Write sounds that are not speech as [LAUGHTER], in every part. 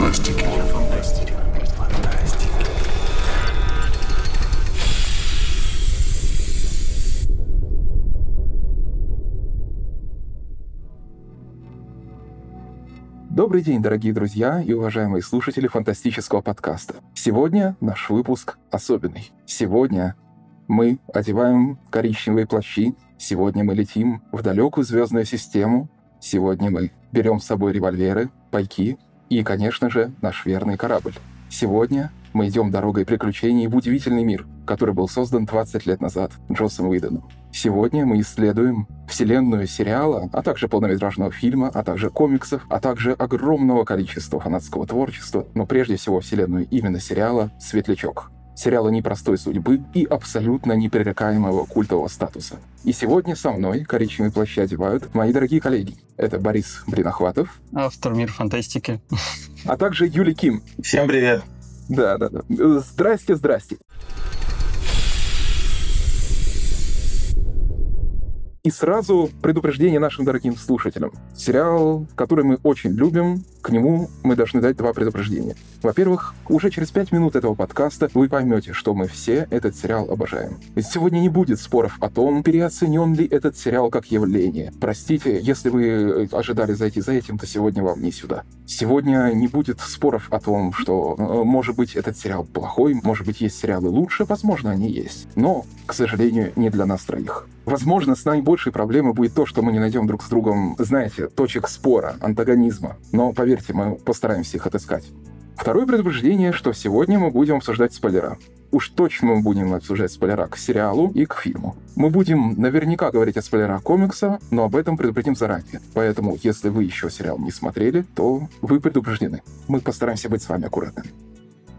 фантастики. Добрый день, дорогие друзья и уважаемые слушатели фантастического подкаста. Сегодня наш выпуск особенный. Сегодня мы одеваем коричневые плащи, сегодня мы летим в далекую звездную систему, сегодня мы берем с собой револьверы, пайки и, конечно же, наш верный корабль. Сегодня мы идем дорогой приключений в удивительный мир, который был создан 20 лет назад Джоссом Уидоном. Сегодня мы исследуем вселенную сериала, а также полнометражного фильма, а также комиксов, а также огромного количества фанатского творчества, но прежде всего вселенную именно сериала «Светлячок» сериала непростой судьбы и абсолютно непререкаемого культового статуса. И сегодня со мной коричневые плащи одевают мои дорогие коллеги. Это Борис Блинохватов. Автор мир фантастики. А также Юли Ким. Всем привет. Да, да, да. Здрасте, здрасте. И сразу предупреждение нашим дорогим слушателям. Сериал, который мы очень любим, к нему мы должны дать два предупреждения. Во-первых, уже через пять минут этого подкаста вы поймете, что мы все этот сериал обожаем. Сегодня не будет споров о том, переоценен ли этот сериал как явление. Простите, если вы ожидали зайти за этим, то сегодня вам не сюда. Сегодня не будет споров о том, что, э, может быть, этот сериал плохой, может быть, есть сериалы лучше, возможно, они есть. Но, к сожалению, не для нас троих. Возможно, с наибольшей проблемой будет то, что мы не найдем друг с другом, знаете, точек спора, антагонизма. Но, поверьте, мы постараемся их отыскать. Второе предупреждение, что сегодня мы будем обсуждать спойлера. Уж точно мы будем обсуждать спойлера к сериалу и к фильму. Мы будем наверняка говорить о спойлерах комикса, но об этом предупредим заранее. Поэтому, если вы еще сериал не смотрели, то вы предупреждены. Мы постараемся быть с вами аккуратными.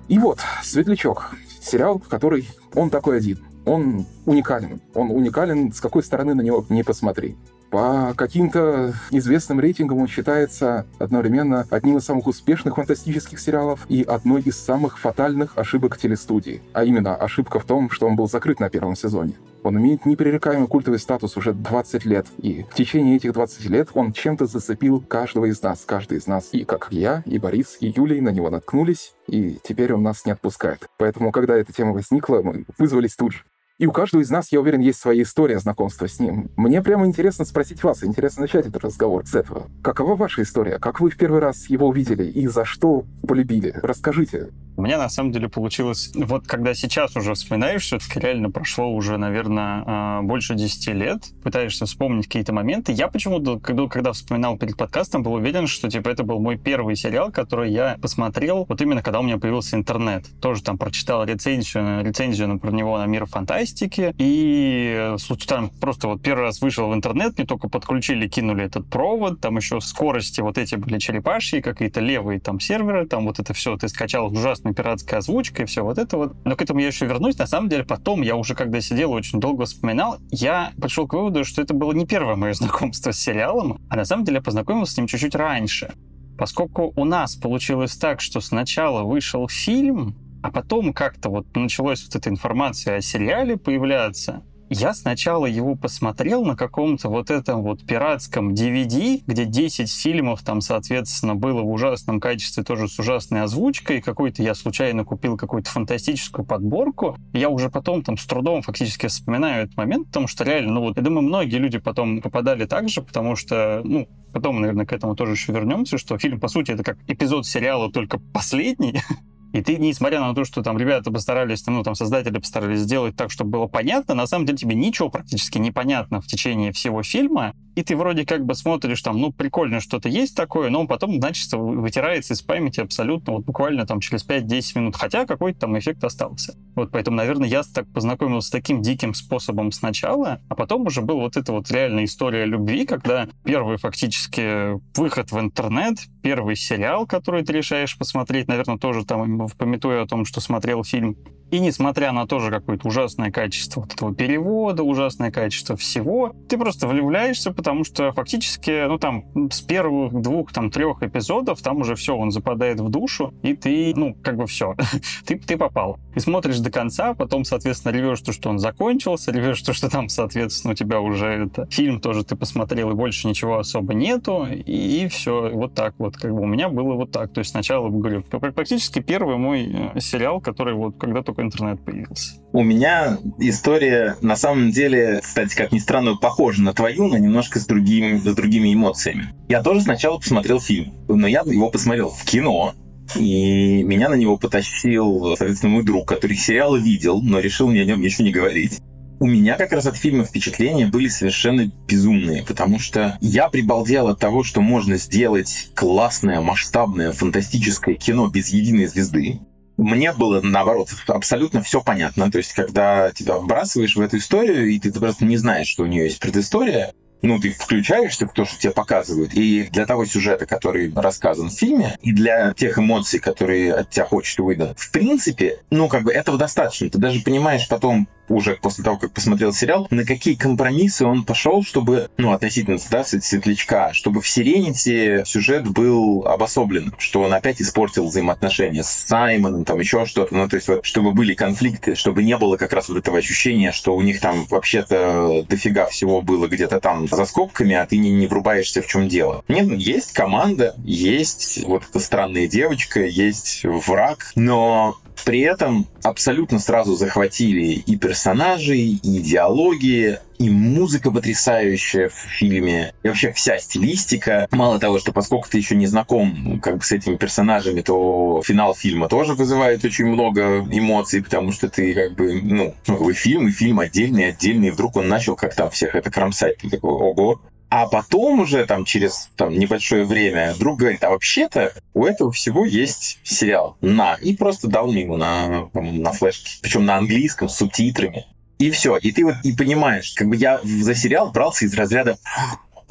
И вот, «Светлячок». Сериал, который он такой один он уникален. Он уникален, с какой стороны на него не посмотри. По каким-то известным рейтингам он считается одновременно одним из самых успешных фантастических сериалов и одной из самых фатальных ошибок телестудии. А именно, ошибка в том, что он был закрыт на первом сезоне. Он имеет непререкаемый культовый статус уже 20 лет, и в течение этих 20 лет он чем-то зацепил каждого из нас, каждый из нас. И как я, и Борис, и Юлий на него наткнулись, и теперь он нас не отпускает. Поэтому, когда эта тема возникла, мы вызвались тут же. И у каждого из нас, я уверен, есть своя история знакомства с ним. Мне прямо интересно спросить вас, интересно начать этот разговор с этого. Какова ваша история? Как вы в первый раз его увидели и за что полюбили? Расскажите. У меня на самом деле получилось, вот когда сейчас уже вспоминаешь, все-таки реально прошло уже, наверное, а, больше 10 лет, пытаешься вспомнить какие-то моменты. Я почему-то, когда, когда вспоминал перед подкастом, был уверен, что типа это был мой первый сериал, который я посмотрел вот именно когда у меня появился интернет. Тоже там прочитал рецензию, рецензию про него на мир фантастики, и там просто вот первый раз вышел в интернет, мне только подключили, кинули этот провод, там еще скорости вот эти были черепашьи, какие-то левые там серверы, там вот это все ты скачал ужасно ужасная пиратская озвучка и все вот это вот. Но к этому я еще вернусь. На самом деле, потом я уже, когда сидел, очень долго вспоминал, я пришел к выводу, что это было не первое мое [LAUGHS] знакомство с сериалом, а на самом деле я познакомился с ним чуть-чуть раньше. Поскольку у нас получилось так, что сначала вышел фильм, а потом как-то вот началась вот эта информация о сериале появляться, я сначала его посмотрел на каком-то вот этом вот пиратском DVD, где 10 фильмов там, соответственно, было в ужасном качестве, тоже с ужасной озвучкой. Какой-то я случайно купил какую-то фантастическую подборку. Я уже потом там с трудом фактически вспоминаю этот момент, потому что реально, ну вот, я думаю, многие люди потом попадали так же, потому что, ну, потом, наверное, к этому тоже еще вернемся, что фильм, по сути, это как эпизод сериала, только последний, [LAUGHS] И ты, несмотря на то, что там ребята постарались, ну, там, создатели постарались сделать так, чтобы было понятно, на самом деле тебе ничего практически не понятно в течение всего фильма, и ты вроде как бы смотришь там, ну, прикольно что-то есть такое, но он потом, значит, вытирается из памяти абсолютно, вот буквально там через 5-10 минут, хотя какой-то там эффект остался. Вот поэтому, наверное, я так познакомился с таким диким способом сначала, а потом уже был вот эта вот реальная история любви, когда первый фактически выход в интернет, первый сериал, который ты решаешь посмотреть, наверное, тоже там пометуя о том, что смотрел фильм И несмотря на тоже какое-то ужасное качество вот этого перевода, ужасное качество всего, ты просто влюбляешься, потому что фактически, ну там, с первых двух, там, трех эпизодов, там уже все, он западает в душу, и ты, ну, как бы все, [LAUGHS] ты, ты попал. И смотришь до конца, потом, соответственно, ревешь то, что он закончился, ревешь то, что там, соответственно, у тебя уже это, фильм тоже ты посмотрел, и больше ничего особо нету, и, и все, вот так вот, как бы у меня было вот так. То есть сначала, говорю, практически первый мой э, сериал, который вот когда только интернет появился. У меня история, на самом деле, кстати, как ни странно, похожа на твою, но немножко с другими, с другими эмоциями. Я тоже сначала посмотрел фильм, но я его посмотрел в кино, и меня на него потащил, соответственно, мой друг, который сериалы видел, но решил мне о нем ничего не говорить. У меня как раз от фильма впечатления были совершенно безумные, потому что я прибалдел от того, что можно сделать классное, масштабное, фантастическое кино без единой звезды. Мне было, наоборот, абсолютно все понятно. То есть, когда тебя вбрасываешь в эту историю, и ты просто не знаешь, что у нее есть предыстория, ну, ты включаешься в то, что тебе показывают, и для того сюжета, который рассказан в фильме, и для тех эмоций, которые от тебя хочет выдать, в принципе, ну, как бы этого достаточно. Ты даже понимаешь потом, уже после того, как посмотрел сериал, на какие компромиссы он пошел, чтобы, ну, относительно, да, светлячка, чтобы в Сирените сюжет был обособлен, что он опять испортил взаимоотношения с Саймоном, там еще что-то, ну, то есть вот, чтобы были конфликты, чтобы не было как раз вот этого ощущения, что у них там вообще-то дофига всего было где-то там за скобками, а ты не, не врубаешься в чем дело. Нет, есть команда, есть вот эта странная девочка, есть враг, но при этом абсолютно сразу захватили и персонажей, и диалоги, и музыка потрясающая в фильме, и вообще вся стилистика. Мало того, что поскольку ты еще не знаком как бы с этими персонажами, то финал фильма тоже вызывает очень много эмоций, потому что ты как бы, ну, вы фильм, и фильм отдельный, отдельный, и вдруг он начал как там всех это кромсать. Ты такой, ого, а потом уже там через там, небольшое время друг говорит, а вообще-то у этого всего есть сериал на. И просто дал мне его на, на флешке. Причем на английском с субтитрами. И все. И ты вот и понимаешь, как бы я за сериал брался из разряда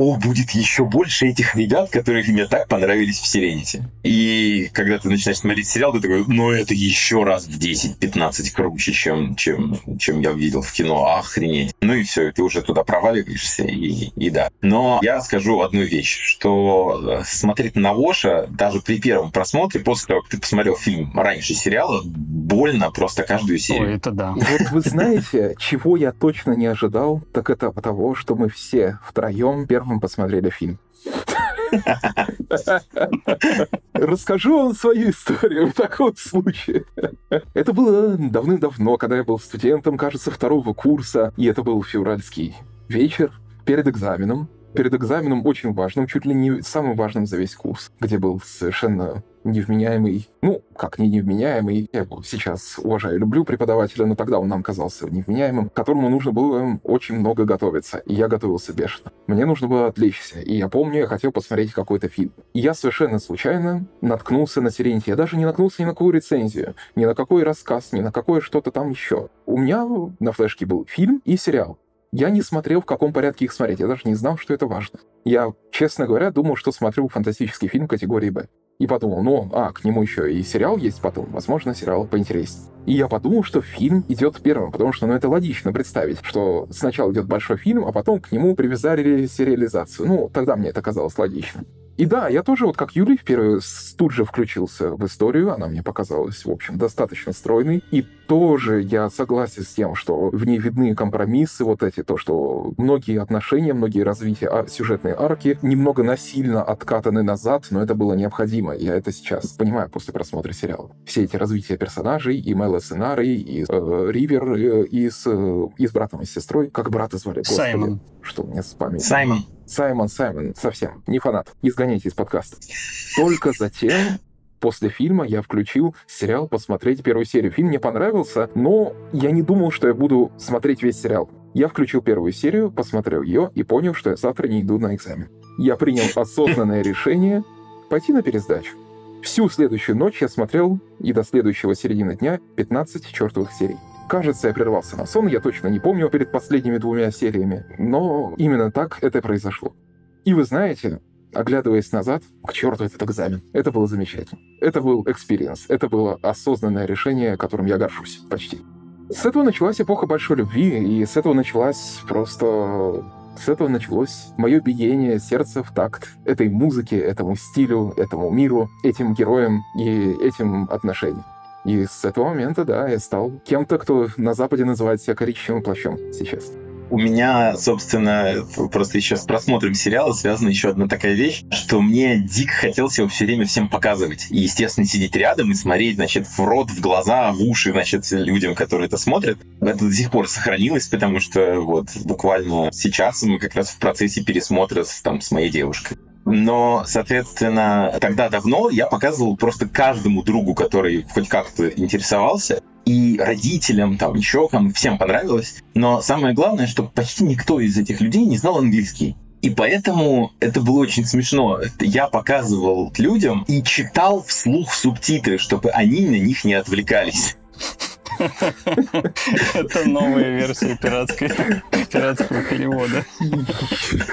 о, будет еще больше этих ребят, которые мне так понравились в Сирените. И когда ты начинаешь смотреть сериал, ты такой, ну это еще раз в 10-15 круче, чем, чем, чем я видел в кино. Охренеть. Ну и все, ты уже туда проваливаешься, и, и да. Но я скажу одну вещь, что э, смотреть на Воша даже при первом просмотре, после того, как ты посмотрел фильм раньше сериала, больно просто каждую серию. Ой, это да. Вот вы знаете, чего я точно не ожидал, так это того, что мы все втроем первым первым посмотрели фильм. Расскажу вам свою историю в таком случае. Это было давным-давно, когда я был студентом, кажется, второго курса, и это был февральский вечер перед экзаменом перед экзаменом очень важным, чуть ли не самым важным за весь курс, где был совершенно невменяемый, ну, как не невменяемый, я его сейчас уважаю, люблю преподавателя, но тогда он нам казался невменяемым, которому нужно было очень много готовиться, и я готовился бешено. Мне нужно было отвлечься, и я помню, я хотел посмотреть какой-то фильм. И я совершенно случайно наткнулся на Сиренити. Я даже не наткнулся ни на какую рецензию, ни на какой рассказ, ни на какое что-то там еще. У меня на флешке был фильм и сериал. Я не смотрел, в каком порядке их смотреть. Я даже не знал, что это важно. Я, честно говоря, думал, что смотрю фантастический фильм категории «Б». И подумал, ну, а, к нему еще и сериал есть потом, возможно, сериал поинтереснее. И я подумал, что фильм идет первым, потому что, ну, это логично представить, что сначала идет большой фильм, а потом к нему привязали сериализацию. Ну, тогда мне это казалось логично. И да, я тоже, вот как Юлий, впервые тут же включился в историю. Она мне показалась, в общем, достаточно стройной. И тоже я согласен с тем, что в ней видны компромиссы, вот эти, то, что многие отношения, многие развития а, сюжетной арки немного насильно откатаны назад, но это было необходимо. Я это сейчас понимаю после просмотра сериала. Все эти развития персонажей, и Мэла с Инарой, и э, Ривер, э, и, с, э, и с братом и сестрой. Как брата звали? Господи, Саймон. Что у меня с памятью? Саймон. Саймон, Саймон, совсем не фанат. Изгоняйте из подкаста. Только затем после фильма я включил сериал посмотреть первую серию. Фильм мне понравился, но я не думал, что я буду смотреть весь сериал. Я включил первую серию, посмотрел ее и понял, что я завтра не иду на экзамен. Я принял осознанное решение пойти на пересдачу. Всю следующую ночь я смотрел и до следующего середины дня 15 чертовых серий. Кажется, я прервался на сон, я точно не помню перед последними двумя сериями, но именно так это произошло. И вы знаете, оглядываясь назад, к черту этот экзамен. Это было замечательно. Это был experience. Это было осознанное решение, которым я горжусь почти. С этого началась эпоха большой любви, и с этого началась просто... С этого началось мое биение сердца в такт этой музыке, этому стилю, этому миру, этим героям и этим отношениям. И с этого момента, да, я стал кем-то, кто на Западе называет себя коричневым плащом сейчас. У меня, собственно, просто еще с просмотром сериала связана еще одна такая вещь, что мне дико хотелось его все время всем показывать. И, естественно, сидеть рядом и смотреть, значит, в рот, в глаза, в уши, значит, людям, которые это смотрят. Это до сих пор сохранилось, потому что вот буквально сейчас мы как раз в процессе пересмотра там, с моей девушкой. Но, соответственно, тогда давно я показывал просто каждому другу, который хоть как-то интересовался, и родителям, там еще кому всем понравилось. Но самое главное, что почти никто из этих людей не знал английский. И поэтому это было очень смешно. Я показывал людям и читал вслух субтитры, чтобы они на них не отвлекались. Это новая версия пиратского перевода.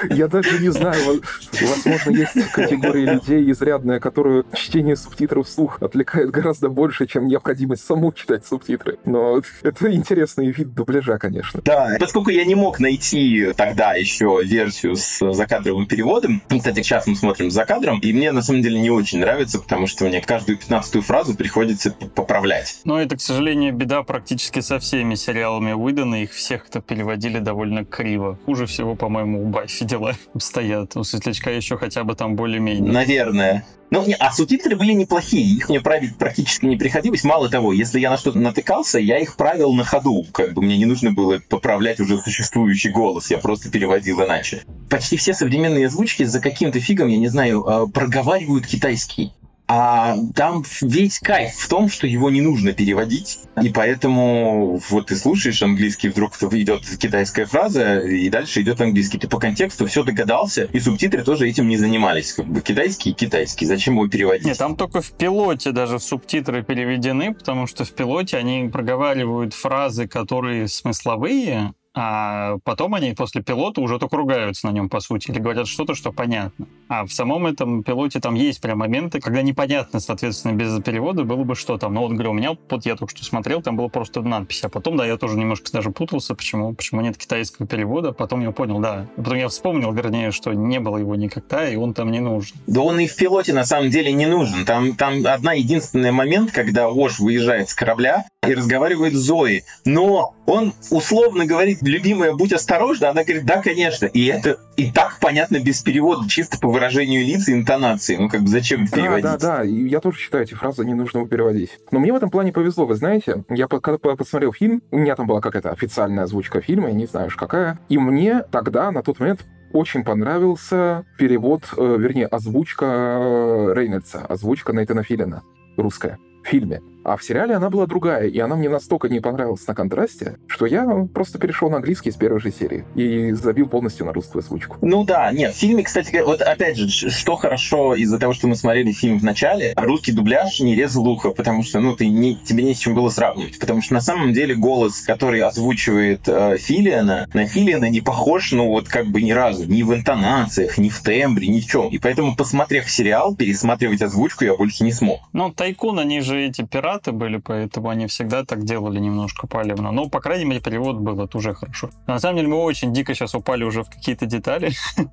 Я даже не знаю, возможно, есть категория людей изрядная, которую чтение субтитров вслух отвлекает гораздо больше, чем необходимость саму читать субтитры. Но это интересный вид дубляжа, конечно. Да, поскольку я не мог найти тогда еще версию с закадровым переводом, кстати, сейчас мы смотрим за кадром, и мне на самом деле не очень нравится, потому что мне каждую пятнадцатую фразу приходится поправлять. Но это, к сожалению, беда практически со всеми сериалами Уидона. Их всех это переводили довольно криво. Хуже всего, по-моему, у Баффи дела [LAUGHS] обстоят. У Светлячка еще хотя бы там более-менее. Наверное. Ну, не, а субтитры были неплохие, их мне править практически не приходилось. Мало того, если я на что-то натыкался, я их правил на ходу. Как бы мне не нужно было поправлять уже существующий голос, я просто переводил иначе. Почти все современные озвучки за каким-то фигом, я не знаю, а, проговаривают китайский. А там весь кайф в том, что его не нужно переводить. И поэтому вот ты слушаешь английский, вдруг идет китайская фраза, и дальше идет английский. Ты по контексту все догадался, и субтитры тоже этим не занимались. Как бы китайский китайский. Зачем его переводить? Нет, там только в пилоте даже субтитры переведены, потому что в пилоте они проговаривают фразы, которые смысловые, а потом они после пилота уже только ругаются на нем, по сути, или говорят что-то, что понятно. А в самом этом пилоте там есть прям моменты, когда непонятно, соответственно, без перевода было бы что там. Ну вот, говорю, у меня, вот я только что смотрел, там была просто надпись, а потом, да, я тоже немножко даже путался, почему, почему нет китайского перевода, потом я понял, да. Потом я вспомнил, вернее, что не было его никогда, и он там не нужен. Да он и в пилоте на самом деле не нужен. Там, там одна единственный момент, когда Ош выезжает с корабля и разговаривает с Зоей. Но он условно говорит, любимая, будь осторожна. Она говорит, да, конечно. И это и так понятно без перевода, чисто по выражению лица и интонации. Ну, как бы зачем переводить? Да, да, да. Я тоже считаю, эти фразы не нужно переводить. Но мне в этом плане повезло, вы знаете. Я когда посмотрел фильм, у меня там была какая-то официальная озвучка фильма, я не знаю уж какая. И мне тогда, на тот момент, очень понравился перевод, э, вернее, озвучка э, Рейнольдса, озвучка Нейтана Филина, русская, в фильме. А в сериале она была другая, и она мне настолько не понравилась на контрасте, что я просто перешел на английский с первой же серии и забил полностью на русскую озвучку. Ну да, нет, в фильме, кстати, вот опять же, что хорошо из-за того, что мы смотрели фильм в начале, русский дубляж не резал ухо, потому что, ну, ты не, тебе не с чем было сравнивать, потому что на самом деле голос, который озвучивает э, Филиана, на Филиана не похож, ну, вот как бы ни разу, ни в интонациях, ни в тембре, ни в чем. И поэтому, посмотрев сериал, пересматривать озвучку я больше не смог. Ну, Тайкун, они же эти пираты, пираты были, поэтому они всегда так делали немножко палевно. Но, по крайней мере, перевод был, это уже хорошо. На самом деле, мы очень дико сейчас упали уже в какие-то детали. [LAUGHS]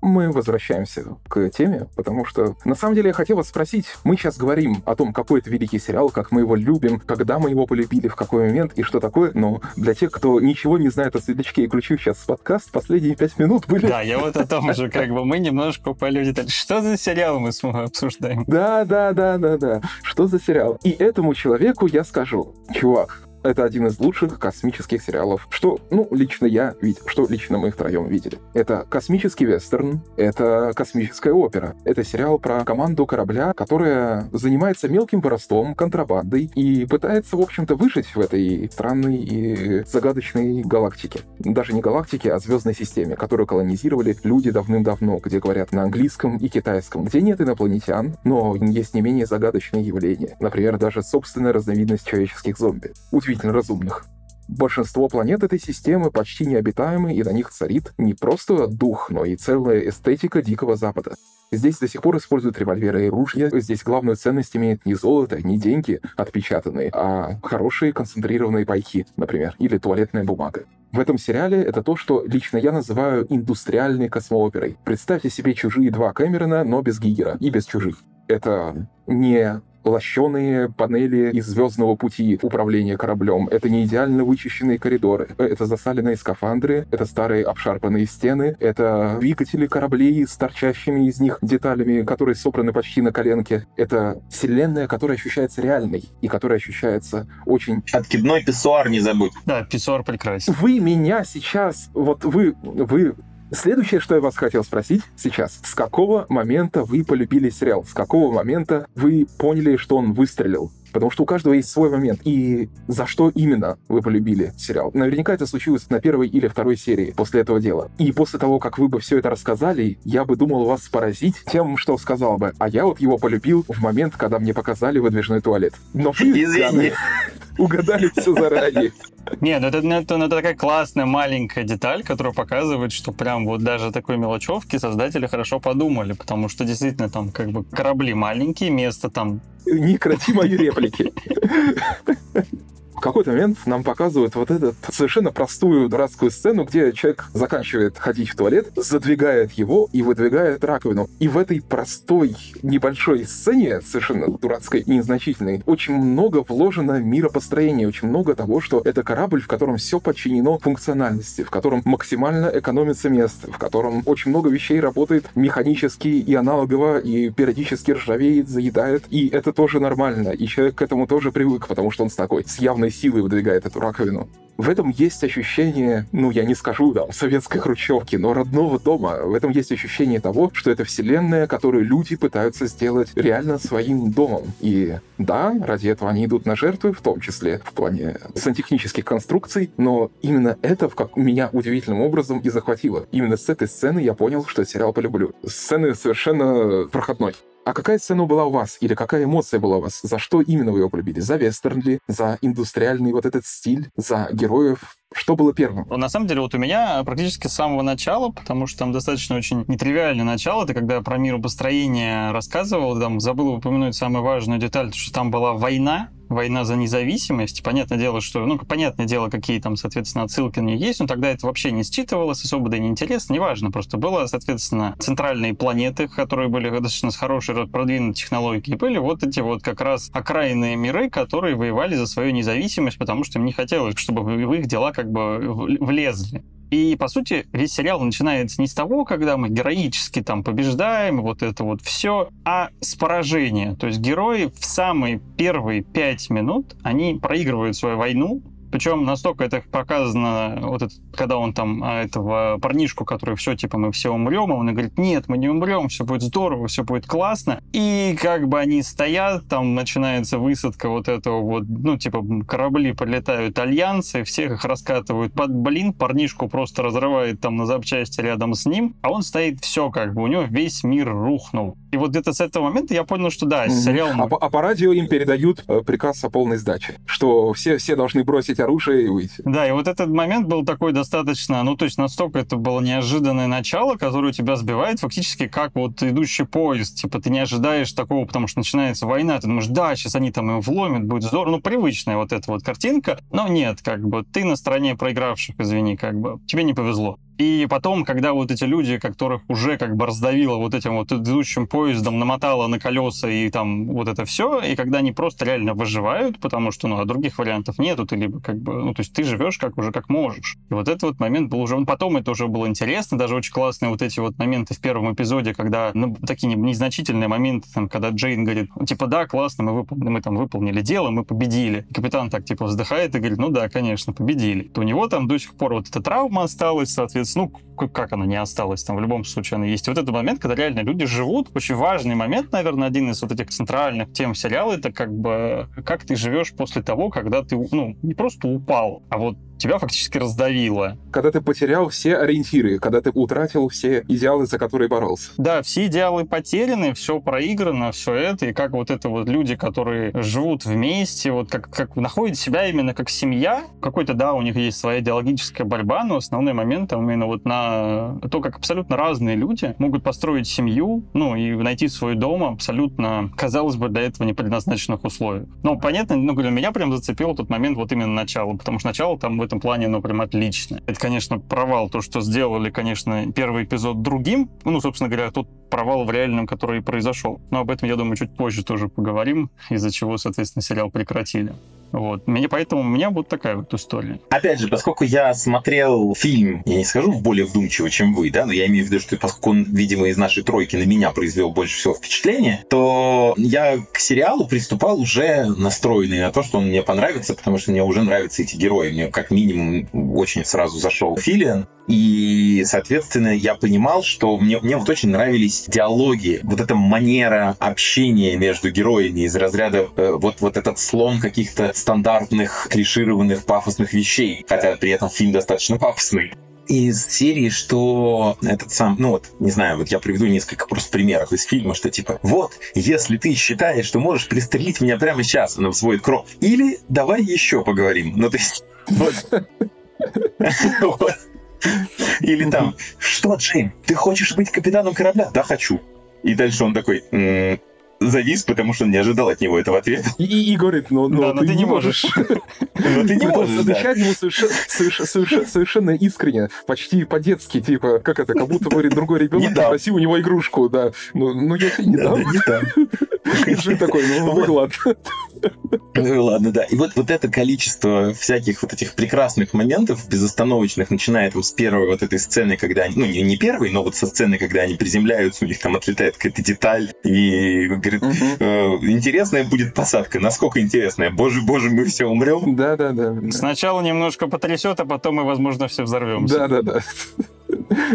мы возвращаемся к теме, потому что на самом деле я хотел вас спросить, мы сейчас говорим о том, какой это великий сериал, как мы его любим, когда мы его полюбили, в какой момент и что такое, но для тех, кто ничего не знает о Светлячке и включил сейчас подкаст, последние пять минут были... Да, я вот о том же, как бы мы немножко упали в детали. Что за сериал мы обсуждаем? Да, да, да, да, да. Что за сериал? И этому человеку я скажу, чувак, это один из лучших космических сериалов, что, ну, лично я видел, что лично мы втроем видели. Это космический вестерн, это космическая опера. Это сериал про команду корабля, которая занимается мелким воровством, контрабандой и пытается, в общем-то, выжить в этой странной и загадочной галактике. Даже не галактике, а звездной системе, которую колонизировали люди давным-давно, где говорят на английском и китайском, где нет инопланетян, но есть не менее загадочные явления. Например, даже собственная разновидность человеческих зомби удивительно разумных. большинство планет этой системы почти необитаемы, и на них царит не просто дух, но и целая эстетика Дикого Запада. Здесь до сих пор используют револьверы и ружья. Здесь главную ценность имеет не золото, не деньги отпечатанные, а хорошие концентрированные пайки, например, или туалетная бумага. В этом сериале это то, что лично я называю индустриальной космооперой. Представьте себе чужие два Кэмерона, но без Гигера и без чужих. Это не лощеные панели из звездного пути управления кораблем. Это не идеально вычищенные коридоры. Это засаленные скафандры, это старые обшарпанные стены, это двигатели кораблей с торчащими из них деталями, которые собраны почти на коленке. Это вселенная, которая ощущается реальной и которая ощущается очень... Откидной писсуар не забудь. Да, писсуар прекрасен. Вы меня сейчас... Вот вы, вы Следующее, что я вас хотел спросить сейчас. С какого момента вы полюбили сериал? С какого момента вы поняли, что он выстрелил? Потому что у каждого есть свой момент. И за что именно вы полюбили сериал? Наверняка это случилось на первой или второй серии после этого дела. И после того, как вы бы все это рассказали, я бы думал вас поразить тем, что сказал бы. А я вот его полюбил в момент, когда мне показали выдвижной туалет. Но вы, Извини. Угадали все заранее. Не, ну это, ну это, ну это такая классная маленькая деталь, которая показывает, что прям вот даже такой мелочевки создатели хорошо подумали, потому что действительно там как бы корабли маленькие, место там Не крати мои реплики. В какой-то момент нам показывают вот эту совершенно простую дурацкую сцену, где человек заканчивает ходить в туалет, задвигает его и выдвигает раковину. И в этой простой небольшой сцене, совершенно дурацкой и незначительной, очень много вложено миропостроения, очень много того, что это корабль, в котором все подчинено функциональности, в котором максимально экономится место, в котором очень много вещей работает механически и аналогово, и периодически ржавеет, заедает. И это тоже нормально. И человек к этому тоже привык, потому что он с такой, с явной силой выдвигает эту раковину. В этом есть ощущение, ну, я не скажу, там, советской хрущевки, но родного дома. В этом есть ощущение того, что это вселенная, которую люди пытаются сделать реально своим домом. И да, ради этого они идут на жертвы, в том числе в плане сантехнических конструкций, но именно это в как меня удивительным образом и захватило. Именно с этой сцены я понял, что сериал полюблю. Сцены совершенно проходной. А какая сцена была у вас? Или какая эмоция была у вас? За что именно вы его полюбили? За вестерн ли? За индустриальный вот этот стиль? За героев? Что было первым? На самом деле, вот у меня практически с самого начала, потому что там достаточно очень нетривиальное начало. Ты когда про миропостроение рассказывал, там забыл упомянуть самую важную деталь, что там была война, война за независимость. Понятное дело, что, ну, понятное дело, какие там, соответственно, отсылки на нее есть, но тогда это вообще не считывалось, особо да и не интересно, неважно. Просто было, соответственно, центральные планеты, которые были достаточно с хорошей продвинутой технологией, были вот эти вот как раз окраинные миры, которые воевали за свою независимость, потому что им не хотелось, чтобы в их дела как бы влезли. И, по сути, весь сериал начинается не с того, когда мы героически там побеждаем, вот это вот все, а с поражения. То есть герои в самые первые пять минут, они проигрывают свою войну, причем настолько это показано, вот это, когда он там а, этого парнишку, который все, типа, мы все умрем, а он говорит, нет, мы не умрем, все будет здорово, все будет классно. И как бы они стоят, там начинается высадка вот этого вот, ну, типа, корабли прилетают альянсы, всех их раскатывают под блин, парнишку просто разрывает там на запчасти рядом с ним, а он стоит все как бы, у него весь мир рухнул. И вот где-то с этого момента я понял, что да, сериал... А, по- а по радио им передают э, приказ о полной сдаче, что все, все должны бросить оружие и выйти. Да, и вот этот момент был такой достаточно, ну, то есть настолько это было неожиданное начало, которое тебя сбивает фактически как вот идущий поезд. Типа ты не ожидаешь такого, потому что начинается война, ты думаешь, да, сейчас они там им вломят, будет здорово. Ну, привычная вот эта вот картинка. Но нет, как бы ты на стороне проигравших, извини, как бы тебе не повезло. И потом, когда вот эти люди, которых уже как бы раздавило вот этим вот идущим поездом, намотало на колеса и там вот это все, и когда они просто реально выживают, потому что, ну, а других вариантов нету, ты либо как бы, ну, то есть ты живешь как уже как можешь. И вот этот вот момент был уже, потом это уже было интересно, даже очень классные вот эти вот моменты в первом эпизоде, когда, ну, такие незначительные моменты, там, когда Джейн говорит, типа, да, классно, мы, выполнили, мы там выполнили дело, мы победили. И капитан так, типа, вздыхает и говорит, ну да, конечно, победили. То у него там до сих пор вот эта травма осталась, соответственно, ну, как она не осталась, там в любом случае она есть. И вот этот момент, когда реально люди живут, очень важный момент, наверное, один из вот этих центральных тем сериала, это как бы как ты живешь после того, когда ты, ну, не просто упал, а вот тебя фактически раздавило. Когда ты потерял все ориентиры, когда ты утратил все идеалы, за которые боролся. Да, все идеалы потеряны, все проиграно, все это, и как вот это вот люди, которые живут вместе, вот как, как находят себя именно как семья, какой-то, да, у них есть своя идеологическая борьба, но основной момент там именно вот на то, как абсолютно разные люди могут построить семью, ну, и найти свой дом абсолютно, казалось бы, для этого не предназначенных условиях. Но понятно, ну, говорю, меня прям зацепил тот момент вот именно начало, потому что начало там в этом плане, ну, прям отличное. Это, конечно, провал, то, что сделали, конечно, первый эпизод другим, ну, собственно говоря, тот провал в реальном, который и произошел. Но об этом, я думаю, чуть позже тоже поговорим, из-за чего, соответственно, сериал прекратили. Вот. Мне, поэтому у меня вот такая вот история. Опять же, поскольку я смотрел фильм, я не скажу более вдумчиво, чем вы, да, но я имею в виду, что поскольку он, видимо, из нашей тройки на меня произвел больше всего впечатления, то я к сериалу приступал уже настроенный на то, что он мне понравится, потому что мне уже нравятся эти герои. Мне как минимум очень сразу зашел Филиан, и, соответственно, я понимал, что мне, мне вот очень нравились диалоги, вот эта манера общения между героями из разряда э, вот, вот этот слон каких-то стандартных, клишированных, пафосных вещей, хотя при этом фильм достаточно пафосный из серии, что этот сам, ну вот, не знаю, вот я приведу несколько просто примеров из фильма, что типа, вот, если ты считаешь, что можешь пристрелить меня прямо сейчас, она взводит кровь, или давай еще поговорим. Ну, то есть, вот. Или там, что, Джейм, ты хочешь быть капитаном корабля? Да, хочу. И дальше он такой, завис, потому что он не ожидал от него этого ответа. И, и, и говорит, но, но, да, но ты, не можешь. Но ты не можешь, [LAUGHS] Отвечать ему совершенно искренне, почти по-детски, типа, как это, как будто, говорит, другой ребенок попросил у него игрушку, да. Ну, я тебе не дам. [LAUGHS] Жень такой, ну, ну ладно. Ну ладно, да. И вот, вот это количество всяких вот этих прекрасных моментов безостановочных, начиная там с первой вот этой сцены, когда они, ну не, не первой, но вот со сцены, когда они приземляются, у них там отлетает какая-то деталь, и говорит, угу. э, интересная будет посадка, насколько интересная, боже, боже, мы все умрем. Да, да, да. Сначала немножко потрясет, а потом мы, возможно, все взорвемся. Да, да, да.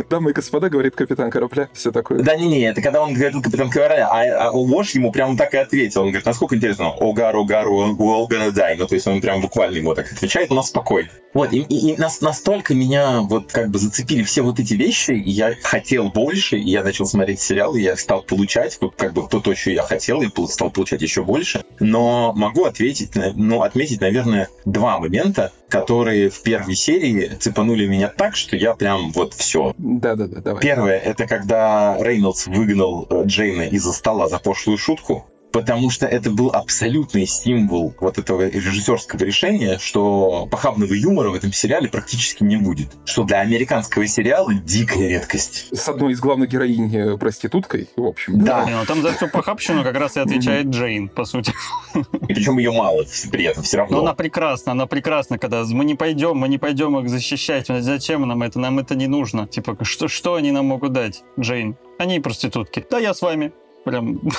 Дамы и господа, говорит капитан корабля, все такое. Да не-не, это когда он говорил капитан корабля, а, а Лош ему прямо так и ответил. Он говорит, насколько интересно, огар, огар, we're all gonna die. Ну, то есть он прям буквально ему так отвечает, но спокойно. Вот, и, и, и нас, настолько меня вот как бы зацепили все вот эти вещи, и я хотел больше, и я начал смотреть сериал, и я стал получать, как бы то, то, что я хотел, я стал получать еще больше. Но могу ответить, ну, отметить, наверное, два момента, которые в первой серии цепанули меня так, что я прям вот все. Да-да-да, давай. Первое, это когда Рейнольдс выгнал э, Джейна из-за стола за пошлую шутку потому что это был абсолютный символ вот этого режиссерского решения, что похабного юмора в этом сериале практически не будет. Что для американского сериала дикая редкость. С одной из главных героинь э, проституткой, в общем. Да. Не, ну, там за всю похабщину как раз и отвечает Джейн, по сути. И причем ее мало при этом все равно. Но она прекрасна, она прекрасна, когда мы не пойдем, мы не пойдем их защищать. Зачем нам это? Нам это не нужно. Типа, что, что они нам могут дать, Джейн? Они проститутки. Да, я с вами прям... [LAUGHS]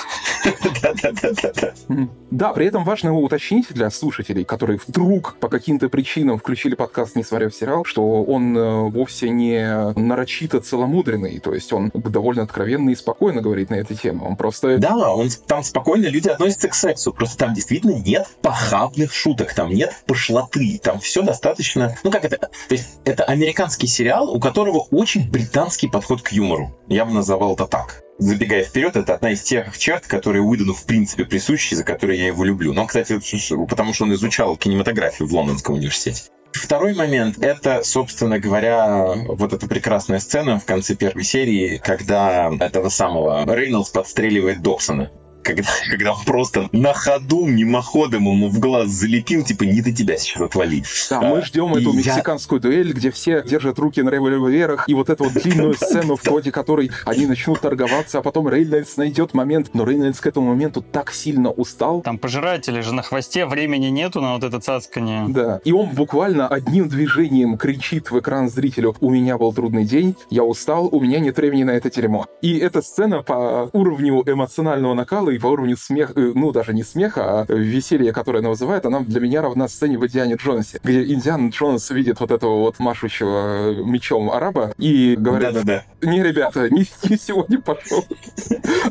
Да, при этом важно уточнить для слушателей, которые вдруг по каким-то причинам включили подкаст, не смотря в сериал, что он э, вовсе не нарочито целомудренный, то есть он довольно откровенно и спокойно говорит на эту тему. Он просто... Да, он там спокойно люди относятся к сексу, просто там действительно нет похабных шуток, там нет пошлоты, там все достаточно... Ну как это? То есть это американский сериал, у которого очень британский подход к юмору. Я бы называл это так забегая вперед, это одна из тех черт, которые Уидону в принципе присущи, за которые я его люблю. Но, кстати, потому что он изучал кинематографию в Лондонском университете. Второй момент — это, собственно говоря, вот эта прекрасная сцена в конце первой серии, когда этого самого Рейнольдс подстреливает Добсона когда, когда он просто на ходу, мимоходом ему в глаз залепил, типа, не до тебя сейчас отвали. Да, мы ждем эту я... мексиканскую дуэль, где все держат руки на револьверах, и вот эту вот длинную [LAUGHS] сцену, в ходе которой они начнут торговаться, а потом Рейнольдс найдет момент, но Рейнольдс к этому моменту так сильно устал. Там пожиратели же на хвосте, времени нету на вот это цацкание. Да, и он буквально одним движением кричит в экран зрителю, у меня был трудный день, я устал, у меня нет времени на это дерьмо. И эта сцена по уровню эмоционального накала и по уровню смеха, э, ну, даже не смеха, а веселья, которое она вызывает, она для меня равна сцене в «Индиане Джонсе», где Индиан Джонс видит вот этого вот машущего мечом араба и говорит, Да-да-да. не, ребята, не, не сегодня пошел.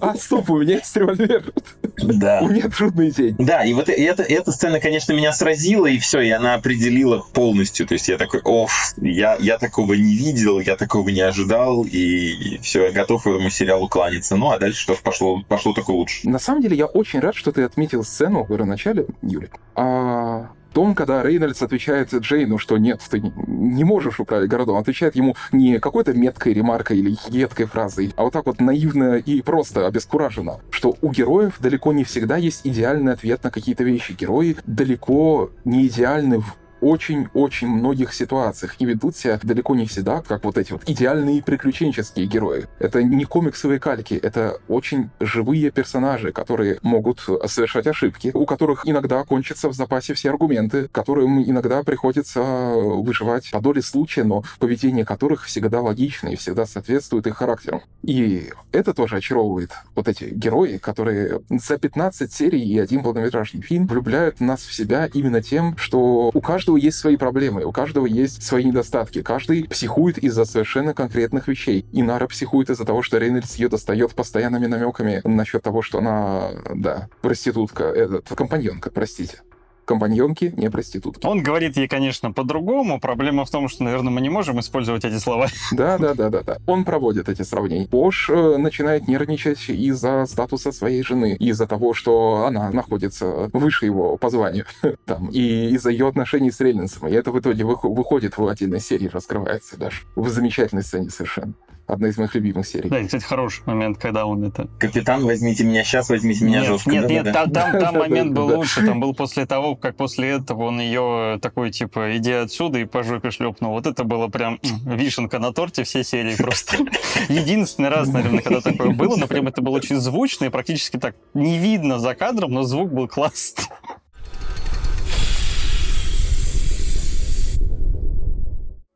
А, стоп, у меня есть револьвер. Да. У меня трудный день. Да, и вот и эта, эта сцена, конечно, меня сразила, и все, и она определила полностью. То есть я такой, оф, я, я такого не видел, я такого не ожидал, и, все, я готов этому сериалу кланяться. Ну, а дальше что ж пошло, пошло только лучше. На самом деле, я очень рад, что ты отметил сцену в начале, Юля. А том, когда Рейнольдс отвечает Джейну, что нет, ты не можешь управлять городом, отвечает ему не какой-то меткой ремаркой или едкой фразой, а вот так вот наивно и просто обескураженно, что у героев далеко не всегда есть идеальный ответ на какие-то вещи. Герои далеко не идеальны в очень-очень многих ситуациях и ведут себя далеко не всегда, как вот эти вот идеальные приключенческие герои. Это не комиксовые кальки, это очень живые персонажи, которые могут совершать ошибки, у которых иногда кончатся в запасе все аргументы, которым иногда приходится выживать по доле случая, но поведение которых всегда логично и всегда соответствует их характеру. И это тоже очаровывает вот эти герои, которые за 15 серий и один полнометражный фильм влюбляют нас в себя именно тем, что у каждого есть свои проблемы, у каждого есть свои недостатки, каждый психует из-за совершенно конкретных вещей. И Нара психует из-за того, что Рейнольдс ее достает постоянными намеками насчет того, что она, да, проститутка, этот, компаньонка, простите. Компаньонки, не проститутки. Он говорит ей, конечно, по-другому. Проблема в том, что, наверное, мы не можем использовать эти слова. Да, да, да, да, да. Он проводит эти сравнения. Пош э, начинает нервничать из-за статуса своей жены, из-за того, что она находится выше его по званию, [LAUGHS] там, и из-за ее отношений с Рейнольдсом. И это в итоге вых- выходит в отдельной серии, раскрывается даже. В замечательной сцене совершенно. Одна из моих любимых серий. Да, и, кстати, хороший момент, когда он это... Капитан, возьмите меня сейчас, возьмите меня нет, жестко. нет, нет, Да-да-да. там, там, там [LAUGHS] момент был лучше. Там был после того, как после этого он ее такой, типа, иди отсюда и по жопе шлепнул. Вот это было прям вишенка на торте все серии просто. [LAUGHS] Единственный раз, наверное, когда такое было, но прям это было очень звучно и практически так не видно за кадром, но звук был классный.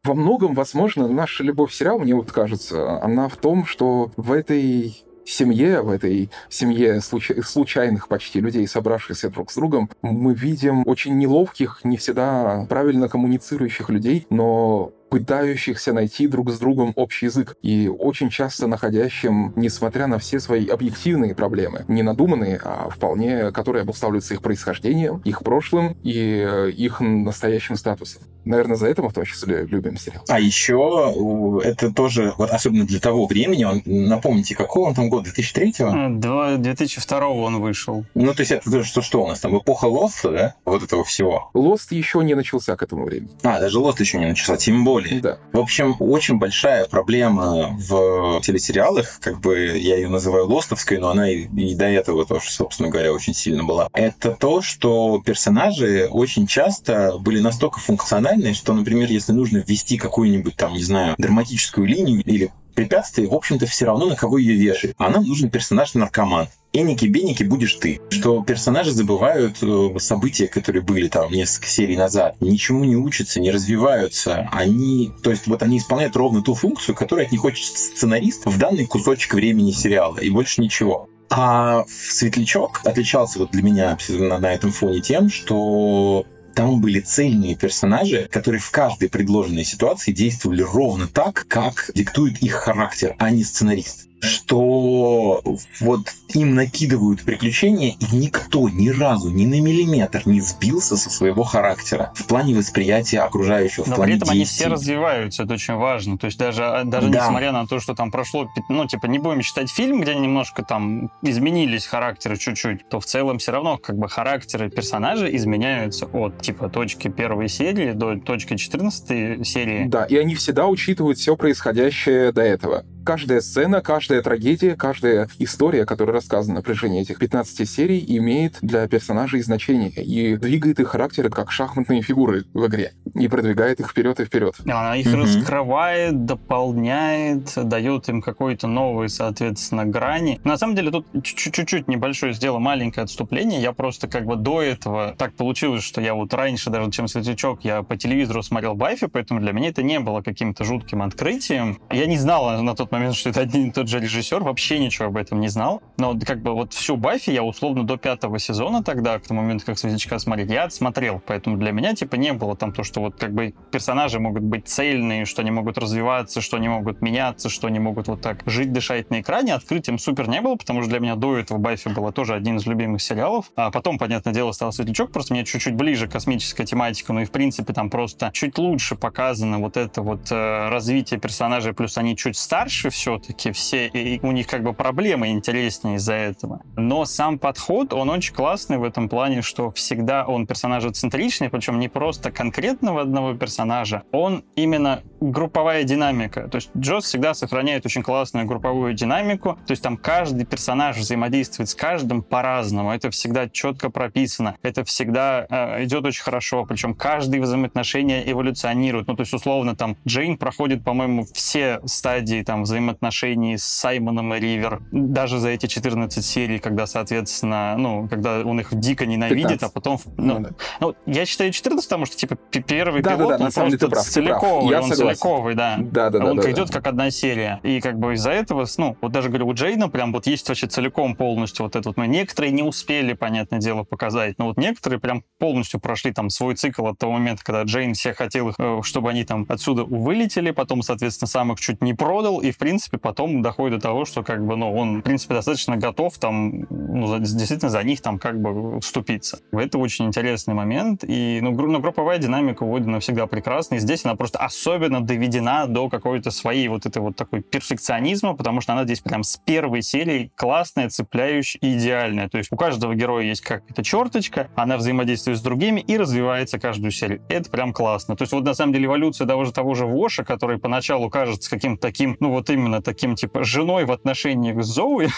Во многом, возможно, наша любовь к мне вот кажется, она в том, что в этой семье, в этой семье случа- случайных почти людей, собравшихся друг с другом, мы видим очень неловких, не всегда правильно коммуницирующих людей, но пытающихся найти друг с другом общий язык и очень часто находящим, несмотря на все свои объективные проблемы, не надуманные, а вполне, которые обуславливаются их происхождением, их прошлым и э, их настоящим статусом. Наверное, за это мы в том числе любим сериал. А еще это тоже, вот особенно для того времени, он, напомните, какого он там год, 2003-го? Два- 2002 он вышел. Ну, то есть это тоже что, что у нас там, эпоха Лоста, да? Вот этого всего. Лост еще не начался к этому времени. А, даже Лост еще не начался, тем более. Да. В общем, очень большая проблема в телесериалах, как бы я ее называю лостовской, но она и, и до этого тоже, собственно говоря, очень сильно была. Это то, что персонажи очень часто были настолько функциональны, что, например, если нужно ввести какую-нибудь там, не знаю, драматическую линию или препятствие, в общем-то, все равно на кого ее вешать. А нам нужен персонаж-наркоман. Эники-беники будешь ты. Что персонажи забывают э, события, которые были там несколько серий назад. Ничему не учатся, не развиваются. Они, то есть вот они исполняют ровно ту функцию, которую от них хочет сценарист в данный кусочек времени сериала. И больше ничего. А Светлячок отличался вот для меня на этом фоне тем, что там были цельные персонажи, которые в каждой предложенной ситуации действовали ровно так, как диктует их характер, а не сценарист. Что вот им накидывают приключения, и никто ни разу, ни на миллиметр не сбился со своего характера в плане восприятия окружающего, в Но плане при этом они действий. все развиваются, это очень важно. То есть даже, а, даже Да. несмотря на то, что там прошло, ну, типа, не будем считать фильм, где немножко там изменились характеры чуть-чуть, то в целом все равно как бы характеры персонажей изменяются от, типа, точки первой серии до точки 14 серии. Да, и они всегда учитывают все происходящее до этого. Каждая сцена, каждая трагедия, каждая история, которая рассказана на протяжении этих 15 серий, имеет для персонажей значение и двигает их характеры как шахматные фигуры в игре и продвигает их вперед и вперед. Она их Мгм. раскрывает, дополняет, дает им какой-то новый, соответственно, грани. На самом деле тут чуть- чуть-чуть небольшое сделал маленькое отступление. Я просто как бы до этого так получилось, что я вот раньше, даже чем Светлячок, я по телевизору смотрел Баффи, поэтому для меня это не было каким-то жутким открытием. Я не знал на тот тот момент, что это один и тот же режиссер, вообще ничего об этом не знал. Но как бы вот всю Баффи я условно до пятого сезона тогда, к тому моменту, как Светлячка смотреть, я отсмотрел. Поэтому для меня типа не было там то, что вот как бы персонажи могут быть цельные, что они могут развиваться, что они могут меняться, что они могут вот так жить, дышать на экране. Открытием супер не было, потому что для меня до этого Баффи было тоже один из любимых сериалов. А потом, понятное дело, стал Светлячок, просто мне чуть-чуть ближе космическая тематика, ну и в принципе там просто чуть лучше показано вот это вот э, развитие персонажей, плюс они чуть старше все-таки все, и у них как бы проблемы интереснее из-за этого. Но сам подход, он очень классный в этом плане, что всегда он персонажа-центричный, причем не просто конкретного одного персонажа, он именно групповая динамика. То есть Джос всегда сохраняет очень классную групповую динамику, то есть там каждый персонаж взаимодействует с каждым по-разному, это всегда четко прописано, это всегда э, идет очень хорошо, причем каждый взаимоотношения эволюционирует. Ну, то есть, условно, там, Джейн проходит, по-моему, все стадии там взаимоотношений с Саймоном и Ривер, даже за эти 14 серий, когда, соответственно, ну, когда он их дико ненавидит, 15. а потом... Ну, ну, да. ну, я считаю 14, потому что, типа, первый да, пилот, да, да, он просто прав, целиковый, он согласен. целиковый, да. Да, да, да. Он да, идет да. как одна серия. И как бы из-за этого, ну, вот даже, говорю, у Джейна прям вот есть вообще целиком полностью вот этот. Мы некоторые не успели, понятное дело, показать, но вот некоторые прям полностью прошли там свой цикл от того момента, когда Джейн все хотел, э, чтобы они там отсюда вылетели, потом, соответственно, сам их чуть не продал, и, в принципе, потом доходит до того, что как бы, ну, он, в принципе, достаточно готов там, ну, действительно за них там как бы вступиться. Это очень интересный момент, и, ну, ну групповая динамика у Одина всегда прекрасна, и здесь она просто особенно доведена до какой-то своей вот этой вот такой перфекционизма, потому что она здесь прям с первой серии классная, цепляющая и идеальная. То есть у каждого героя есть какая-то черточка, она взаимодействует с другими и развивается каждую серию. Это прям классно. То есть вот на самом деле эволюция того же, того же Воша, который поначалу кажется каким-то таким, ну вот именно таким типа женой в отношениях с Зоуи,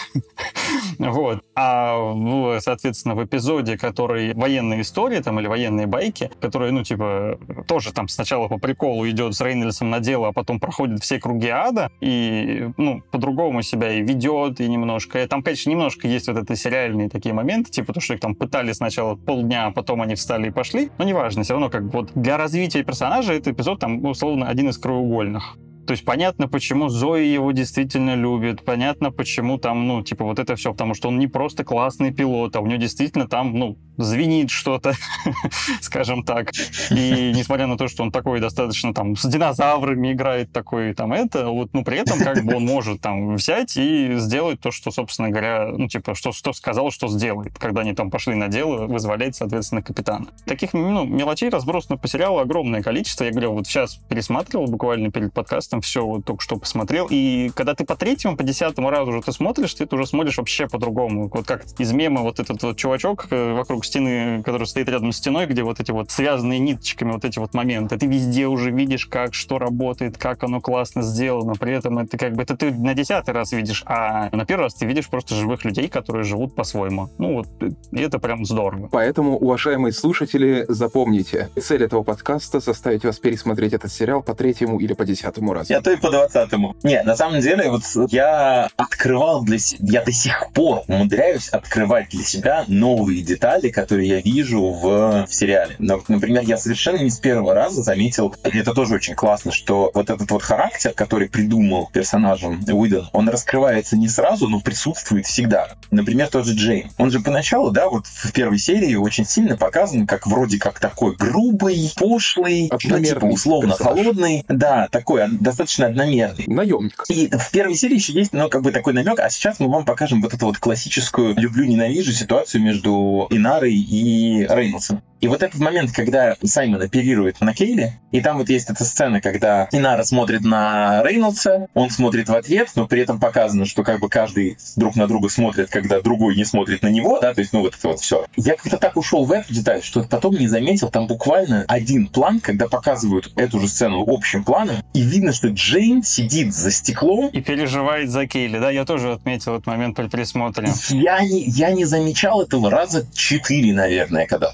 [LAUGHS] вот. А, соответственно, в эпизоде, который военные истории там или военные байки, которые, ну, типа, тоже там сначала по приколу идет с Рейнольдсом на дело, а потом проходит все круги ада и, ну, по-другому себя и ведет, и немножко. И там, конечно, немножко есть вот это сериальные такие моменты, типа то, что их там пытали сначала полдня, а потом они встали и пошли. Но неважно, все равно как бы вот для развития персонажа этот эпизод там, условно, один из краеугольных. То есть понятно, почему Зои его действительно любит, понятно, почему там, ну, типа, вот это все, потому что он не просто классный пилот, а у него действительно там, ну, звенит что-то, [LAUGHS] скажем так. И несмотря на то, что он такой достаточно там с динозаврами играет такой там это, вот, ну, при этом как бы он может там взять и сделать то, что, собственно говоря, ну, типа, что, что сказал, что сделает, когда они там пошли на дело, вызволять, соответственно, капитана. Таких, ну, мелочей разбросано по сериалу огромное количество. Я говорю, вот сейчас пересматривал буквально перед подкастом все вот только что посмотрел. И когда ты по третьему, по десятому разу уже ты смотришь, ты это уже смотришь вообще по-другому. Вот как из мема вот этот вот чувачок э, вокруг стены, который стоит рядом с стеной, где вот эти вот связанные ниточками вот эти вот моменты. Ты везде уже видишь, как что работает, как оно классно сделано. При этом это как бы это ты на десятый раз видишь, а на первый раз ты видишь просто живых людей, которые живут по-своему. Ну вот, и это прям здорово. Поэтому, уважаемые слушатели, запомните, цель этого подкаста заставить вас пересмотреть этот сериал по третьему или по десятому разу. Я то и по двадцатому. Не, на самом деле, вот я открывал для себя, я до сих пор умудряюсь открывать для себя новые детали, которые я вижу в, в сериале. Например, я совершенно не с первого раза заметил, и это тоже очень классно, что вот этот вот характер, который придумал персонажем Уидон, он раскрывается не сразу, но присутствует всегда. Например, тот же Джейн. Он же поначалу, да, вот в первой серии очень сильно показан как вроде как такой грубый, пошлый, ну, типа условно персонаж. холодный. Да, такой достаточно одномерный. Наемник. И в первой серии еще есть, ну, как бы такой намек, а сейчас мы вам покажем вот эту вот классическую люблю-ненавижу ситуацию между Инарой и Рейнольдсом. И вот этот момент, когда Саймон оперирует на Кейле, и там вот есть эта сцена, когда Инара смотрит на Рейнольдса, он смотрит в ответ, но при этом показано, что как бы каждый друг на друга смотрит, когда другой не смотрит на него, да, то есть, ну, вот это вот все. Я как-то так ушел в эту деталь, что потом не заметил, там буквально один план, когда показывают эту же сцену общим планом, и видно, что Джейн сидит за стеклом. И переживает за Кейли, да, я тоже отметил этот момент при присмотре. Я не, я не замечал этого раза четыре, наверное, когда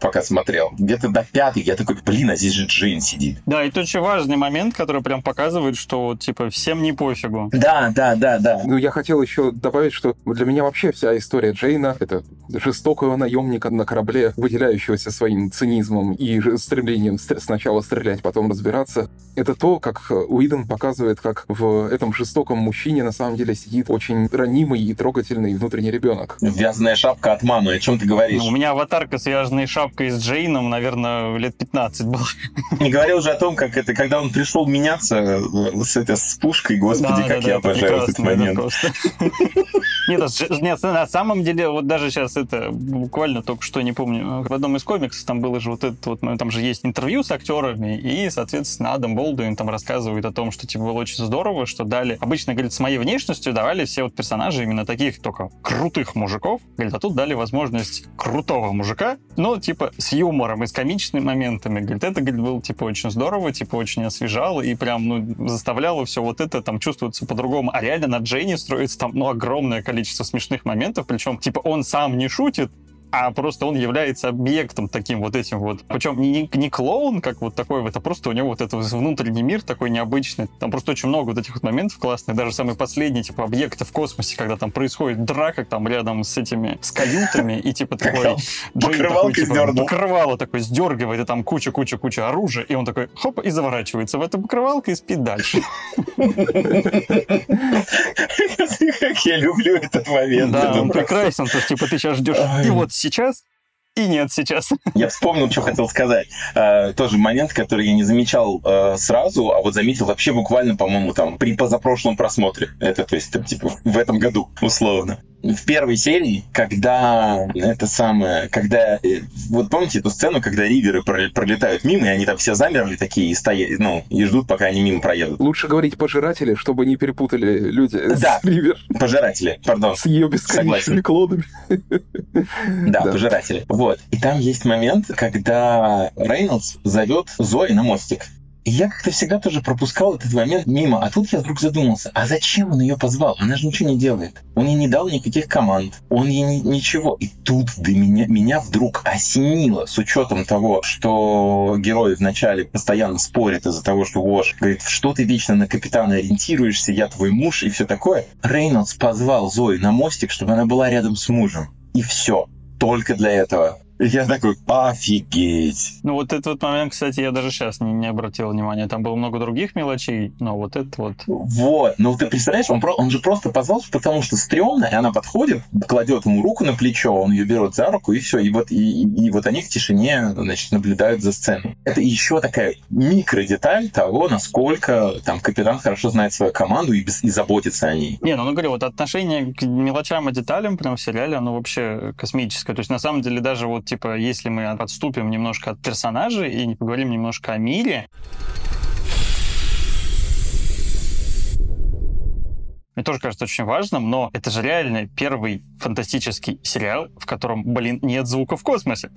пока смотрел. Где-то до пятой я такой, блин, а здесь же Джейн сидит. Да, и тут очень важный момент, который прям показывает, что, типа, всем не пофигу. Да, да, да, да. Ну, я хотел еще добавить, что для меня вообще вся история Джейна — это жестокого наемника на корабле, выделяющегося своим цинизмом и стремлением сначала стрелять, потом разбираться. Это то, то, как Уидон показывает, как в этом жестоком мужчине на самом деле сидит очень ранимый и трогательный внутренний ребенок. Вязаная шапка от мамы, о чем ты говоришь? Ну, у меня аватарка с вязаной шапкой с Джейном, наверное, лет 15 была. Не говоря уже о том, как это, когда он пришел меняться э, с, это, с пушкой, господи, Да, как да, да, я это обожаю этот момент. Нет, нет, на самом деле, вот даже сейчас это буквально только что, не помню, в одном из комиксов там было же вот это вот, ну, там же есть интервью с актерами, и, соответственно, Адам Болдуин там рассказывает о том, что типа было очень здорово, что дали, обычно, говорит, с моей внешностью давали все вот персонажи именно таких только крутых мужиков, говорит, а тут дали возможность крутого мужика, но типа с юмором и с комичными моментами, говорит, это, говорит, было типа очень здорово, типа очень освежало и прям, ну, заставляло все вот это там чувствоваться по-другому, а реально на Джейне строится там, ну, огромное количество смешных моментов, причем, типа, он сам не шутит, а просто он является объектом таким вот этим вот. Причем не, не- не клоун, как вот такой вот, а просто у него вот этот внутренний мир такой необычный. Там просто очень много вот этих вот моментов классных. Даже самый последний, типа, объекты в космосе, когда там происходит драка там рядом с этими, с каютами, и типа такой... такой, типа, покрывало такой сдергивает, и там куча-куча-куча оружия, и он такой, хоп, и заворачивается в эту покрывалку и спит дальше. [LAUGHS] Как я люблю этот момент. Да, он прекрасен, то есть, типа, ты сейчас ждешь, и вот сейчас, и нет сейчас. Я вспомнил, что хотел сказать. Э, тоже момент, который я не замечал э, сразу, а вот заметил вообще буквально, по-моему, там при позапрошлом просмотре. Это, то есть, там, типа, в этом году, условно. В первой серии, когда это самое, когда, э, вот помните эту сцену, когда риверы про- пролетают мимо, и они там все замерли такие и стоят, ну, и ждут, пока они мимо проедут. Лучше говорить пожиратели, чтобы не перепутали люди Да. с Ривер, Пожиратели, пардон. с ее бесконечными Согласен. клонами. Да, Да. пожиратели. Вот. И там есть момент, когда Рейнольдс зовет Зои на мостик. И я как-то всегда тоже пропускал этот момент мимо. А тут я вдруг задумался, а зачем он ее позвал? Она же ничего не делает. Он ей не дал никаких команд. Он ей ни- ничего. И тут до меня, меня вдруг осенило, с учетом того, что герои вначале постоянно спорят из-за того, что Вош говорит, что ты вечно на капитана ориентируешься, я твой муж и все такое. Рейнольдс позвал Зои на мостик, чтобы она была рядом с мужем. И все. Только для этого. Я такой, офигеть. Ну, вот этот вот момент, кстати, я даже сейчас не, не обратил внимания. Там было много других мелочей, но вот это вот... Вот, ну ты представляешь, он, про- он же просто позвал, потому что стрёмно, и она подходит, кладет ему руку на плечо, он ее берет за руку, и все, и вот, и, и- и вот они в тишине, значит, наблюдают за сценой. Это еще такая микродеталь того, насколько там капитан хорошо знает свою команду и, без- и заботится о ней. Не, ну, ну говорю, вот отношение к мелочам и деталям прям в сериале, оно вообще космическое. То есть, на самом деле, даже вот, типа, если мы отступим немножко от персонажей и не поговорим немножко о мире, Мне тоже кажется очень важным, но это же реально первый фантастический сериал, в котором, блин, нет звука в космосе.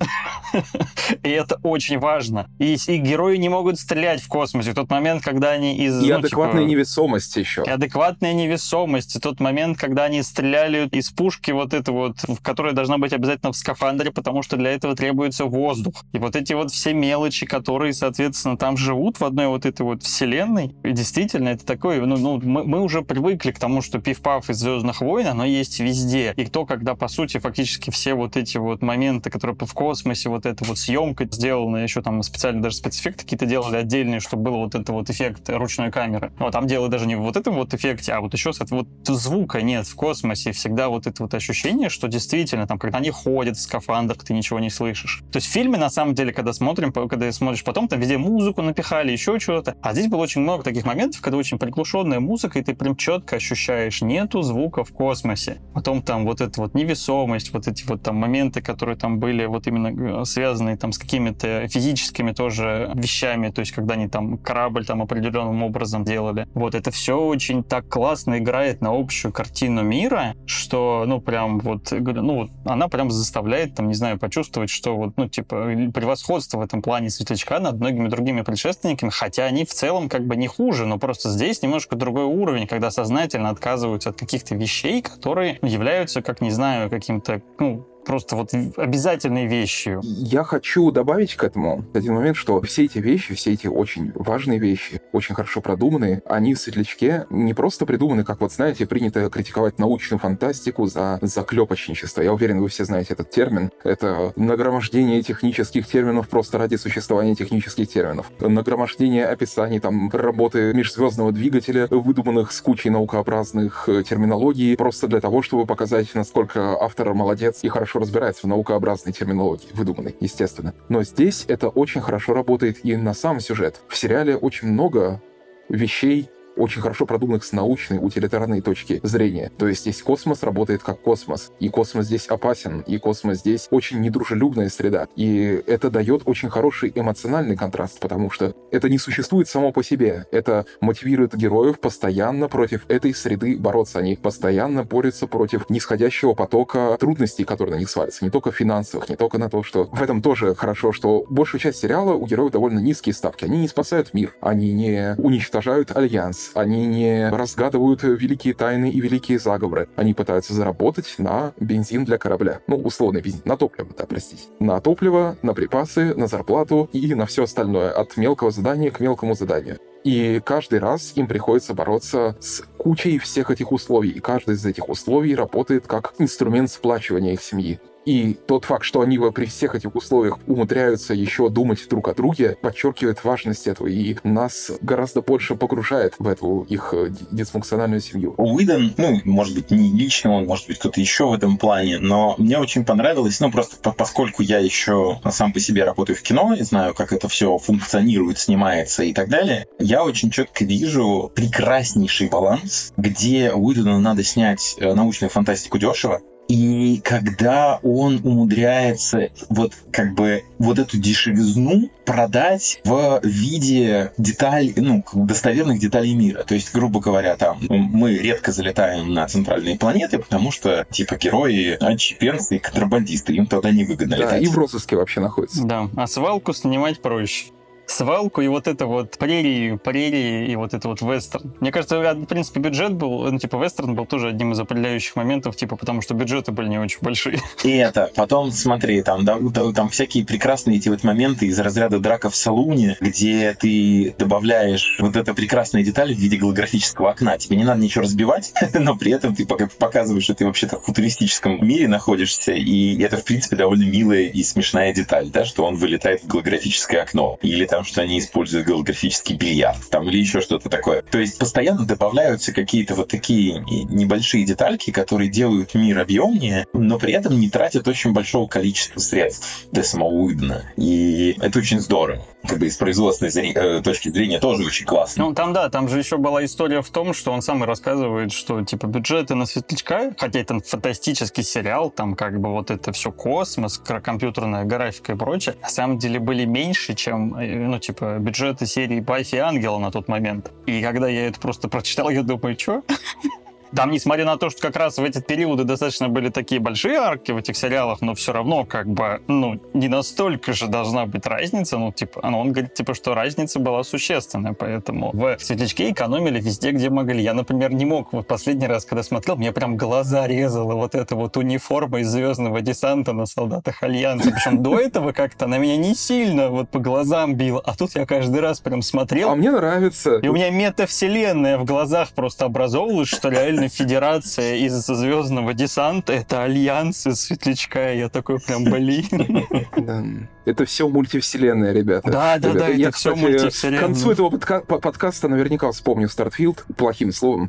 [LAUGHS] И это очень важно. И, герои не могут стрелять в космосе. В тот момент, когда они из... И ну, адекватная типа, невесомость еще. и адекватная невесомость. И тот момент, когда они стреляли из пушки вот это вот, в которая должна быть обязательно в скафандре, потому что для этого требуется воздух. И вот эти вот все мелочи, которые, соответственно, там живут в одной вот этой вот вселенной. И действительно, это такое, ну, ну мы, мы уже привыкли к тому, что пиф-паф из Звездных войн, оно есть везде. И то, когда, по сути, фактически все вот эти вот моменты, которые в космосе, вот эта вот съемка сделана, еще там специально даже спецэффекты какие-то делали отдельные, чтобы был вот это вот эффект ручной камеры. Вот там дело даже не в вот этом вот эффекте, а вот еще вот звука нет в космосе. Всегда вот это вот ощущение, что действительно там, когда они ходят в скафандрах, ты ничего не слышишь. То есть в фильме, на самом деле, когда смотрим, когда смотришь потом, там везде музыку напихали, еще чего-то. А здесь было очень много таких моментов, когда очень приглушенная музыка, и ты прям четко ощущаешь, нету звука в космосе. Потом там вот эта вот невесомость, вот эти вот там моменты, которые там были вот именно э, связанные там с какими-то физическими тоже вещами, то есть когда они там корабль там определенным образом делали. Вот это все очень так классно играет на общую картину мира, что, ну, прям вот, говорю, ну, вот она прям заставляет, там, не знаю, почувствовать, что вот, ну, типа, превосходство в этом плане Светлячка над многими другими предшественниками, хотя они в целом как бы не хуже, но просто здесь немножко другой уровень, когда сознательно отказываются от каких-то вещей, которые являются, как, не знаю, каким-то, ну, просто вот обязательной вещью. Я хочу добавить к этому один момент, что все эти вещи, все эти очень важные вещи, очень хорошо продуманные, они в «Светлячке» не просто придуманы, как вот, знаете, принято критиковать научную фантастику за заклепочничество. Я уверен, вы все знаете этот термин. Это нагромождение технических терминов просто ради существования технических терминов. Нагромождение описаний там работы межзвездного двигателя, выдуманных с кучей наукообразных э, терминологий, просто для того, чтобы показать, насколько автор молодец и хорошо разбирается в наукообразной терминологии, выдуманной, естественно. Но здесь это очень хорошо работает и на сам сюжет. В сериале очень много вещей, очень хорошо продуманных с научной, утилитарной точки зрения. То есть здесь космос работает как космос, и космос здесь опасен, и космос здесь очень недружелюбная среда. И это дает очень хороший эмоциональный контраст, потому что это не существует само по себе. Это мотивирует героев постоянно против этой среды бороться. Они постоянно борются против нисходящего потока трудностей, которые на них свалятся. Не только финансовых, не только на то, что... В этом тоже хорошо, что большую часть сериала у героев довольно низкие ставки. Они не спасают мир, они не уничтожают Альянс, они не разгадывают великие тайны и великие заговоры. Они пытаются заработать на бензин для корабля. Ну, условный бензин, на топливо, да, простите. На топливо, на припасы, на зарплату и на все остальное, от мелкого задания к мелкому заданию. И каждый раз им приходится бороться с кучей всех этих условий. И каждый из этих условий работает как инструмент сплачивания их семьи. И тот факт, что они при всех этих условиях умудряются еще думать друг о друге, подчеркивает важность этого и нас гораздо больше погружает в эту их э, дисфункциональную семью. Уидон, ну, может быть, не лично он, может быть, кто-то еще в этом плане, но мне очень понравилось, ну, просто по поскольку я еще сам по себе работаю в кино и знаю, как это все функционирует, снимается и так далее, я очень четко вижу прекраснейший баланс, где Уидону надо снять э, научную фантастику дешево, и когда он умудряется вот как бы вот эту дешевизну продать в виде деталей, ну, достоверных деталей мира. То есть, грубо говоря, там мы редко залетаем на центральные планеты, потому что, типа, герои отщепенцы и контрабандисты, им тогда невыгодно да, летать. и в розыске вообще находятся. Да, а свалку снимать проще свалку и вот это вот прерии, прерии и вот это вот вестерн. Мне кажется, в принципе, бюджет был, ну, типа, вестерн был тоже одним из определяющих моментов, типа, потому что бюджеты были не очень большие. И это, потом, смотри, там, да, там всякие прекрасные эти вот моменты из разряда драка в салуне, где ты добавляешь вот это прекрасные детали в виде голографического окна. Тебе не надо ничего разбивать, [LAUGHS] но при этом ты показываешь, что ты вообще-то в футуристическом мире находишься, и это, в принципе, довольно милая и смешная деталь, да, что он вылетает в голографическое окно. Или там, что они используют голографический бильярд, там, или еще что-то такое. То есть постоянно добавляются какие-то вот такие небольшие детальки, которые делают мир объемнее, но при этом не тратят очень большого количества средств для самого Уидона. И это очень здорово. Как бы из производственной э, точки зрения тоже очень классно. Ну, там, да, там же еще была история в том, что он сам и рассказывает, что, типа, бюджеты на Светлячка, хотя это фантастический сериал, там, как бы, вот это все космос, компьютерная графика и прочее, на самом деле были меньше, чем э, ну, типа, бюджеты серии Баффи Ангела на тот момент. И когда я это просто прочитал, я думаю, что? [LAUGHS] Там, несмотря на то, что как раз в эти периоды достаточно были такие большие арки в этих сериалах, но все равно, как бы, ну, не настолько же должна быть разница. Ну, типа, ну, он говорит, типа, что разница была существенная, поэтому в «Светлячке» экономили везде, где могли. Я, например, не мог, вот последний раз, когда смотрел, мне прям глаза резала вот эта вот униформа из «Звездного десанта» на солдатах Альянса. Причем до этого как-то на меня не сильно вот по глазам било, а тут я каждый раз прям смотрел. А мне нравится. И у меня метавселенная в глазах просто образовывалась, что реально Национальная Федерация из Звездного десанта, это Альянс из Светлячка. Я такой прям, блин. Это все мультивселенная, ребята. Да, да, да, это все мультивселенная. К концу этого подкаста наверняка вспомню Starfield, плохим словом,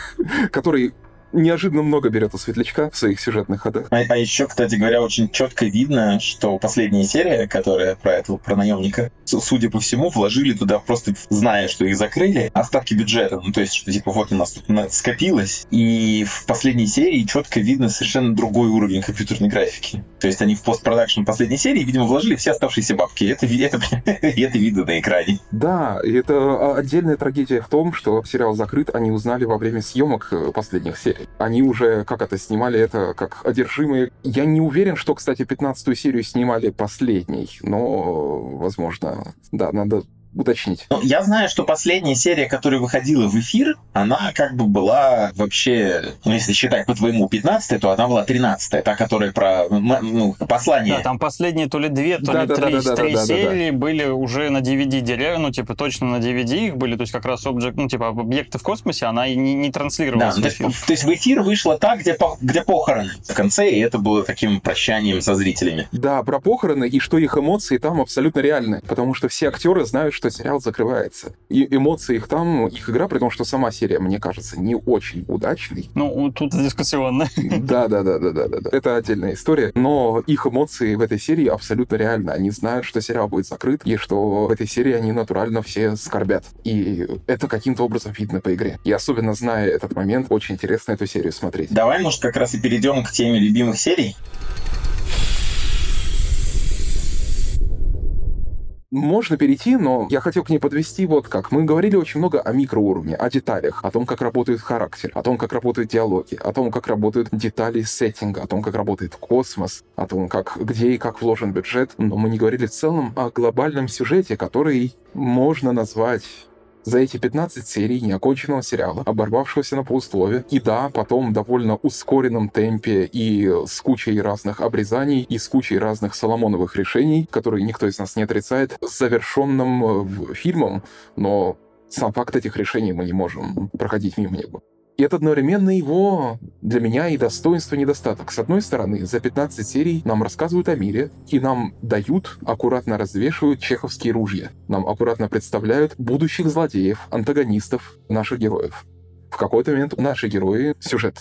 [LAUGHS] который неожиданно много берет у Светлячка в своих сюжетных ходах. А, а еще, кстати говоря, очень четко видно, что последняя серия, которая про этого, про наемника, судя по всему, вложили туда просто зная, что их закрыли, остатки бюджета. Ну, то есть, что типа вот у нас тут скопилось. И в последней серии четко видно совершенно другой уровень компьютерной графики. То есть они в постпродакшн последней серии, видимо, вложили все оставшиеся бабки. Это, это, [LAUGHS] это видно на экране. Да, и это отдельная трагедия в том, что сериал закрыт, они узнали во время съемок э, последних серий. Они уже, как это, снимали это как одержимые. Я не уверен, что, кстати, 15-ю серию снимали последней, но, возможно, да, надо уточнить. Ну, я знаю, что последняя серия, которая выходила в эфир, она как бы была вообще, ну, если считать по твоему 15 то она была 13 та, которая про ну, послание. Да, там последние то ли две, то ли три, три серии были уже на DVD деревья, ну, типа, точно на DVD их были, то есть как раз объект, ну, типа, объекты в космосе, она и не, не транслировалась да, в эфир. То есть, то есть в эфир вышла та, где, где похороны в конце, и это было таким прощанием со зрителями. Да, про похороны, и что их эмоции там абсолютно реальны, потому что все актеры знают, что сериал закрывается. И эмоции их там, их игра, при том, что сама серия, мне кажется, не очень удачной. Ну, тут дискуссионно. [LAUGHS] Да, да, да, да, да, да. Это отдельная история. Но их эмоции в этой серии абсолютно реальны. Они знают, что сериал будет закрыт, и что в этой серии они натурально все скорбят. И это каким-то образом видно по игре. И особенно зная этот момент, очень интересно эту серию смотреть. Давай, может, как раз и перейдем к теме любимых серий. Можно перейти, но я хотел к ней подвести вот как. Мы говорили очень много о микроуровне, о деталях, о том, как работает характер, о том, как работают диалоги, о том, как работают детали сеттинга, о том, как работает космос, о том, как, где и как вложен бюджет. Но мы не говорили в целом о глобальном сюжете, который можно назвать за эти 15 серий неоконченного сериала, оборвавшегося на полуслове, и да, потом довольно ускоренном темпе и с кучей разных обрезаний, и с кучей разных Соломоновых решений, которые никто из нас не отрицает, завершенным э, фильмом, но сам факт этих решений мы не можем проходить мимо него. И это одновременно его, для меня, и достоинство, и недостаток. С одной стороны, за 15 серий нам рассказывают о мире, и нам дают, аккуратно развешивают чеховские ружья. Нам аккуратно представляют будущих злодеев, антагонистов, наших героев. В какой-то момент наши герои, сюжет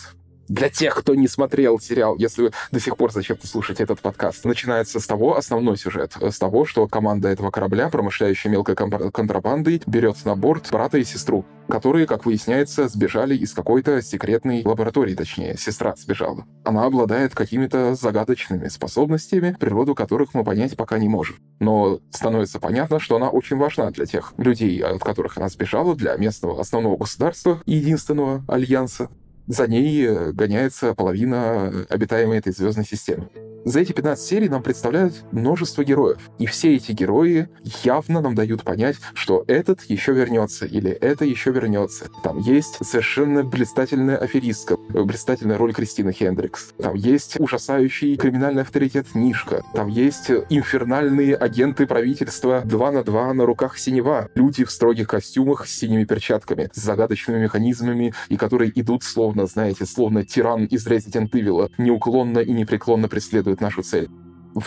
для тех, кто не смотрел сериал, если вы до сих пор зачем-то слушаете этот подкаст, начинается с того, основной сюжет, с того, что команда этого корабля, промышляющая мелкой контрабандой, берет на борт брата и сестру, которые, как выясняется, сбежали из какой-то секретной лаборатории, точнее, сестра сбежала. Она обладает какими-то загадочными способностями, природу которых мы понять пока не можем. Но становится понятно, что она очень важна для тех людей, от которых она сбежала, для местного основного государства и единственного альянса за ней э, гоняется половина обитаемой этой звездной системы. За эти 15 серий нам представляют множество героев. И все эти герои явно нам дают понять, что этот еще вернется, или это еще вернется. Там есть совершенно блистательная аферистка, блистательная роль Кристины Хендрикс. Там есть ужасающий криминальный авторитет Нишка. Там есть инфернальные агенты правительства 2 на 2 на руках синева. Люди в строгих костюмах с синими перчатками, с загадочными механизмами, и которые идут словно, знаете, словно тиран из Resident Evil, неуклонно и непреклонно преследует нашу цель.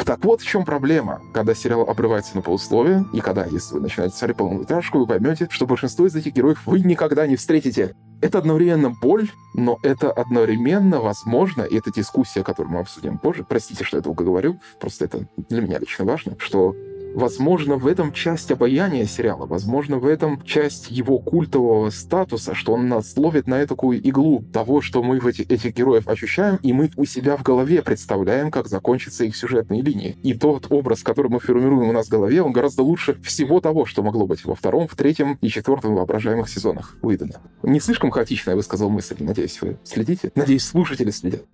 Так вот в чем проблема, когда сериал обрывается на полусловие, и когда, если вы начинаете смотреть полнометражку, вы поймете, что большинство из этих героев вы никогда не встретите. Это одновременно боль, но это одновременно возможно, и это дискуссия, которую мы обсудим позже, простите, что я долго говорю, просто это для меня лично важно, что Возможно, в этом часть обаяния сериала, возможно, в этом часть его культового статуса, что он нас ловит на такую иглу того, что мы в эти, этих героев ощущаем, и мы у себя в голове представляем, как закончится их сюжетные линии. И тот образ, который мы формируем у нас в голове, он гораздо лучше всего того, что могло быть во втором, в третьем и четвертом воображаемых сезонах Уидона. Не слишком хаотично я высказал мысль, надеюсь, вы следите? Надеюсь, слушатели следят.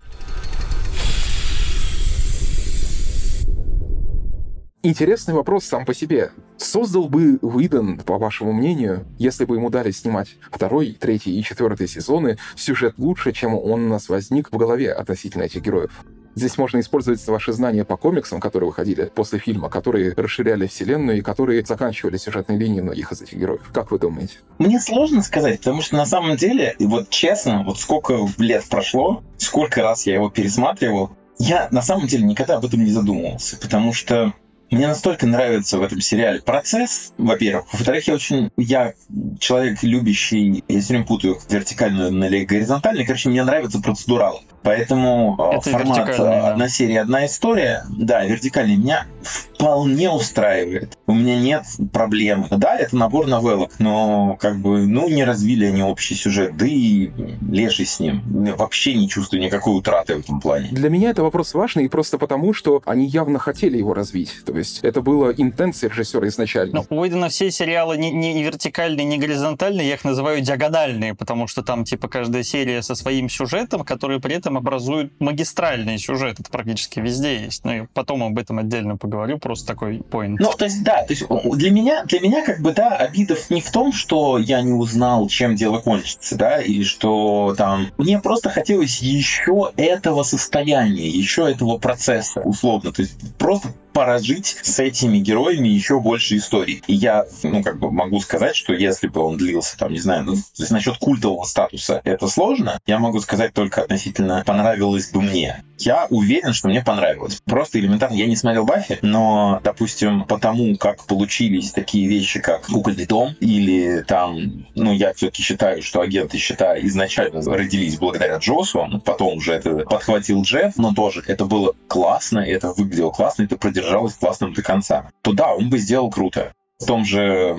Интересный вопрос сам по себе. Создал бы Уидон, по вашему мнению, если бы ему дали снимать второй, третий и четвертый сезоны, сюжет лучше, чем он у нас возник в голове относительно этих героев? Здесь можно использовать ваши знания по комиксам, которые выходили после фильма, которые расширяли вселенную и которые заканчивали сюжетные линии многих из этих героев. Как вы думаете? Мне сложно сказать, потому что на самом деле, вот честно, вот сколько лет прошло, сколько раз я его пересматривал, я на самом деле никогда об этом не задумывался, потому что мне настолько нравится в этом сериале процесс, во-первых. Во-вторых, я очень... Я человек, любящий... Я все время путаю вертикальную или горизонтальную. Короче, мне нравится процедурал. Поэтому э, Это формат э, да. одна серия, одна история, да, вертикальный, меня вполне устраивает. У меня нет проблем. Да, это набор новеллок, но как бы, ну, не развили они общий сюжет, да и леший с ним. Вообще не чувствую никакой утраты в этом плане. Для меня это вопрос важный просто потому, что они явно хотели его развить. То есть это было интенция режиссера изначально. Ну, у Уэйдена все сериалы не, не вертикальные, не горизонтальные, я их называю диагональные, потому что там, типа, каждая серия со своим сюжетом, который при этом образует магистральный сюжет. Это практически везде есть. Ну и потом об этом отдельно поговорю, просто такой поинт. Ну, то есть, да, то есть для меня, для меня как бы, да, обида не в том, что я не узнал, чем дело кончится, да, или что там... Мне просто хотелось еще этого состояния, еще этого процесса, условно. То есть просто прожить с этими героями еще больше историй. И я, ну, как бы могу сказать, что если бы он длился, там, не знаю, ну, то есть насчет культового статуса это сложно, я могу сказать только относительно понравилось бы мне. Я уверен, что мне понравилось. Просто элементарно, я не смотрел Баффи, но, допустим, потому как получились такие вещи, как «Кукольный дом» или там, ну, я все-таки считаю, что агенты счета изначально родились благодаря Джосу, потом уже это подхватил Джефф, но тоже это было классно, это выглядело классно, это продержалось держалась классным до конца, то да, он бы сделал круто. В том же,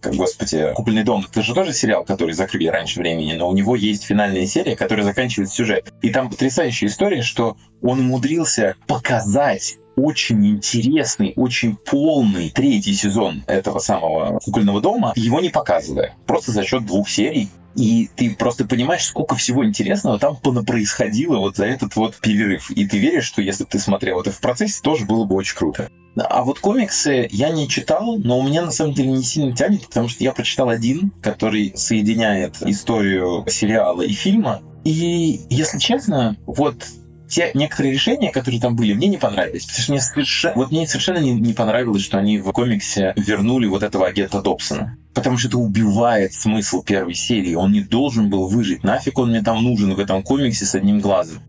как, господи, «Кукольный дом» — это же тоже сериал, который закрыли раньше времени, но у него есть финальная серия, которая заканчивает сюжет. И там потрясающая история, что он умудрился показать очень интересный, очень полный третий сезон этого самого «Кукольного дома», его не показывая. Просто за счет двух серий и ты просто понимаешь, сколько всего интересного там происходило вот за этот вот перерыв. И ты веришь, что если ты смотрел это в процессе, тоже было бы очень круто. А вот комиксы я не читал, но у меня на самом деле не сильно тянет, потому что я прочитал один, который соединяет историю сериала и фильма. И, если честно, вот те некоторые решения, которые там были, мне не понравились. Потому что мне совершенно, вот мне совершенно не, не понравилось, что они в комиксе вернули вот этого агента Добсона. Потому что это убивает смысл первой серии. Он не должен был выжить. Нафиг он мне там нужен в этом комиксе с одним глазом.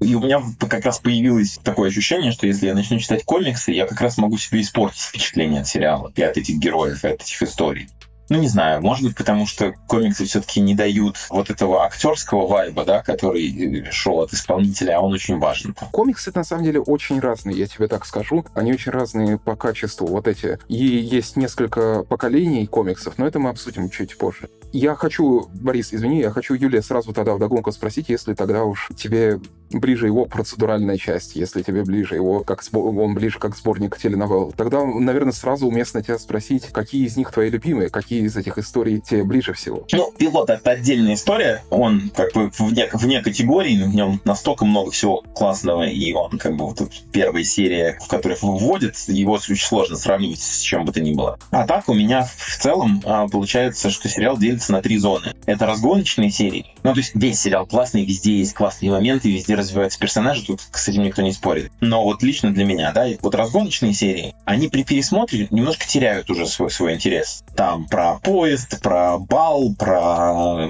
И у меня как раз появилось такое ощущение, что если я начну читать комиксы, я как раз могу себе испортить впечатление от сериала и от этих героев, и от этих историй. Ну, не знаю, может быть, потому что комиксы все-таки не дают вот этого актерского вайба, да, который шел от исполнителя, а он очень важен. Комиксы, на самом деле, очень разные, я тебе так скажу. Они очень разные по качеству, вот эти. И есть несколько поколений комиксов, но это мы обсудим чуть позже. Я хочу, Борис, извини, я хочу Юлия сразу тогда вдогонку спросить, если тогда уж тебе ближе его процедуральная часть, если тебе ближе его, как он ближе как сборник теленовелл, тогда, наверное, сразу уместно тебя спросить, какие из них твои любимые, какие из этих историй тебе ближе всего? Ну, пилот — это отдельная история, он как бы вне, вне категории, в нем настолько много всего классного, и он как бы вот первая серия, в которой вводит, его очень сложно сравнивать с чем бы то ни было. А так у меня в целом а, получается, что сериал делится на три зоны. Это разгоночные серии, ну, то есть весь сериал классный, везде есть классные моменты, везде развиваются персонажи, тут с этим никто не спорит. Но вот лично для меня, да, вот разгоночные серии, они при пересмотре немножко теряют уже свой, свой интерес. Там про поезд, про бал, про,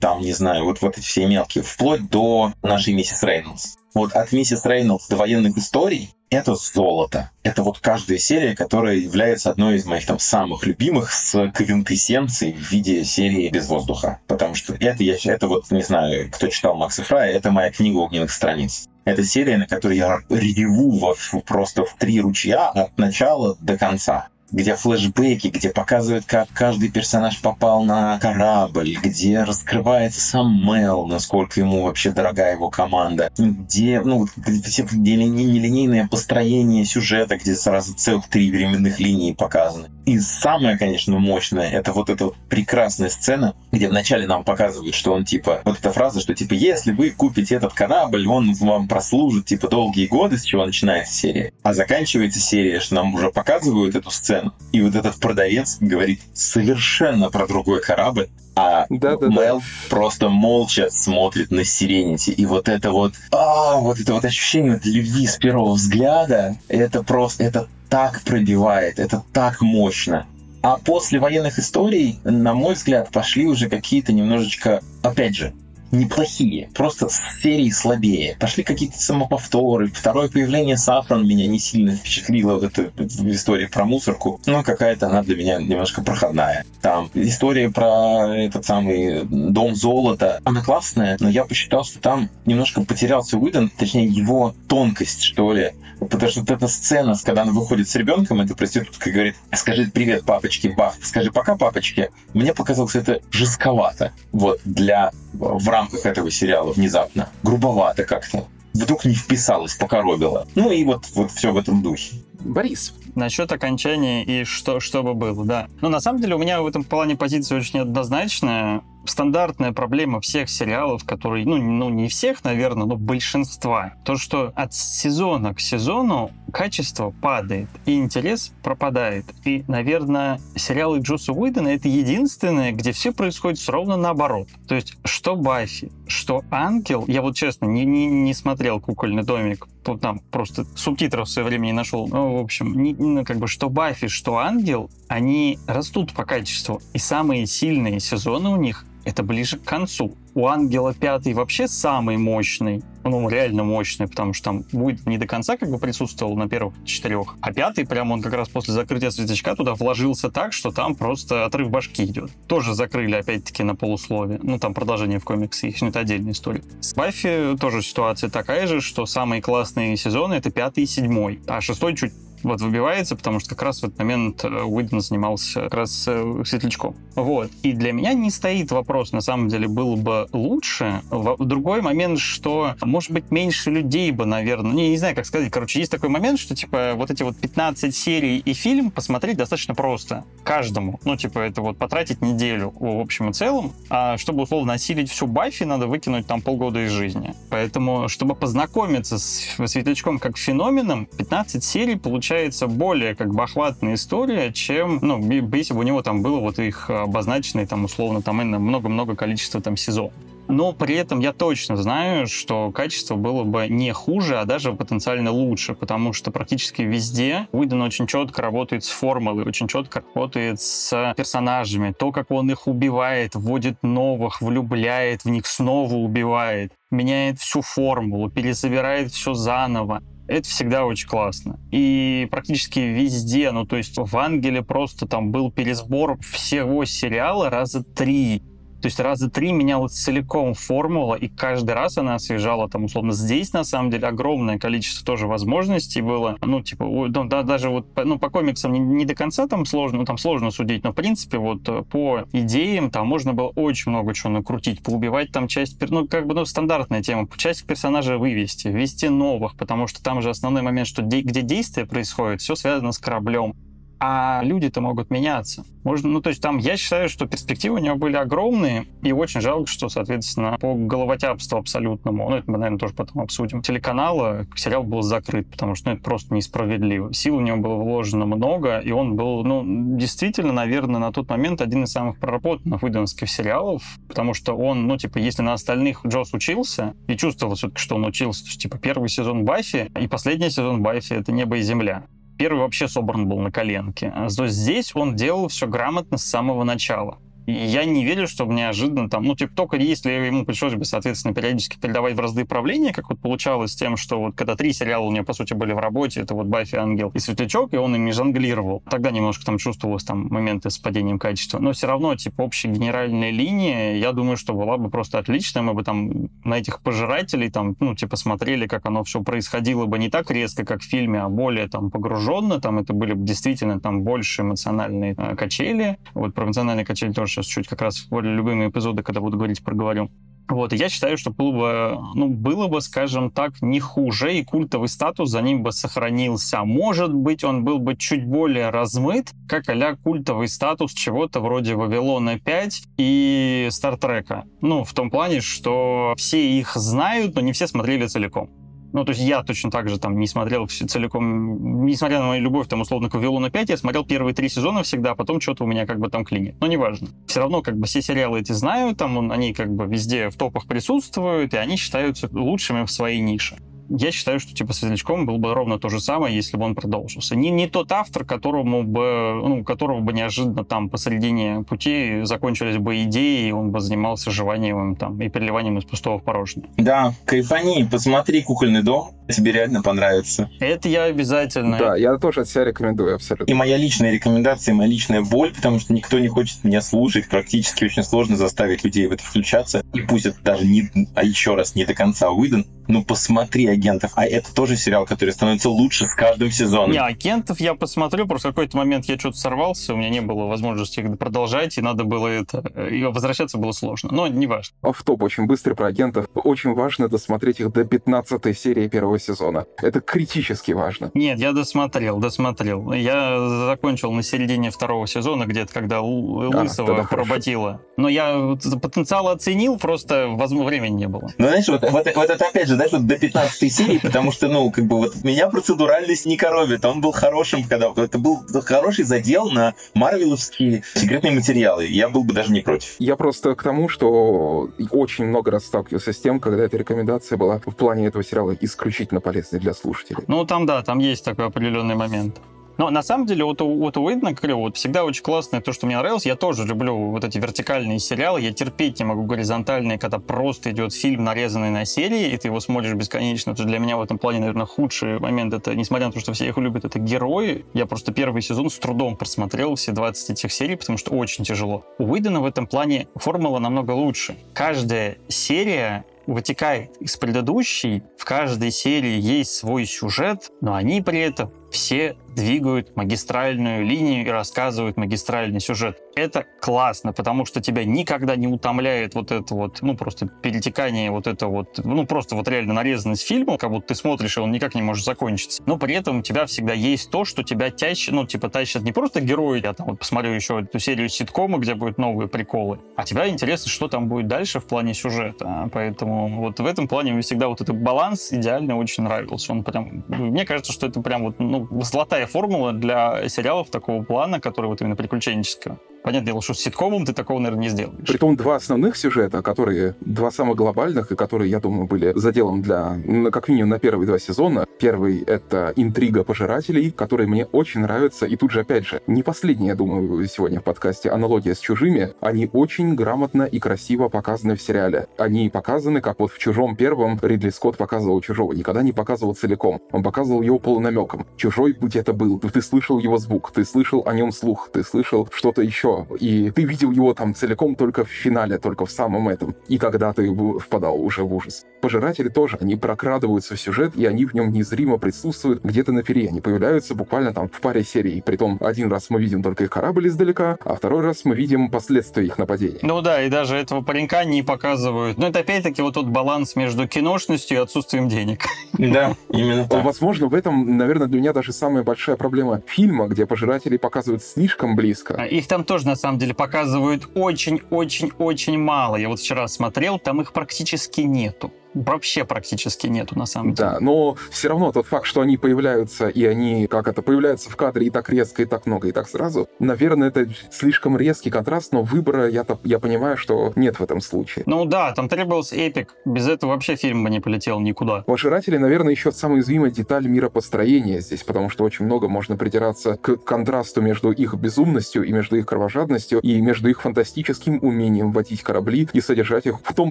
там, не знаю, вот, вот эти все мелкие, вплоть до нашей миссис Рейнольдс. Вот от миссис Рейнольдс до военных историй это золото. Это вот каждая серия, которая является одной из моих там самых любимых с квинтэссенцией в виде серии «Без воздуха». Потому что это, я, это вот, не знаю, кто читал Макса Фрая, это моя книга огненных страниц. Это серия, на которой я реву во, просто в три ручья от начала до конца где флешбеки, где показывают, как каждый персонаж попал на корабль, где раскрывается сам Мел, насколько ему вообще дорога его команда, где, ну, где, где нелинейное построение сюжета, где сразу целых три временных линии показаны. И самое, конечно, мощное, это вот эта вот прекрасная сцена, где вначале нам показывают, что он типа, вот эта фраза, что типа, если вы купите этот корабль, он вам прослужит типа долгие годы, с чего начинается серия. А заканчивается серия, что нам уже показывают эту сцену, сцену. И вот этот продавец говорит совершенно про другой корабль, а да, да, Мел да. просто молча смотрит на Сиренити. И вот это вот, а, вот это вот ощущение вот любви с первого взгляда, это просто, это так пробивает, это так мощно. А после военных историй, на мой взгляд, пошли уже какие-то немножечко, опять же, неплохие, просто серии слабее. Пошли какие-то самоповторы. Второе появление Сафран меня не сильно впечатлило вот эта история про мусорку. Но какая-то она для меня немножко проходная. Там история про этот самый дом золота. Она классная, но я посчитал, что там немножко потерялся Уидон, точнее его тонкость, что ли. Потому что вот эта сцена, когда она выходит с ребенком, эта проститутка говорит, скажи привет папочке, бах, скажи пока папочке. Мне показалось это жестковато. Вот, для в рамках этого сериала внезапно. Грубовато как-то. Вдруг не вписалось, покоробило. Ну и вот, вот все в этом духе. Борис. Насчет окончания и что, что бы было, да. Ну, на самом деле, у меня в этом плане позиция очень однозначная. Стандартная проблема всех сериалов, которые, ну, ну не всех, наверное, но большинства. То, что от сезона к сезону качество падает, и интерес пропадает. И, наверное, сериалы Джоса Уидона — это единственное, где все происходит ровно наоборот. То есть, что Баффи, что Ангел, я вот честно не, не, не смотрел «Кукольный домик», там просто субтитров в свое время не нашел. Ну, в общем, не, ну, как бы что Баффи, что Ангел, они растут по качеству. И самые сильные сезоны у них это ближе к концу. У Ангела пятый вообще самый мощный, ну, реально мощный, потому что там будет не до конца как бы присутствовал на первых четырех, а пятый прям он как раз после закрытия светочка туда вложился так, что там просто отрыв башки идет. Тоже закрыли опять-таки на полусловие. Ну, там продолжение в комиксе, их, это отдельная история. С Баффи тоже ситуация такая же, что самые классные сезоны это пятый и седьмой, а шестой чуть вот выбивается, потому что как раз в этот момент э, Уидон занимался как раз э, светлячком. Вот. И для меня не стоит вопрос, на самом деле, было бы лучше. Другой момент, что, может быть, меньше людей бы, наверное, не, не знаю, как сказать, короче, есть такой момент, что, типа, вот эти вот 15 серий и фильм посмотреть достаточно просто. Каждому. Ну, типа, это вот потратить неделю в общем и целом. А чтобы, условно, осилить всю Баффи, надо выкинуть там полгода из жизни. Поэтому, чтобы познакомиться с светлячком как феноменом, 15 серий получается получается более как бы охватная история, чем, ну, если бы у него там было вот их обозначенные там условно там много-много количества там сезонов. Но при этом я точно знаю, что качество было бы не хуже, а даже потенциально лучше, потому что практически везде Уидон очень четко работает с формулой, очень четко работает с персонажами. То, как он их убивает, вводит новых, влюбляет в них, снова убивает, меняет всю формулу, пересобирает все заново это всегда очень классно. И практически везде, ну то есть в Ангеле просто там был пересбор всего сериала раза три. То есть раза три менялась целиком формула, и каждый раз она освежала там, условно, здесь, на самом деле, огромное количество тоже возможностей было. Ну, типа, ну, да, даже вот ну, по комиксам не, не до конца там сложно, ну, там сложно судить, но, в принципе, вот э, по идеям там можно было очень много чего накрутить, поубивать там часть, ну, как бы, ну, стандартная тема, часть персонажа вывести, ввести новых, потому что там же основной момент, что де- где действие происходит, все связано с кораблем а люди-то могут меняться. Можно, ну, то есть там я считаю, что перспективы у него были огромные, и очень жалко, что, соответственно, по головотяпству абсолютному, ну, это мы, наверное, тоже потом обсудим, телеканала сериал был закрыт, потому что, ну, это просто несправедливо. Сил у него было вложено много, и он был, ну, действительно, наверное, на тот момент один из самых проработанных выдановских сериалов, потому что он, ну, типа, если на остальных Джос учился, и чувствовал все-таки, что он учился, то есть, типа, первый сезон Баффи и последний сезон Баффи — это «Небо и земля». Первый вообще собран был на коленке. А здесь он делал все грамотно с самого начала. Я не верю, что неожиданно там, ну, типа, только если ему пришлось бы, соответственно, периодически передавать в разды правления, как вот получалось с тем, что вот когда три сериала у него, по сути, были в работе, это вот Баффи, Ангел и Светлячок, и он ими жонглировал. Тогда немножко там чувствовалось там моменты с падением качества. Но все равно, типа, общая генеральная линия, я думаю, что была бы просто отличная. Мы бы там на этих пожирателей там, ну, типа, смотрели, как оно все происходило бы не так резко, как в фильме, а более там погруженно. Там это были бы действительно там больше эмоциональные э, качели. Вот про эмоциональные качели тоже сейчас чуть как раз в любые эпизоды, когда буду говорить, проговорю. Вот, и я считаю, что было бы, ну, было бы, скажем так, не хуже, и культовый статус за ним бы сохранился. Может быть, он был бы чуть более размыт, как а культовый статус чего-то вроде Вавилона 5 и Стартрека. Ну, в том плане, что все их знают, но не все смотрели целиком. Ну, то есть я точно так же там не смотрел все целиком, несмотря на мою любовь, там, условно, к Вавилону 5, я смотрел первые три сезона всегда, а потом что-то у меня как бы там клинит. Но неважно. Все равно как бы все сериалы эти знаю, там они как бы везде в топах присутствуют, и они считаются лучшими в своей нише я считаю, что типа Светлячком было бы ровно то же самое, если бы он продолжился. Не, не тот автор, которому бы, ну, которого бы неожиданно там посередине пути закончились бы идеи, и он бы занимался жеванием там и переливанием из пустого в порожнее. Да, кайфани, посмотри «Кукольный дом», тебе реально понравится. Это я обязательно. Да, я тоже от себя рекомендую абсолютно. И моя личная рекомендация, моя личная боль, потому что никто не хочет меня слушать, практически очень сложно заставить людей в это включаться. И пусть это даже не, а еще раз не до конца Уидон, ну посмотри агентов, а это тоже сериал, который становится лучше с каждым сезоном. Не, агентов я посмотрю, просто в какой-то момент я что-то сорвался, у меня не было возможности их продолжать, и надо было это, и возвращаться было сложно, но не важно. В топ очень быстрый про агентов. Очень важно досмотреть их до 15 серии первого сезона. Это критически важно. Нет, я досмотрел, досмотрел. Я закончил на середине второго сезона, где-то когда А, Лысого тогда хорошо. поработило. Но я потенциал оценил, просто возможно, времени не было. Ну, знаешь, вот, вот, вот это опять же, знаешь, вот до 15 серии, потому что, ну, как бы вот меня процедуральность не коробит. Он был хорошим, когда это был хороший задел на марвеловские секретные материалы. Я был бы даже не против. Я просто к тому, что очень много раз сталкивался с тем, когда эта рекомендация была в плане этого сериала исключительно полезной для слушателей. Ну, там, да, там есть такой определенный момент. Но на самом деле вот у, вот у Уидона, говорю, вот всегда очень классное то, что мне нравилось. Я тоже люблю вот эти вертикальные сериалы. Я терпеть не могу горизонтальные, когда просто идет фильм, нарезанный на серии, и ты его смотришь бесконечно. То для меня в этом плане, наверное, худший момент это, несмотря на то, что все их любят, это герои. Я просто первый сезон с трудом просмотрел все 20 этих серий, потому что очень тяжело. У Уидона в этом плане формула намного лучше. Каждая серия вытекает из предыдущей. В каждой серии есть свой сюжет, но они при этом все двигают магистральную линию и рассказывают магистральный сюжет. Это классно, потому что тебя никогда не утомляет вот это вот, ну, просто перетекание вот это вот, ну, просто вот реально нарезанность фильма, как будто ты смотришь, и он никак не может закончиться. Но при этом у тебя всегда есть то, что тебя тащит, ну, типа, тащит не просто герои, я там вот посмотрю еще эту серию ситкома, где будут новые приколы, а тебя интересно, что там будет дальше в плане сюжета. Поэтому вот в этом плане мне всегда вот этот баланс идеально очень нравился. Он прям, мне кажется, что это прям вот, ну, золотая формула для сериалов такого плана, который вот именно приключенческого. Понятное дело, что с ситкомом ты такого, наверное, не сделаешь. Притом два основных сюжета, которые два самых глобальных, и которые, я думаю, были заделом для, как минимум, на первые два сезона. Первый — это интрига пожирателей, которые мне очень нравятся. И тут же, опять же, не последняя, я думаю, сегодня в подкасте аналогия с чужими. Они очень грамотно и красиво показаны в сериале. Они показаны, как вот в «Чужом» первом Ридли Скотт показывал «Чужого». Никогда не показывал целиком. Он показывал его полунамеком. «Чужой» где-то был. Ты слышал его звук, ты слышал о нем слух, ты слышал что-то еще. И ты видел его там целиком только в финале, только в самом этом. И тогда ты впадал уже в ужас. Пожиратели тоже, они прокрадываются в сюжет, и они в нем незримо присутствуют где-то на пере. Они появляются буквально там в паре серий. Притом один раз мы видим только их корабль издалека, а второй раз мы видим последствия их нападения. Ну да, и даже этого паренька не показывают. Но это опять-таки вот тот баланс между киношностью и отсутствием денег. Да, именно так. Возможно, в этом, наверное, для меня даже самая большая проблема фильма, где пожиратели показывают слишком близко. А Их там тоже, на самом деле, показывают очень-очень-очень мало. Я вот вчера смотрел, там их практически нету. Вообще практически нету, на самом деле. Да, но все равно тот факт, что они появляются, и они, как это, появляются в кадре и так резко, и так много, и так сразу, наверное, это слишком резкий контраст, но выбора, я, я понимаю, что нет в этом случае. Ну да, там требовался эпик. Без этого вообще фильм бы не полетел никуда. Пожиратели, наверное, еще самая уязвимая деталь миропостроения здесь, потому что очень много можно придираться к контрасту между их безумностью и между их кровожадностью, и между их фантастическим умением водить корабли и содержать их в том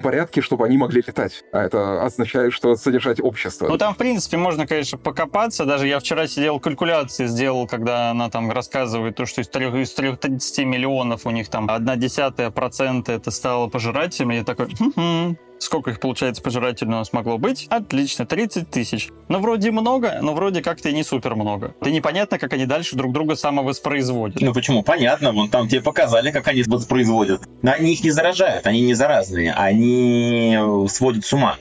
порядке, чтобы они могли летать. А это означает, что содержать общество. Ну там, в принципе, можно, конечно, покопаться. Даже я вчера сидел, калькуляции сделал, когда она там рассказывает то, что из, трех, из 30 миллионов у них там одна десятая процента это стало пожирателями. Я такой, «Хм-хм, Сколько их, получается, пожирателей у нас могло быть? Отлично, 30 тысяч. Ну, вроде много, но вроде как-то и не супер много. Да непонятно, как они дальше друг друга самовоспроизводят. Ну почему? Понятно, вон там тебе показали, как они воспроизводят. Но они их не заражают, они не заразные, они сводят с ума.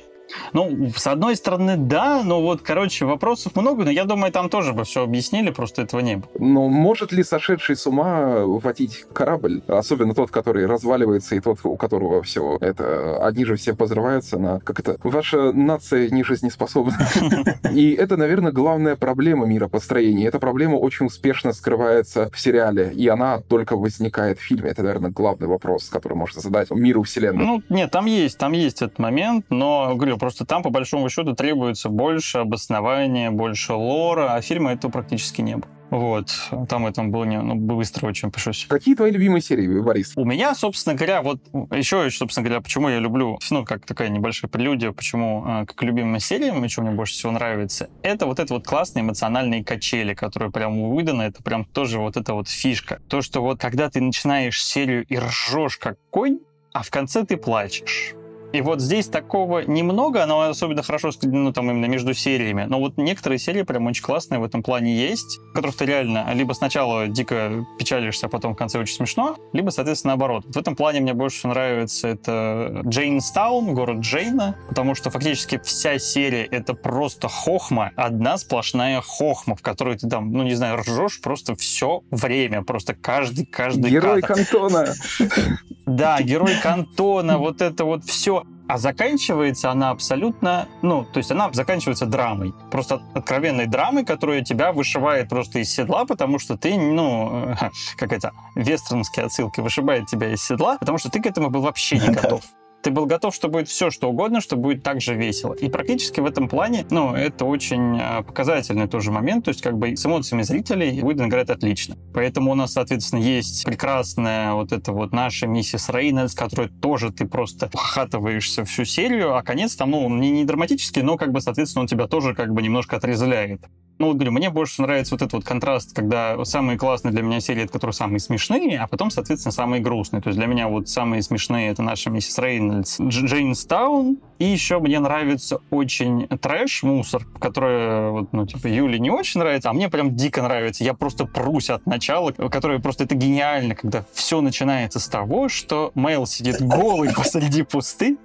Ну, с одной стороны, да, но вот, короче, вопросов много, но я думаю, там тоже бы все объяснили, просто этого не было. Но может ли сошедший с ума водить корабль? Особенно тот, который разваливается, и тот, у которого все это... Они же все позрываются на... Как это? Ваша нация не жизнеспособна. [LAUGHS] И это, наверное, главная проблема миропостроения. Эта проблема очень успешно скрывается в сериале, и она только возникает в фильме. Это, наверное, главный вопрос, который можно задать миру вселенной. Ну, нет, там есть, там есть этот момент, но, говорю, просто там, по большому счету, требуется больше обоснования, больше лора, а фильма этого практически не было. Вот, там этом было не, ну, быстро очень пришлось. Какие твои любимые серии, Борис? У меня, собственно говоря, вот еще, собственно говоря, почему я люблю, ну, как такая небольшая прелюдия, почему э, как любимая серия, мне что мне больше всего нравится, это вот это вот классные эмоциональные качели, которые прям выданы, это прям тоже вот эта вот фишка. То, что вот когда ты начинаешь серию и ржешь как конь, а в конце ты плачешь. И вот здесь такого немного, оно особенно хорошо, ну, там, именно между сериями. Но вот некоторые серии прям очень классные в этом плане есть, в которых ты реально либо сначала дико печалишься, а потом в конце очень смешно, либо, соответственно, наоборот. В этом плане мне больше нравится это Джейнстаун, город Джейна, потому что фактически вся серия — это просто хохма, одна сплошная хохма, в которой ты там, ну, не знаю, ржешь просто все время, просто каждый, каждый Герой кадр. Кантона. [LAUGHS] Да, герой Кантона, вот это вот все. А заканчивается она абсолютно, ну, то есть она заканчивается драмой. Просто откровенной драмой, которая тебя вышивает просто из седла, потому что ты, ну, [LAUGHS] как это, вестернские отсылки, вышибает тебя из седла, потому что ты к этому был вообще не [LAUGHS] готов ты был готов, что будет все, что угодно, что будет так же весело. И практически в этом плане, ну, это очень э, показательный тоже момент, то есть как бы с эмоциями зрителей Уидон играет отлично. Поэтому у нас, соответственно, есть прекрасная вот эта вот наша миссис Рейнольдс, которой тоже ты просто хохатываешься всю серию, а конец там, ну, не, не драматический, но как бы, соответственно, он тебя тоже как бы немножко отрезвляет. Ну, вот говорю, мне больше нравится вот этот вот контраст, когда самые классные для меня серии, это которые самые смешные, а потом, соответственно, самые грустные. То есть для меня вот самые смешные это наша миссис Рейнольдс, Джейнстаун, и еще мне нравится очень трэш, мусор, который, вот, ну, типа, Юле не очень нравится, а мне прям дико нравится. Я просто прусь от начала, которое просто это гениально, когда все начинается с того, что Мэл сидит голый посреди пусты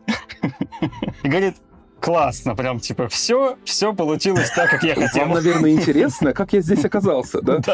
[LAUGHS] и говорит, классно, прям типа все, все получилось так, как я хотел. Вам, наверное, интересно, как я здесь оказался, да? [LAUGHS]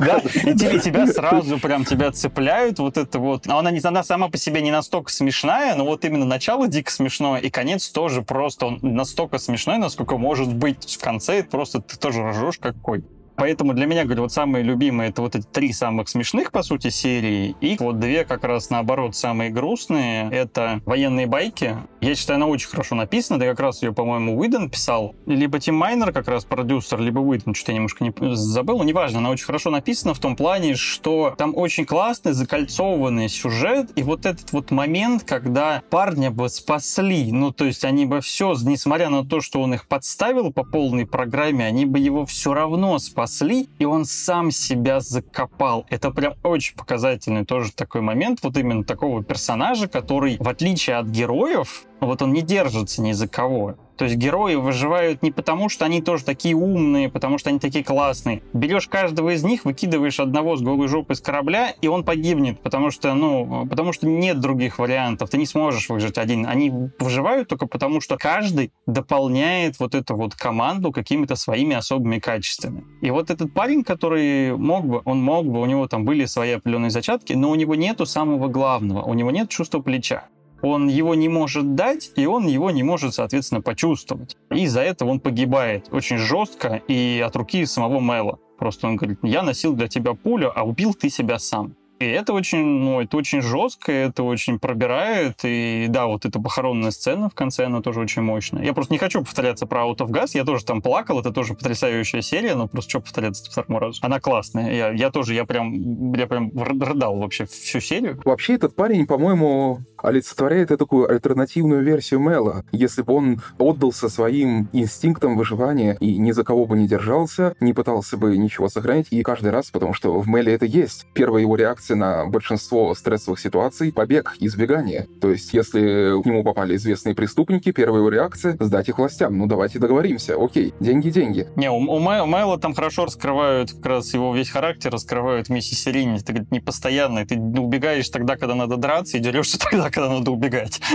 Да, да. и тебя сразу прям тебя цепляют, вот это вот. Но она, не, она сама по себе не настолько смешная, но вот именно начало дико смешное, и конец тоже просто он настолько смешной, насколько может быть в конце, просто ты тоже ржешь какой. Поэтому для меня, говорю, вот самые любимые это вот эти три самых смешных, по сути, серии. И вот две как раз наоборот самые грустные. Это военные байки. Я считаю, она очень хорошо написана. Да как раз ее, по-моему, Уидон писал. Либо Тим Майнер, как раз продюсер, либо Уидон. Что-то я немножко не забыл. Но неважно, она очень хорошо написана в том плане, что там очень классный, закольцованный сюжет. И вот этот вот момент, когда парня бы спасли. Ну, то есть они бы все, несмотря на то, что он их подставил по полной программе, они бы его все равно спасли спасли, и он сам себя закопал. Это прям очень показательный тоже такой момент, вот именно такого персонажа, который, в отличие от героев, вот он не держится ни за кого. То есть герои выживают не потому, что они тоже такие умные, потому что они такие классные. Берешь каждого из них, выкидываешь одного с голой жопы с корабля, и он погибнет, потому что, ну, потому что нет других вариантов. Ты не сможешь выжить один. Они выживают только потому, что каждый дополняет вот эту вот команду какими-то своими особыми качествами. И вот этот парень, который мог бы, он мог бы, у него там были свои определенные зачатки, но у него нету самого главного, у него нет чувства плеча он его не может дать, и он его не может, соответственно, почувствовать. И из-за этого он погибает очень жестко и от руки самого Мэла. Просто он говорит, я носил для тебя пулю, а убил ты себя сам. И это очень, ну, это очень жестко, это очень пробирает. И да, вот эта похоронная сцена в конце, она тоже очень мощная. Я просто не хочу повторяться про Out of Gas. Я тоже там плакал, это тоже потрясающая серия, но просто что повторяться второму разу. Она классная. Я, я тоже, я прям, я прям рыдал вообще всю серию. Вообще этот парень, по-моему, олицетворяет такую альтернативную версию Мела. Если бы он отдался своим инстинктам выживания и ни за кого бы не держался, не пытался бы ничего сохранить, и каждый раз, потому что в Меле это есть. Первая его реакция на большинство стрессовых ситуаций — побег, избегание. То есть, если к нему попали известные преступники, первая его реакция — сдать их властям. Ну, давайте договоримся. Окей, деньги, деньги. Не, у, у Мэйла там хорошо раскрывают как раз его весь характер, раскрывают вместе с Ирини. Ты говорит, не постоянный. Ты убегаешь тогда, когда надо драться, и дерешься [LAUGHS] тогда, когда надо убегать. [LAUGHS]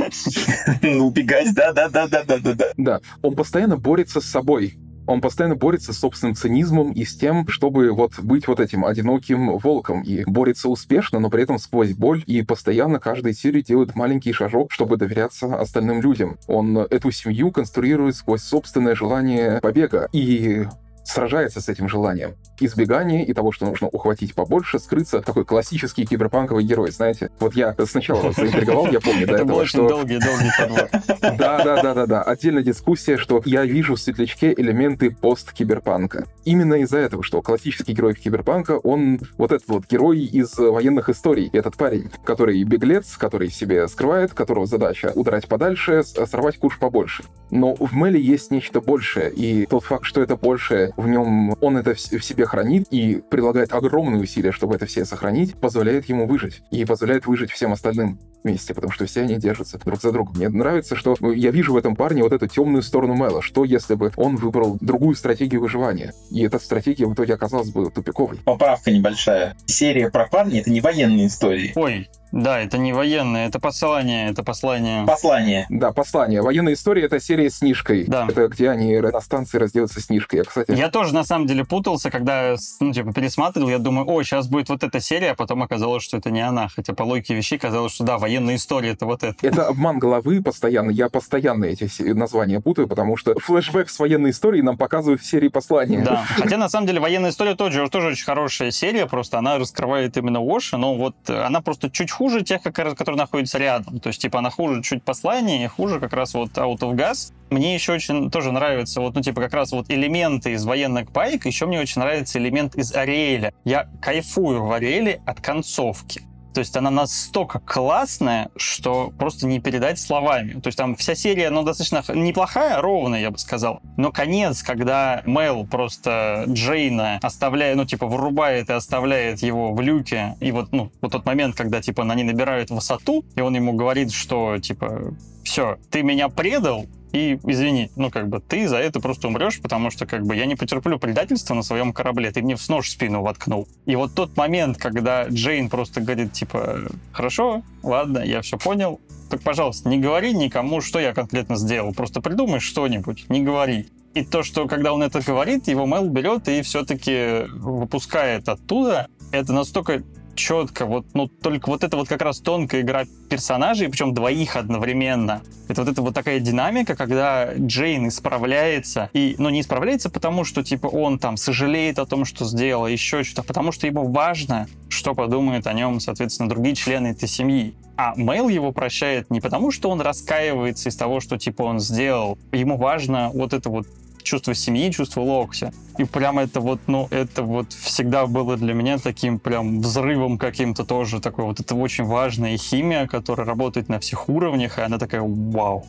Ну, убегать, да-да-да-да-да-да. Да, он постоянно борется с собой он постоянно борется с собственным цинизмом и с тем, чтобы вот быть вот этим одиноким волком. И борется успешно, но при этом сквозь боль. И постоянно каждой серии делает маленький шажок, чтобы доверяться остальным людям. Он эту семью конструирует сквозь собственное желание побега. И сражается с этим желанием. Избегание и того, что нужно ухватить побольше, скрыться. Такой классический киберпанковый герой, знаете. Вот я сначала вас заинтриговал, я помню до этого, что... долгий-долгий подвод. [LAUGHS] Да-да-да-да-да. Отдельная дискуссия, что я вижу в Светлячке элементы пост-киберпанка. Именно из-за этого, что классический герой киберпанка, он вот этот вот герой из военных историй. Этот парень, который беглец, который себе скрывает, которого задача удрать подальше, сорвать куш побольше. Но в Мэле есть нечто большее, и тот факт, что это большее в нем, он это в себе хранит и прилагает огромные усилия, чтобы это все сохранить, позволяет ему выжить. И позволяет выжить всем остальным. Вместе, потому что все они держатся друг за другом. Мне нравится, что я вижу в этом парне вот эту темную сторону Мэла. Что если бы он выбрал другую стратегию выживания? И эта стратегия в итоге оказалась бы тупиковой. Поправка небольшая. Серия про парня — это не военные истории. Ой, да, это не военное, это послание, это послание. Послание. Да, послание. Военная история — это серия с Нишкой. Да. Это где они на станции разделаются с Нишкой. Я, кстати... Я тоже, на самом деле, путался, когда, ну, типа, пересматривал, я думаю, о, сейчас будет вот эта серия, а потом оказалось, что это не она. Хотя по логике вещей казалось, что да, военная история — это вот это. Это обман головы постоянно. Я постоянно эти названия путаю, потому что флешбэк с военной историей нам показывают в серии послания. Да. Хотя, на самом деле, военная история тоже, тоже очень хорошая серия, просто она раскрывает именно Оши, но вот она просто чуть хуже тех, которые находятся рядом. То есть, типа, она хуже чуть послание, и хуже как раз вот Out of Gas. Мне еще очень тоже нравится вот, ну, типа, как раз вот элементы из военных байк, еще мне очень нравится элемент из Ариэля. Я кайфую в Ариэле от концовки. То есть она настолько классная, что просто не передать словами. То есть там вся серия, ну, достаточно неплохая, ровная, я бы сказал. Но конец, когда Мэл просто Джейна оставляет, ну, типа, вырубает и оставляет его в люке, и вот, ну, вот тот момент, когда, типа, они набирают высоту, и он ему говорит, что, типа, все, ты меня предал, и извини, ну как бы ты за это просто умрешь, потому что как бы я не потерплю предательства на своем корабле, ты мне в нож в спину воткнул. И вот тот момент, когда Джейн просто говорит типа, хорошо, ладно, я все понял, так пожалуйста, не говори никому, что я конкретно сделал, просто придумай что-нибудь, не говори. И то, что когда он это говорит, его Мэл берет и все-таки выпускает оттуда, это настолько четко, вот, ну, только вот это вот как раз тонкая игра персонажей, причем двоих одновременно. Это вот эта вот такая динамика, когда Джейн исправляется, и, ну, не исправляется потому, что, типа, он там сожалеет о том, что сделал, еще что-то, а потому что ему важно, что подумают о нем, соответственно, другие члены этой семьи. А Мэл его прощает не потому, что он раскаивается из того, что, типа, он сделал. Ему важно вот это вот чувство семьи, чувство локтя. И прям это вот, ну, это вот всегда было для меня таким прям взрывом каким-то тоже такой. Вот это очень важная химия, которая работает на всех уровнях, и она такая вау.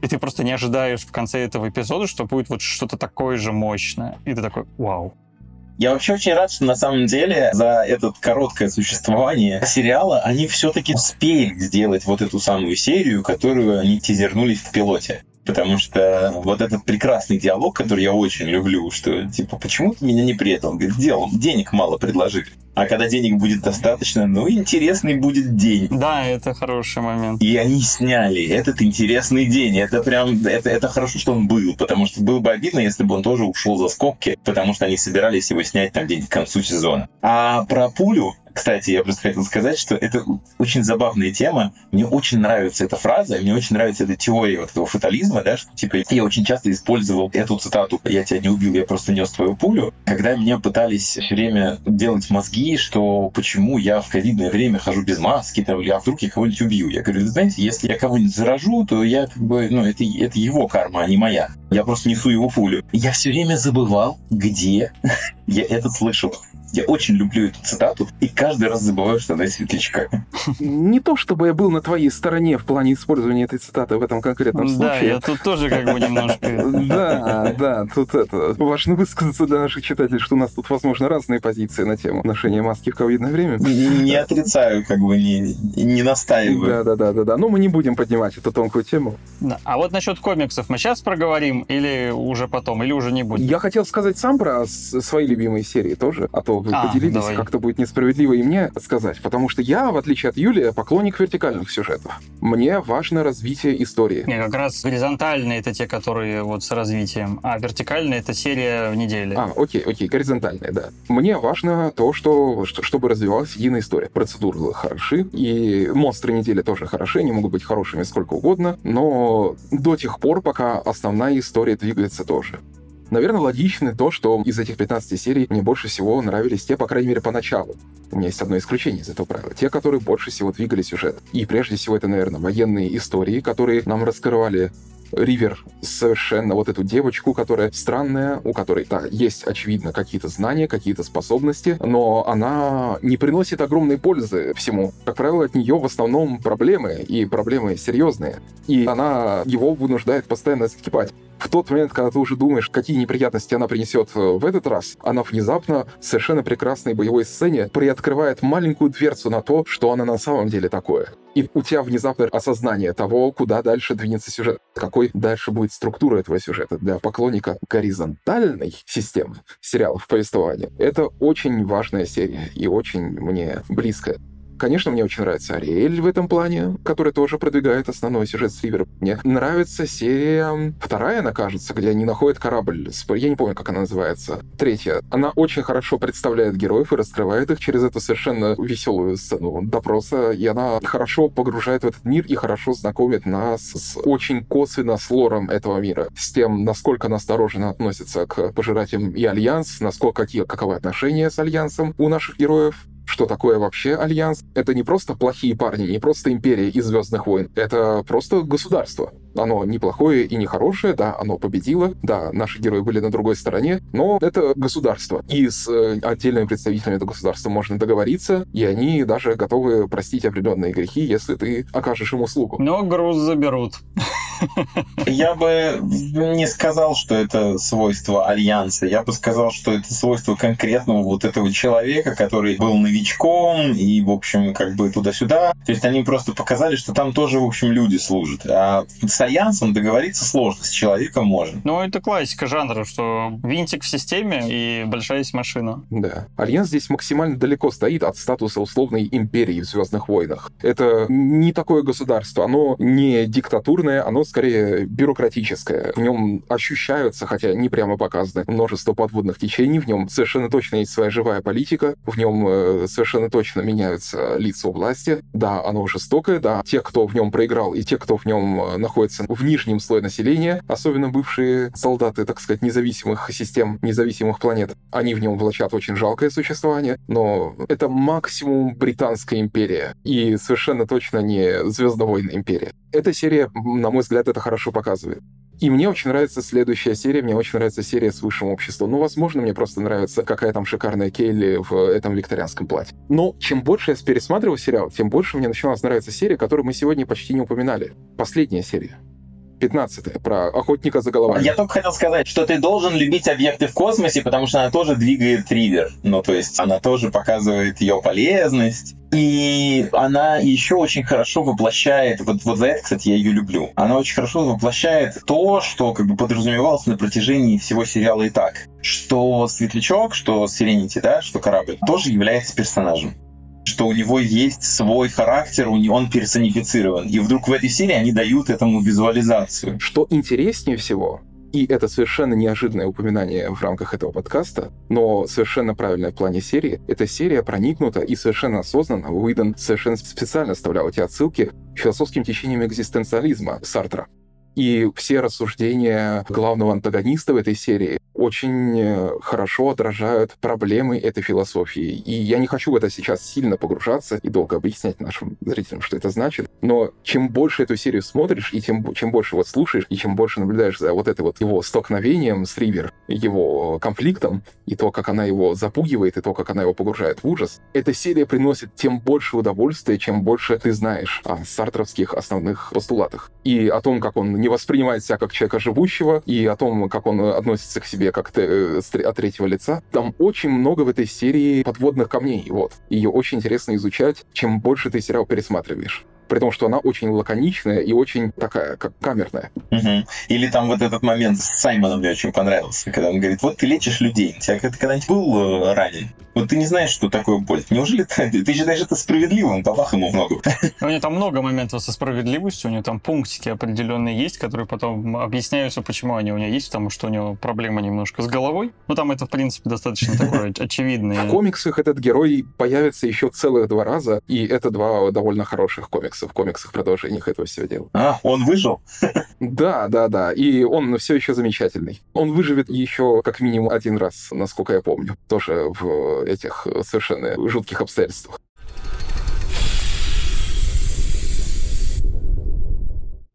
И ты просто не ожидаешь в конце этого эпизода, что будет вот что-то такое же мощное. И ты такой, вау. Я вообще очень рад, что на самом деле за это короткое существование сериала они все-таки успели сделать вот эту самую серию, которую они тизернулись в пилоте. Потому что вот этот прекрасный диалог, который я очень люблю, что типа, почему ты меня не предал? Он говорит, делал, денег мало предложили. А когда денег будет достаточно, ну, интересный будет день. Да, это хороший момент. И они сняли этот интересный день. Это прям, это, это хорошо, что он был, потому что было бы обидно, если бы он тоже ушел за скобки, потому что они собирались его снять там где-нибудь к концу сезона. А про пулю, кстати, я просто хотел сказать, что это очень забавная тема. Мне очень нравится эта фраза, мне очень нравится эта теория вот этого фатализма, да, что типа я очень часто использовал эту цитату «я тебя не убил, я просто нес твою пулю», когда меня пытались все время делать мозги, что почему я в ковидное время хожу без маски, там, или а вдруг я кого-нибудь убью. Я говорю, знаете, если я кого-нибудь заражу, то я как бы, ну, это, это его карма, а не моя. Я просто несу его пулю. Я все время забывал, где [LAUGHS] я это слышал. Я очень люблю эту цитату, и каждый раз забываю, что она из светлячка. Не то, чтобы я был на твоей стороне в плане использования этой цитаты в этом конкретном Да, случае. я тут тоже как бы немножко... [LAUGHS] Да, да, тут это важно высказаться для наших читателей, что у нас тут, возможно, разные позиции на тему ношения маски в ковидное время. Не, отрицаю, как бы не, не настаиваю. Да, да, да, да, да. Но мы не будем поднимать эту тонкую тему. Да. А вот насчет комиксов мы сейчас проговорим или уже потом, или уже не будем? Я хотел сказать сам про свои любимые серии тоже, а то вы А, поделились, давай. как-то будет несправедливо и мне сказать, потому что я, в отличие от Юлия, поклонник вертикальных сюжетов. Мне важно развитие истории. Не, как раз горизонтальные это те, которые вот с развитием, а вертикальные это серия в неделе. А, окей, окей, горизонтальные, да. Мне важно то, что, что- чтобы развивалась единая история. Процедуры хороши, и монстры недели тоже хороши, они могут быть хорошими сколько угодно, но до тех пор, пока основная история двигается тоже. Наверное, логично то, что из этих 15 серий мне больше всего нравились те, по крайней мере, поначалу. У меня есть одно исключение из этого правила. Те, которые больше всего двигали сюжет. И прежде всего это, наверное, военные истории, которые нам раскрывали Ривер совершенно вот эту девочку, которая странная, у которой, да, есть, очевидно, какие-то знания, какие-то способности, но она не приносит огромной пользы всему. Как правило, от нее в основном проблемы, и проблемы серьезные. И она его вынуждает постоянно закипать. В тот момент, когда ты уже думаешь, какие неприятности она принесет э, в этот раз, она внезапно в совершенно прекрасной боевой сцене открывает маленькую дверцу на то, что она на самом деле такое. И у тебя внезапно осознание того, куда дальше двинется сюжет, какой дальше будет структура этого сюжета для поклонника горизонтальной системы сериалов повествования. Это очень важная серия и очень мне близкая. Конечно, мне очень нравится Ариэль в этом плане, который тоже продвигает основной сюжет с Ривер. Мне нравится серия вторая, она кажется, где они находят корабль. Я не помню, как она называется. Третья. Она очень хорошо представляет героев и раскрывает их через эту совершенно веселую сцену допроса. И она хорошо погружает в этот мир и хорошо знакомит нас с очень косвенно с лором этого мира. С тем, насколько настороженно относится к пожирателям и Альянс, насколько какие, каковы отношения с Альянсом у наших героев, что такое вообще Альянс. Это не просто плохие парни, не просто империя из Звездных войн. Это просто государство. Оно неплохое и не хорошее, да, оно победило, да, наши герои были на другой стороне, но это государство. И с э, отдельными представителями этого государства можно договориться, и они даже готовы простить определенные грехи, если ты окажешь им услугу. Но груз заберут. [LAUGHS] Я бы не сказал, что это свойство Альянса. Я бы сказал, что это свойство конкретного вот этого человека, который был новичком и, в общем, как бы туда-сюда. То есть они просто показали, что там тоже, в общем, люди служат. А с Альянсом договориться сложно, с человеком можно. Ну, это классика жанра, что винтик в системе и большая есть машина. Да. Альянс здесь максимально далеко стоит от статуса условной империи в Звездных войнах. Это не такое государство, оно не диктатурное, оно скорее бюрократическое. В нем ощущаются, хотя не прямо показаны, множество подводных течений, в нем совершенно точно есть своя живая политика, в нем э, совершенно точно меняются лица власти. Да, оно жестокое, да, те, кто в нем проиграл, и те, кто в нем э, находится в нижнем слое населения, особенно бывшие солдаты, так сказать, независимых систем, независимых планет, они в нем влачат очень жалкое существование, но это максимум британская империя, и совершенно точно не Звездновойная империя. Эта серия, на мой взгляд, это хорошо показывает. И мне очень нравится следующая серия, мне очень нравится серия с высшим обществом. Ну, возможно, мне просто нравится, какая там шикарная Кейли в этом викторианском платье. Но чем больше я пересматривал сериал, тем больше мне начиналась нравиться серия, которую мы сегодня почти не упоминали. Последняя серия. 15 про охотника за головами. Я только хотел сказать, что ты должен любить объекты в космосе, потому что она тоже двигает ривер. Ну, то есть она тоже показывает ее полезность. И она еще очень хорошо воплощает, вот, вот за это, кстати, я ее люблю, она очень хорошо воплощает то, что как бы подразумевалось на протяжении всего сериала и так. Что Светлячок, что Сиренити, да, что корабль, тоже является персонажем что у него есть свой характер, он персонифицирован. И вдруг в этой серии они дают этому визуализацию. Что интереснее всего, и это совершенно неожиданное упоминание в рамках этого подкаста, но совершенно правильное в плане серии. Эта серия проникнута и совершенно осознанно Уидон совершенно специально оставлял эти отсылки к философским течениям экзистенциализма Сартра. И все рассуждения главного антагониста в этой серии очень э, хорошо отражают проблемы этой философии. И я не хочу в это сейчас сильно погружаться и долго объяснять нашим зрителям, что это значит. Но чем больше эту серию смотришь, и тем, чем больше вот слушаешь, и чем больше наблюдаешь за вот этой вот его столкновением с Ривер, его конфликтом, и то, как она его запугивает, и то, как она его погружает в ужас, эта серия приносит тем больше удовольствия, чем больше ты знаешь о сартровских основных постулатах. И о том, как он не воспринимает себя как человека живущего, и о том, как он относится к себе как э, от третьего лица. Там очень много в этой серии подводных камней, вот. Ее очень интересно изучать, чем больше ты сериал пересматриваешь при том, что она очень лаконичная и очень такая, как камерная. Угу. Или там вот этот момент с Саймоном мне очень понравился, когда он говорит, вот ты лечишь людей, у тебя когда-нибудь был э, ранен? Вот ты не знаешь, что такое боль. Неужели ты, [LAUGHS] ты считаешь это справедливым? Бабах ему много. [LAUGHS] У него там много моментов со справедливостью, у него там пунктики определенные есть, которые потом объясняются, почему они у него есть, потому что у него проблема немножко с головой. Ну, там это, в принципе, достаточно такое очевидное. [LAUGHS] В комиксах этот герой появится еще целых два раза, и это два довольно хороших комикса в комиксах, продолжениях этого всего дела. А, он выжил? Да, да, да. И он все еще замечательный. Он выживет еще как минимум один раз, насколько я помню. Тоже в этих совершенно жутких обстоятельствах.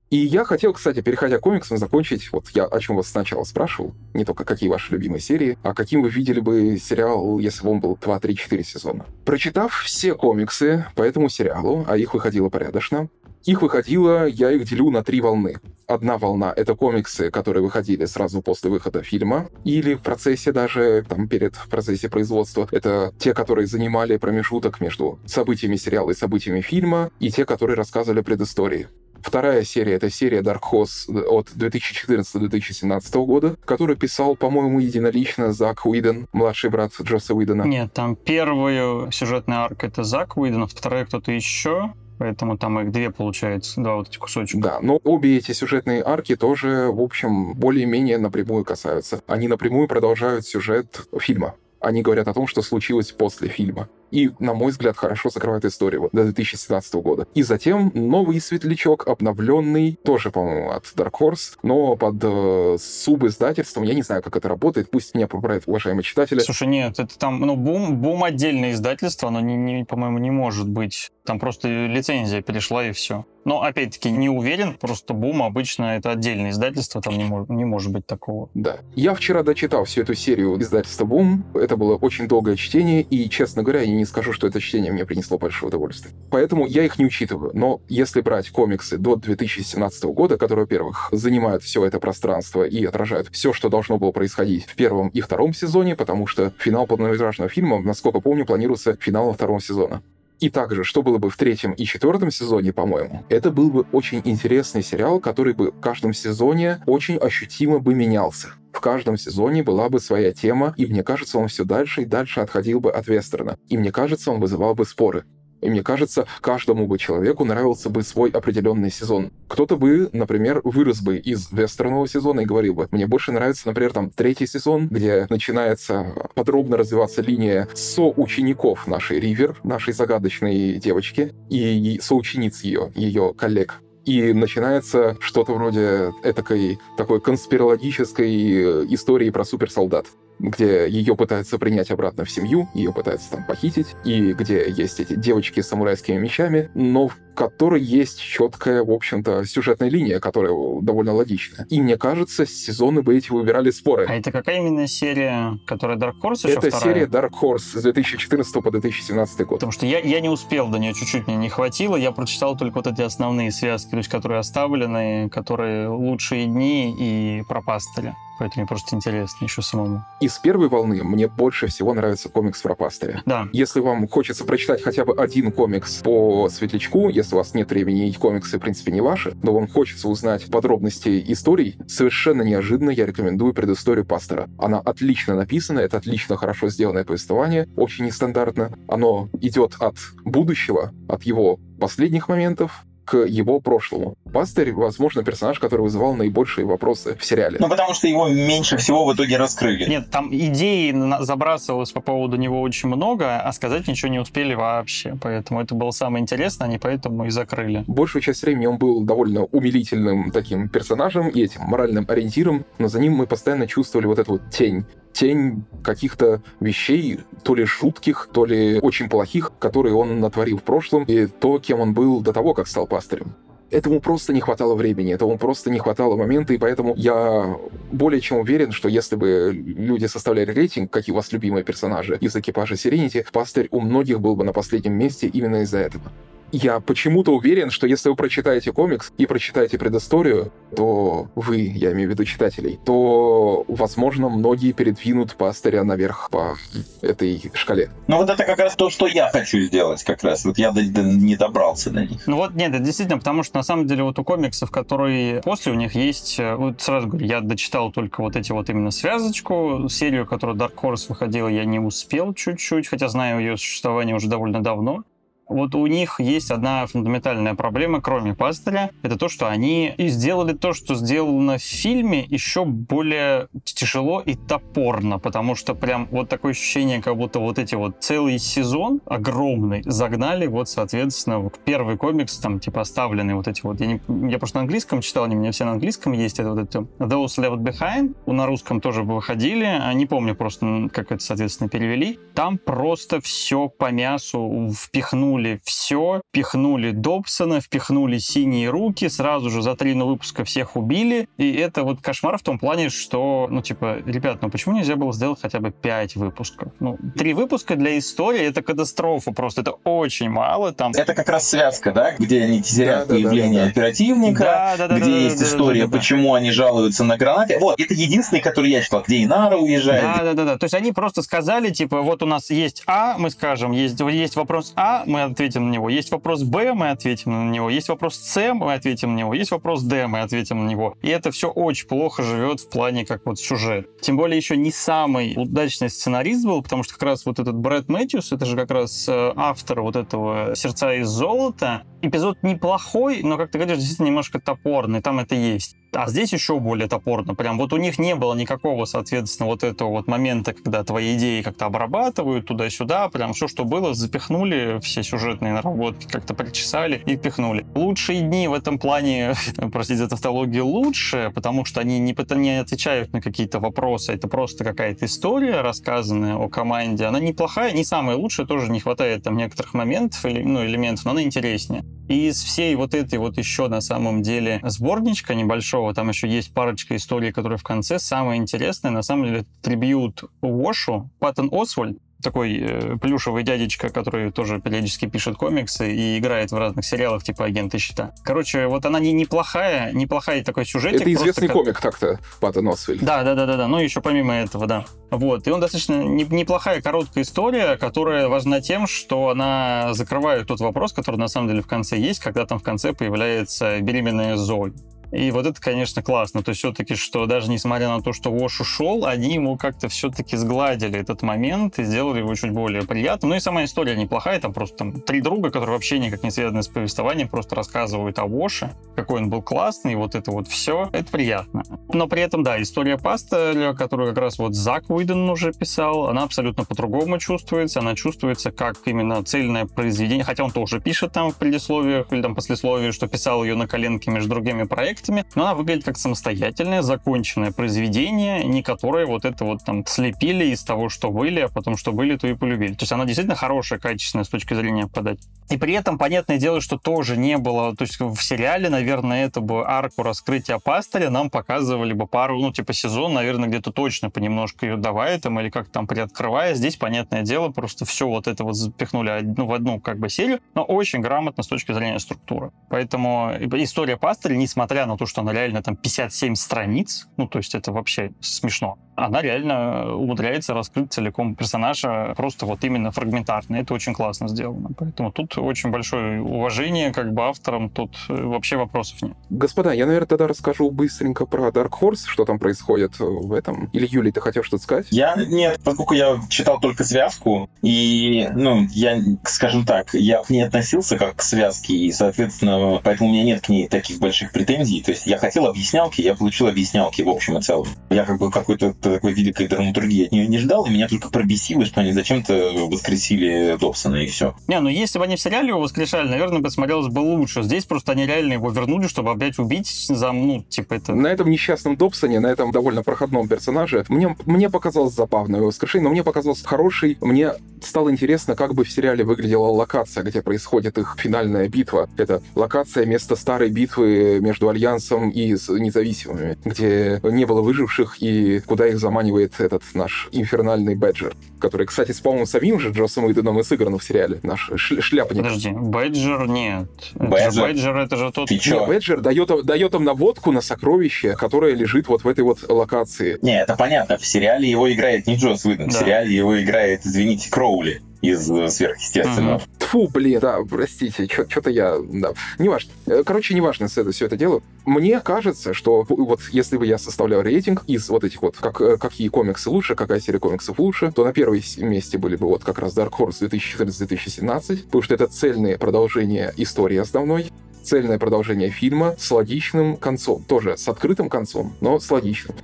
И я хотел, кстати, переходя к комиксам, закончить, вот я о чем вас сначала спрашивал, не только какие ваши любимые серии, а каким вы видели бы сериал, если бы он был 2, 3, 4 сезона. Прочитав все комиксы по этому сериалу, а их выходило порядочно, Их выходило, я их делю на три волны. Одна волна — это комиксы, которые выходили сразу после выхода фильма, или в процессе даже, там, перед в процессе производства. Это те, которые занимали промежуток между событиями сериала и событиями фильма, и те, которые рассказывали предыстории. Вторая серия — это серия Dark Horse от 2014-2017 года, которую писал, по-моему, единолично Зак Уидон, младший брат Джосса Уидона. Нет, там первую сюжетная арка — это Зак Уидон, а вторая кто-то еще. Поэтому там их две, получается, два вот эти кусочка. Да, но обе эти сюжетные арки тоже, в общем, более-менее напрямую касаются. Они напрямую продолжают сюжет фильма. Они говорят о том, что случилось после фильма и, на мой взгляд, хорошо закрывает историю до 2017 года. И затем новый светлячок, обновленный, тоже, по-моему, от Dark Horse, но под э, субиздательством. Я не знаю, как это работает, пусть меня поправят уважаемые читатели. Слушай, нет, это там, ну, Бум, Бум отдельное издательство, оно, не, не, по-моему, не может быть. Там просто лицензия перешла и все. Но, опять-таки, не уверен, просто Бум обычно это отдельное издательство, там не, мож, не может быть такого. Да. Я вчера дочитал всю эту серию издательства Бум. Это было очень долгое чтение, и, честно говоря, я не скажу, что это чтение мне принесло большое удовольствие. Поэтому я их не учитываю. Но если брать комиксы до 2017 года, которые, во-первых, занимают все это пространство и отражают все, что должно было происходить в первом и втором сезоне, потому что финал полнометражного фильма, насколько помню, планируется финалом второго сезона. И также, что было бы в третьем и четвертом сезоне, по-моему, это был бы очень интересный сериал, который бы в каждом сезоне очень ощутимо бы менялся. В каждом сезоне была бы своя тема, и мне кажется, он все дальше и дальше отходил бы от вестерна. И мне кажется, он вызывал бы споры. И мне кажется, каждому бы человеку нравился бы свой определенный сезон. Кто-то бы, например, вырос бы из вестернового сезона и говорил бы, мне больше нравится, например, там третий сезон, где начинается подробно развиваться линия соучеников нашей Ривер, нашей загадочной девочки, и соучениц ее, ее коллег и начинается что-то вроде этакой такой конспирологической э, истории про суперсолдат где ее пытаются принять обратно в семью, ее пытаются там похитить, и где есть эти девочки с самурайскими мечами, но в которой есть четкая, в общем-то, сюжетная линия, которая довольно логичная. И мне кажется, сезоны бы эти выбирали споры. А это какая именно серия, которая Dark Horse Это вторая? серия Dark Horse с 2014 по 2017 год. Потому что я, я не успел до нее, чуть-чуть мне не хватило. Я прочитал только вот эти основные связки, то есть которые оставлены, которые лучшие дни и пропастили. Поэтому мне просто интересно еще самому. Из первой волны мне больше всего нравится комикс про пастыря. Да. Если вам хочется прочитать хотя бы один комикс по Светлячку, если у вас нет времени и комиксы, в принципе, не ваши, но вам хочется узнать подробности историй, совершенно неожиданно я рекомендую предысторию пастора. Она отлично написана, это отлично хорошо сделанное повествование, очень нестандартно. Оно идет от будущего, от его последних моментов к его прошлому. Пастырь, возможно, персонаж, который вызывал наибольшие вопросы в сериале. Ну, потому что его меньше всего в итоге раскрыли. Нет, там идей забрасывалось по поводу него очень много, а сказать ничего не успели вообще. Поэтому это было самое интересное, они поэтому и закрыли. Большую часть времени он был довольно умилительным таким персонажем и этим моральным ориентиром, но за ним мы постоянно чувствовали вот эту вот тень тень каких-то вещей, то ли жутких, то ли очень плохих, которые он натворил в прошлом, и то, кем он был до того, как стал пастырем. Этому просто не хватало времени, этому просто не хватало момента, и поэтому я более чем уверен, что если бы люди составляли рейтинг, какие у вас любимые персонажи из экипажа Сиренити, пастырь у многих был бы на последнем месте именно из-за этого я почему-то уверен, что если вы прочитаете комикс и прочитаете предысторию, то вы, я имею в виду читателей, то, возможно, многие передвинут пастыря наверх по этой шкале. Ну вот это как раз то, что я хочу сделать как раз. Вот я до, до, не добрался до них. Ну вот нет, это действительно, потому что на самом деле вот у комиксов, которые после у них есть, э, вот сразу говорю, я дочитал только вот эти вот именно связочку, серию, которую Dark Horse выходила, я не успел чуть-чуть, хотя знаю ее существование уже довольно давно. Вот у них есть одна фундаментальная проблема, кроме пастыря, это то, что они и сделали то, что сделано в фильме, еще более тяжело и топорно, потому что прям вот такое ощущение, как будто вот эти вот целый сезон огромный загнали, вот, соответственно, в первый комикс, там, типа, оставленные вот эти вот, я, не, я просто на английском читал, они у меня все на английском есть, это вот это Those Left Behind, на русском тоже выходили, а не помню просто, как это, соответственно, перевели, там просто все по мясу впихнули впихнули все, впихнули Добсона, впихнули синие руки, сразу же за три выпуска всех убили. И это вот кошмар в том плане, что, ну, типа, ребят, ну почему нельзя было сделать хотя бы пять выпусков? Ну, три выпуска для истории — это катастрофа просто, это очень мало. Там... Это как раз связка, да, где они тизерят Да, да, появление да, да. оперативника, Да, да, да, где да, есть да, да, история, да, да, да. почему они жалуются на гранаты. Вот, это единственный, который я читал, где Инара уезжает. Да, да, да, да. То есть они просто сказали, типа, вот у нас есть А, мы скажем, есть, есть вопрос А, мы ответим на него, есть вопрос Б, мы ответим на него, есть вопрос С, мы ответим на него, есть вопрос Д, мы ответим на него. И это все очень плохо живет в плане как вот сюжет. Тем более еще не самый удачный сценарист был, потому что как раз вот этот Брэд Мэтьюс, это же как раз э, автор вот этого «Сердца из золота». Эпизод неплохой, но, как ты говоришь, действительно немножко топорный, там это есть. А здесь еще более топорно. Прям вот у них не было никакого, соответственно, вот этого вот момента, когда твои идеи как-то обрабатывают туда-сюда. Прям все, что было, запихнули, все сюжетные наработки как-то причесали и впихнули. Лучшие дни в этом плане, [LAUGHS] простите за тавтологию, лучше, потому что они не, не отвечают на какие-то вопросы. Это просто какая-то история, рассказанная о команде. Она неплохая, не самая лучшая, тоже не хватает там некоторых моментов, или, ну, элементов, но она интереснее. И из всей вот этой вот еще на самом деле сборничка небольшого, там еще есть парочка историй, которые в конце. Самое интересное, на самом деле, трибьют Уошу, Паттон Освальд, такой э, плюшевый дядечка, который тоже периодически пишет комиксы и играет в разных сериалах, типа «Агенты щита». Короче, вот она не неплохая, неплохая такой сюжетик. Это известный просто как- комик так-то, Паттон Освальд. да, да, да, да, да. Ну, еще помимо этого, да. Вот. И он достаточно не- неплохая короткая история, которая важна тем, что она закрывает тот вопрос, который на самом деле в конце есть, когда там в конце появляется беременная Зои. И вот это, конечно, классно. То есть все-таки, что даже несмотря на то, что Вош ушел, они ему как-то все-таки сгладили этот момент и сделали его чуть более приятным. Ну и сама история неплохая. Там просто там три друга, которые вообще никак не связаны с повествованием, просто рассказывают о Воше, какой он был классный, вот это вот все. Это приятно. Но при этом, да, история Пастеля, которую как раз вот Зак Уидон уже писал, она абсолютно по-другому чувствуется. Она чувствуется как именно цельное произведение, хотя он тоже пишет там в предисловиях или там послесловии, что писал ее на коленке между другими проектами, но она выглядит как самостоятельное, законченное произведение, не которое вот это вот там слепили из того, что были, а потом что были, то и полюбили. То есть она действительно хорошая, качественная с точки зрения подать. И при этом, понятное дело, что тоже не было, то есть в сериале, наверное, это бы арку раскрытия Пастыря нам показывали бы пару, ну, типа сезон, наверное, где-то точно понемножку ее давая там или как там приоткрывая. Здесь, понятное дело, просто все вот это вот запихнули одну, в одну как бы серию, но очень грамотно с точки зрения структуры. Поэтому история Пастыря, несмотря на то, что она реально там 57 страниц, ну, то есть это вообще смешно, она реально умудряется раскрыть целиком персонажа просто вот именно фрагментарно. Это очень классно сделано. Поэтому тут очень большое уважение как бы авторам, тут э, вообще вопросов нет. Господа, я, наверное, тогда расскажу быстренько про Dark Horse, что там происходит э, в этом. Или, Юлий, ты хотел что-то сказать? Я нет, поскольку я читал только связку, и, ну, я, скажем так, я к ней относился как к связке, и, соответственно, поэтому у меня нет к ней таких больших претензий. То есть я хотел объяснялки, я получил объяснялки в общем и целом. Я как бы какой-то такой великой драматургии от нее не ждал, и меня только пробесило, что они зачем-то воскресили Добсона, и все. Не, ну если бы они в сериале его воскрешали, наверное, бы смотрелось бы лучше. Здесь просто они реально его вернули, чтобы опять убить за, ну, типа это... На этом несчастном Добсоне, на этом довольно проходном персонаже, мне, мне показалось забавное его воскрешение, но мне показалось хороший. Мне стало интересно, как бы в сериале выглядела локация, где происходит их финальная битва. Это локация место старой битвы между Альянсом и независимыми, где не было выживших и куда их заманивает этот наш инфернальный Бэджер, который, кстати, с, по-моему, самим же Джоссом Уидоном и сыгран в сериале, наш шляпник. Подожди, Бэджер нет. Бэджер? Бэджер, это же тот... Ты чё? Не, Бэджер дает, дает им наводку на сокровище, которое лежит вот в этой вот локации. Не, это понятно. В сериале его играет не Джос Уидон, в Да. сериале его играет, извините, Кроули из э, сверхъестественного. Тфу, блин, да, простите, что-то я, да, неважно. Э, Короче, неважно все это, все это дело. Мне кажется, что вот если бы я составлял рейтинг из вот этих вот, как, э, какие комиксы лучше, какая серия комиксов лучше, то на первом с- месте были бы вот как раз Dark Horse 2014-2017, потому что это цельное продолжение истории основной, цельное продолжение фильма с логичным концом, тоже с открытым концом, но с логичным.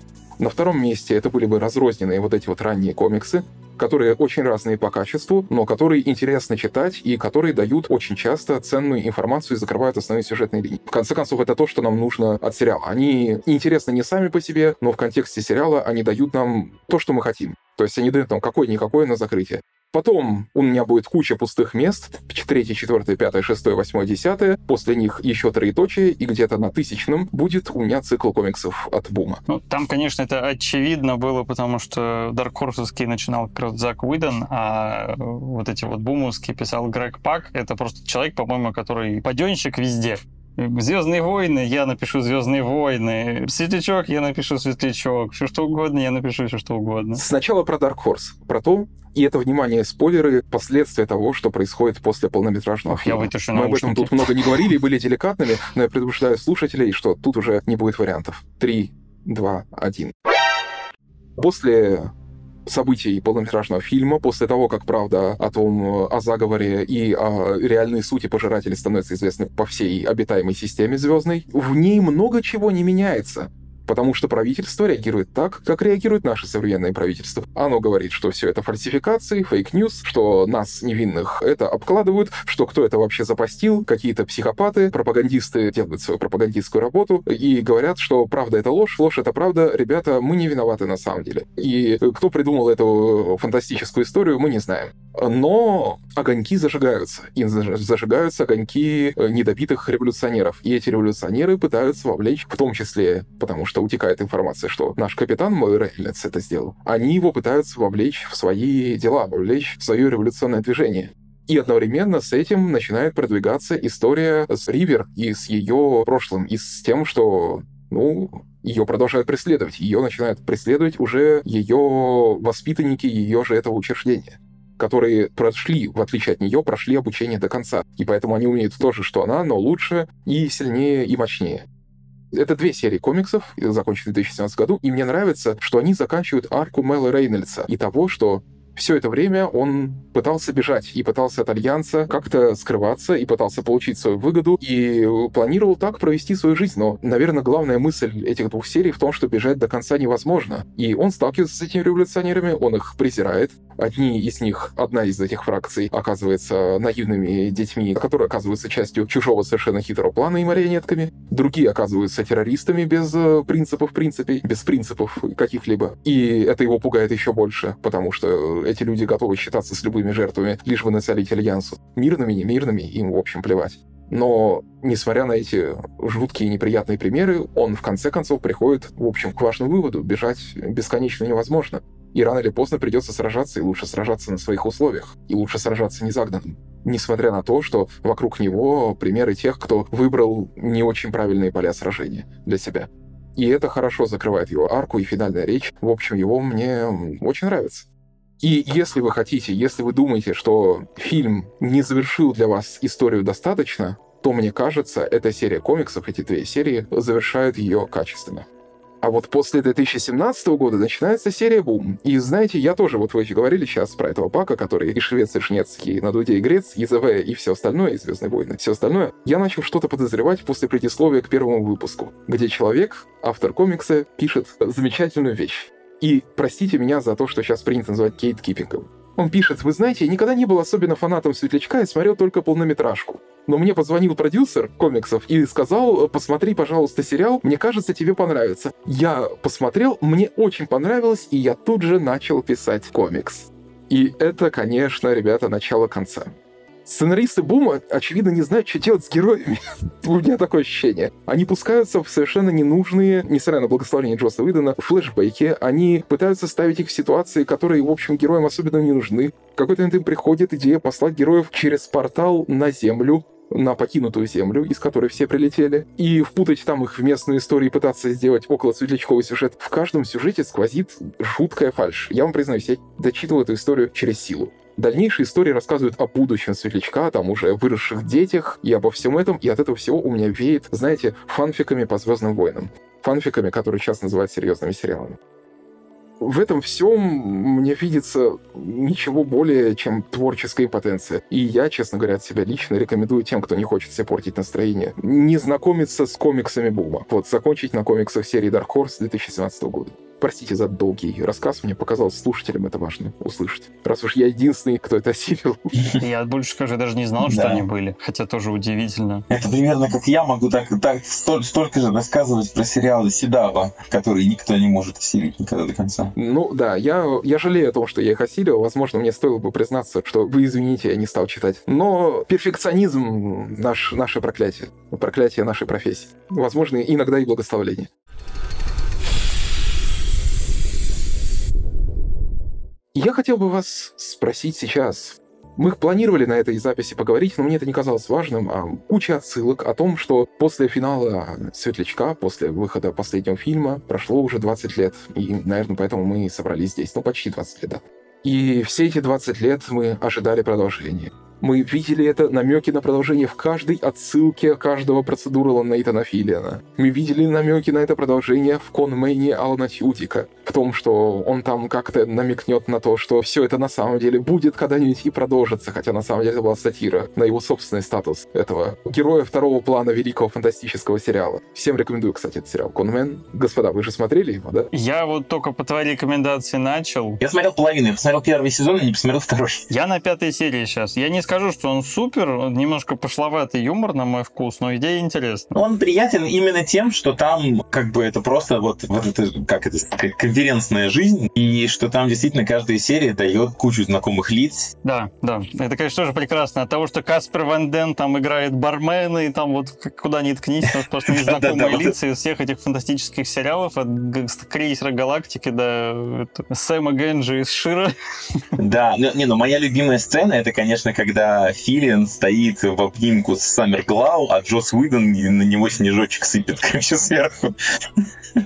На втором месте это были бы разрозненные вот эти вот ранние комиксы, которые очень разные по качеству, но которые интересно читать и которые дают очень часто ценную информацию и закрывают основные сюжетные линии. В конце концов, это то, что нам нужно от сериала. Они интересны не сами по себе, но в контексте сериала они дают нам то, что мы хотим. То есть они дают нам какое-никакое на закрытие. Потом у меня будет куча пустых мест. Третий, четвертый, пятый, шестой, восьмой, десятый. После них еще троеточие, и где-то на тысячном будет у меня цикл комиксов от Бума. Ну, там, конечно, это очевидно было, потому что Dark Horse начинал как раз Зак Уидон, а вот эти вот бумовские писал Грег Пак. Это просто человек, по-моему, который паденщик везде. Звездные войны, я напишу Звездные войны. Светлячок, я напишу Светлячок. Все что угодно, я напишу все что угодно. Сначала про Dark Horse. Про то, и это, внимание, спойлеры, последствия того, что происходит после полнометражного Ох, я фильма. вытащу Мы об этом тут много не говорили и были деликатными, но я предупреждаю слушателей, что тут уже не будет вариантов. Три, два, один. После событий полнометражного фильма, после того, как правда о том, о заговоре и о реальной сути пожирателей становится известны по всей обитаемой системе звездной, в ней много чего не меняется. Потому что правительство реагирует так, как реагирует наше современное правительство. Оно говорит, что все это фальсификации, фейк-ньюс, что нас, невинных, это обкладывают, что кто это вообще запостил, какие-то психопаты, пропагандисты делают свою пропагандистскую работу и говорят, что правда это ложь, ложь это правда, ребята, мы не виноваты на самом деле. И кто придумал эту фантастическую историю, мы не знаем. Но огоньки зажигаются. И заж- зажигаются огоньки э, недобитых революционеров. И эти революционеры пытаются вовлечь, в том числе, потому что утекает информация, что наш капитан Мэл Рейнольдс это сделал, они его пытаются вовлечь в свои дела, вовлечь в свое революционное движение. И одновременно с этим начинает продвигаться история с Ривер и с ее прошлым, и с тем, что, ну, ее продолжают преследовать. Ее начинают преследовать уже ее воспитанники ее же этого учреждения которые прошли, в отличие от нее, прошли обучение до конца. И поэтому они умеют то же, что она, но лучше и сильнее и мощнее. Это две серии комиксов, законченные в 2017 году, и мне нравится, что они заканчивают арку Мэла Рейнольдса и того, что все это время он пытался бежать и пытался от Альянса как-то скрываться и пытался получить свою выгоду и планировал так провести свою жизнь. Но, наверное, главная мысль этих двух серий в том, что бежать до конца невозможно. И он сталкивается с этими революционерами, он их презирает. Одни из них, одна из этих фракций, оказывается наивными детьми, которые оказываются частью чужого совершенно хитрого плана и марионетками. Другие оказываются террористами без э, принципов, в принципе, без принципов каких-либо. И это его пугает еще больше, потому что эти люди готовы считаться с любыми жертвами, лишь бы насолить Альянсу. Мирными, не мирными, им, в общем, плевать. Но, несмотря на эти жуткие и неприятные примеры, он в конце концов приходит, в общем, к важному выводу. Бежать бесконечно невозможно. И рано или поздно придется сражаться, и лучше сражаться на своих условиях. И лучше сражаться незагнанным. Несмотря на то, что вокруг него примеры тех, кто выбрал не очень правильные поля сражения для себя. И это хорошо закрывает его арку и финальная речь. В общем, его мне очень нравится. И если вы хотите, если вы думаете, что фильм не завершил для вас историю достаточно, то, мне кажется, эта серия комиксов, эти две серии, завершают ее качественно. А вот после 2017 года начинается серия Бум. И знаете, я тоже, вот вы говорили сейчас про этого Пака, который и швец, и шнецкий, на дуде и грец, и ЗВ, и все остальное, и Звездные войны, все остальное. Я начал что-то подозревать после предисловия к первому выпуску, где человек, автор комикса, пишет замечательную вещь. И простите меня за то, что сейчас принято называть кейткипингом. Он пишет, вы знаете, я никогда не был особенно фанатом Светлячка и смотрел только полнометражку. Но мне позвонил продюсер комиксов и сказал, посмотри, пожалуйста, сериал, мне кажется, тебе понравится. Я посмотрел, мне очень понравилось, и я тут же начал писать комикс. И это, конечно, ребята, начало конца. Сценаристы Бума, очевидно, не знают, что делать с героями. [LAUGHS] У меня такое ощущение. Они пускаются в совершенно ненужные, несмотря на благословение Джоса Уидона, флешбеки. Они пытаются ставить их в ситуации, которые, в общем, героям особенно не нужны. В какой-то момент им приходит идея послать героев через портал на Землю, на покинутую землю, из которой все прилетели, и впутать там их в местную историю и пытаться сделать около светлячковый сюжет. В каждом сюжете сквозит жуткая фальшь. Я вам признаюсь, я дочитывал эту историю через силу. Дальнейшие истории рассказывают о будущем Светлячка, там уже выросших детях и обо всем этом, и от этого всего у меня веет, знаете, фанфиками по Звездным войнам. Фанфиками, которые сейчас называют серьезными сериалами. В этом всем мне видится ничего более, чем творческая потенция. И я, честно говоря, от себя лично рекомендую тем, кто не хочет себе портить настроение, не знакомиться с комиксами Бума. Вот, закончить на комиксах серии Dark Horse 2017 года. Простите за долгий рассказ, мне показалось, слушателям это важно услышать. Раз уж я единственный, кто это осилил. [LAUGHS] Я больше скажу, я даже не знал, что они были. Хотя тоже удивительно. Это примерно как я могу так, так столь- столько же рассказывать про сериалы Седава, которые никто не может осилить никогда до конца. Ну да, я, я жалею о том, что я их осилил. Возможно, мне стоило бы признаться, что вы извините, я не стал читать. Но перфекционизм наш, наше проклятие. Проклятие нашей профессии. Возможно, иногда и благословление. Я хотел бы вас спросить сейчас. Мы планировали на этой записи поговорить, но мне это не казалось важным. А куча отсылок о том, что после финала «Светлячка», после выхода последнего фильма, прошло уже 20 лет. И, наверное, поэтому мы собрались здесь. Ну, почти 20 лет, да. И все эти 20 лет мы ожидали продолжения. Мы видели это намеки на продолжение в каждой отсылке каждого процедурала Нейтана Филлиана. Мы видели намеки на это продолжение в конмейне Алана Тьютика. В том, что он там как-то намекнет на то, что все это на самом деле будет когда-нибудь и продолжится, хотя на самом деле это была сатира на его собственный статус этого героя второго плана великого фантастического сериала. Всем рекомендую, кстати, этот сериал «Конмен». Господа, вы же смотрели его, да? Я вот только по твоей рекомендации начал. Я смотрел половину, я посмотрел первый сезон и не посмотрел второй. Я на пятой серии сейчас. Я не скажу, что он супер, он немножко пошловатый юмор на мой вкус, но идея интересная. Он приятен именно тем, что там как бы это просто вот, вот это, как это, конференцная жизнь, и что там действительно каждая серия дает кучу знакомых лиц. Да, да. Это, конечно, тоже прекрасно. От того, что Каспер Ван Ден там играет бармена, и там вот куда ни ткнись, там сплошные [LAUGHS] Да-да-да, знакомые вот лица из всех этих фантастических сериалов, от крейсера Галактики до это, Сэма Генджи из Шира. Да, ну, не, ну моя любимая сцена это, конечно, когда Филиан стоит в обнимку с Саммер Глау, а Джос Уидон на него снежочек сыпет, [LAUGHS] короче, сверху.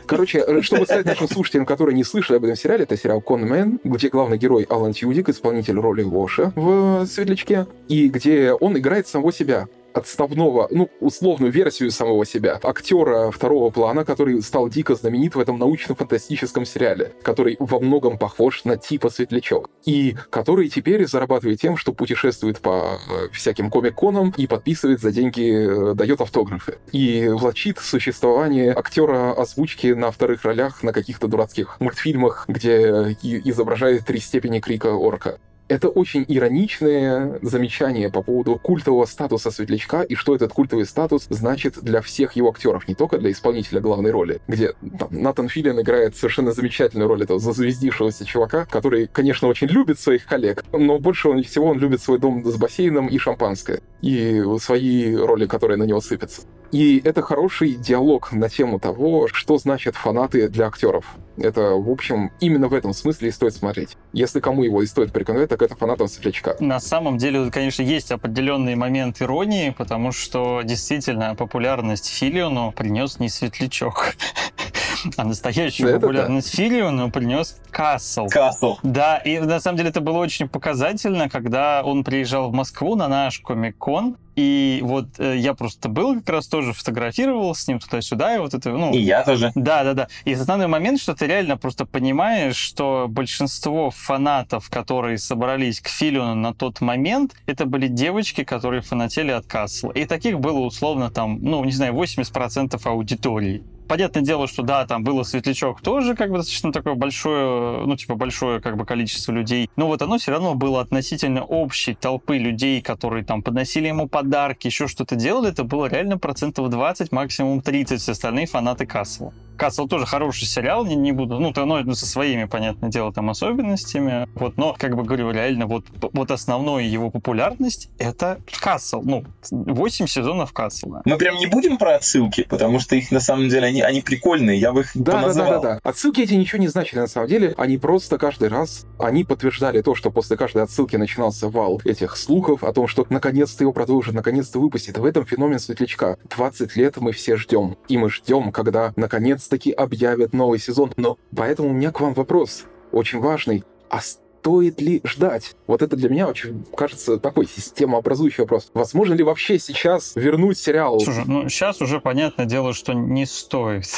Короче, э, чтобы сказать нашим слушателям, которые не слышали об этом сериале, это сериал «Конмен», где главный герой Алан Тьюдик, исполнитель роли Воша в «Светлячке», и где он играет самого себя отставного, ну, условную версию самого себя, актера второго плана, который стал дико знаменит в этом научно-фантастическом сериале, который во многом похож на типа Светлячок, и который теперь зарабатывает тем, что путешествует по э, всяким комик-конам и подписывает за деньги, э, дает автографы. И влачит существование актера озвучки на вторых ролях на каких-то дурацких мультфильмах, где изображает три степени крика орка. Это очень ироничное замечание по поводу культового статуса Светлячка и что этот культовый статус значит для всех его актеров, не только для исполнителя главной роли, где там, Натан Филлиан играет совершенно замечательную роль этого зазвездившегося чувака, который, конечно, очень любит своих коллег, но больше всего он любит свой дом с бассейном и шампанское, и свои роли, которые на него сыпятся. И это хороший диалог на тему того, что значат фанаты для актеров. Это, в общем, именно в этом смысле и стоит смотреть. Если кому его и стоит порекомендовать, так это фанатам Светлячка. На самом деле, тут, конечно, есть определенный момент иронии, потому что действительно популярность Филиону принес не Светлячок, [LAUGHS] а настоящую Это да. популярность Филиону принес Кассел. Касл. Да, и на самом деле это было очень показательно, когда он приезжал в Москву на наш Комик-кон, и вот э, я просто был как раз тоже фотографировал с ним туда-сюда, и вот это, ну... И я тоже. Да, да, да. И основной момент, что ты реально просто понимаешь, что большинство фанатов, которые собрались к Филиону на тот момент, это были девочки, которые фанатели от Касла. И таких было условно там, ну, не знаю, 80% аудитории. Понятное дело, что да, там было Светлячок тоже как бы достаточно такое большое, ну, типа большое как бы количество людей, но вот оно все равно было относительно общей толпы людей, которые там подносили ему подарки, еще что-то делали, это было реально процентов 20, максимум 30 все остальные фанаты Касла. Касл тоже хороший сериал, не, не буду, ну, то оно со своими, понятное дело, там особенностями, вот, но, как бы говорю, реально вот, вот основная его популярность это Касл, ну, 8 сезонов Касла. Мы прям не будем про отсылки, потому что их на самом деле они, они прикольные, я бы их Да, да, да, да, да. Отсылки эти ничего не значили на самом деле. Они просто каждый раз, они подтверждали то, что после каждой отсылки начинался вал этих слухов о том, что наконец-то его продолжат, наконец-то выпустят. В этом феномен Светлячка. 20 лет мы все ждем. И мы ждем, когда наконец-таки объявят новый сезон. Но поэтому у меня к вам вопрос, очень важный. А стоит ли ждать? Вот это для меня очень, кажется, такой системообразующий вопрос. Возможно ли вообще сейчас вернуть сериал? Слушай, ну сейчас уже понятное дело, что не стоит. [LAUGHS]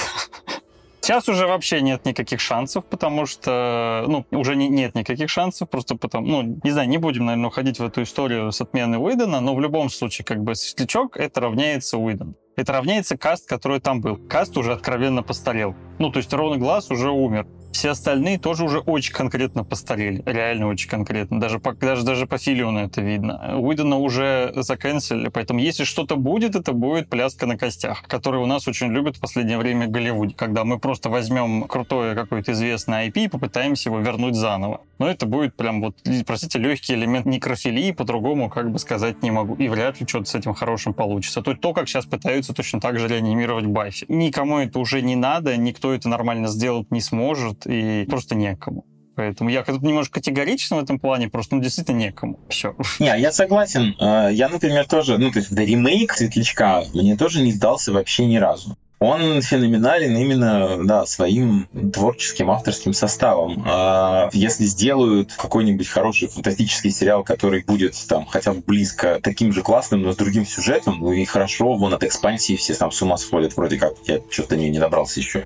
Сейчас уже вообще нет никаких шансов, потому что, ну, уже не, нет никаких шансов, просто потому, ну, не знаю, не будем, наверное, уходить в эту историю с отменой Уидона, но в любом случае, как бы, Светлячок — это равняется Уидон. Это равняется каст, который там был. Каст уже откровенно постарел. Ну, то есть Рон Глаз уже умер. Все остальные тоже уже очень конкретно постарели. Реально очень конкретно. Даже по, даже, даже по Филиону это видно. Уидона уже заканчивали, поэтому если что-то будет, это будет пляска на костях, которую у нас очень любят в последнее время в Голливуде, когда мы просто возьмем крутое какое-то известное IP и попытаемся его вернуть заново. Но это будет прям вот, простите, легкий элемент некрофилии, по-другому как бы сказать не могу. И вряд ли что-то с этим хорошим получится. То, то, как сейчас пытаются точно так же реанимировать Баффи. Никому это уже не надо, никто это нормально сделать не сможет, и просто некому. Поэтому я тут немножко категоричен в этом плане, просто ну, действительно некому. Все. Не, я согласен. Э, я, например, тоже, ну, то есть, да, ремейк Светлячка мне тоже не сдался вообще ни разу. Он феноменален именно да, своим творческим авторским составом. А если сделают какой-нибудь хороший фантастический сериал, который будет там хотя бы близко таким же классным, но с другим сюжетом, ну и хорошо, вон от экспансии все там с ума сходят вроде как. Я что-то не, не добрался еще.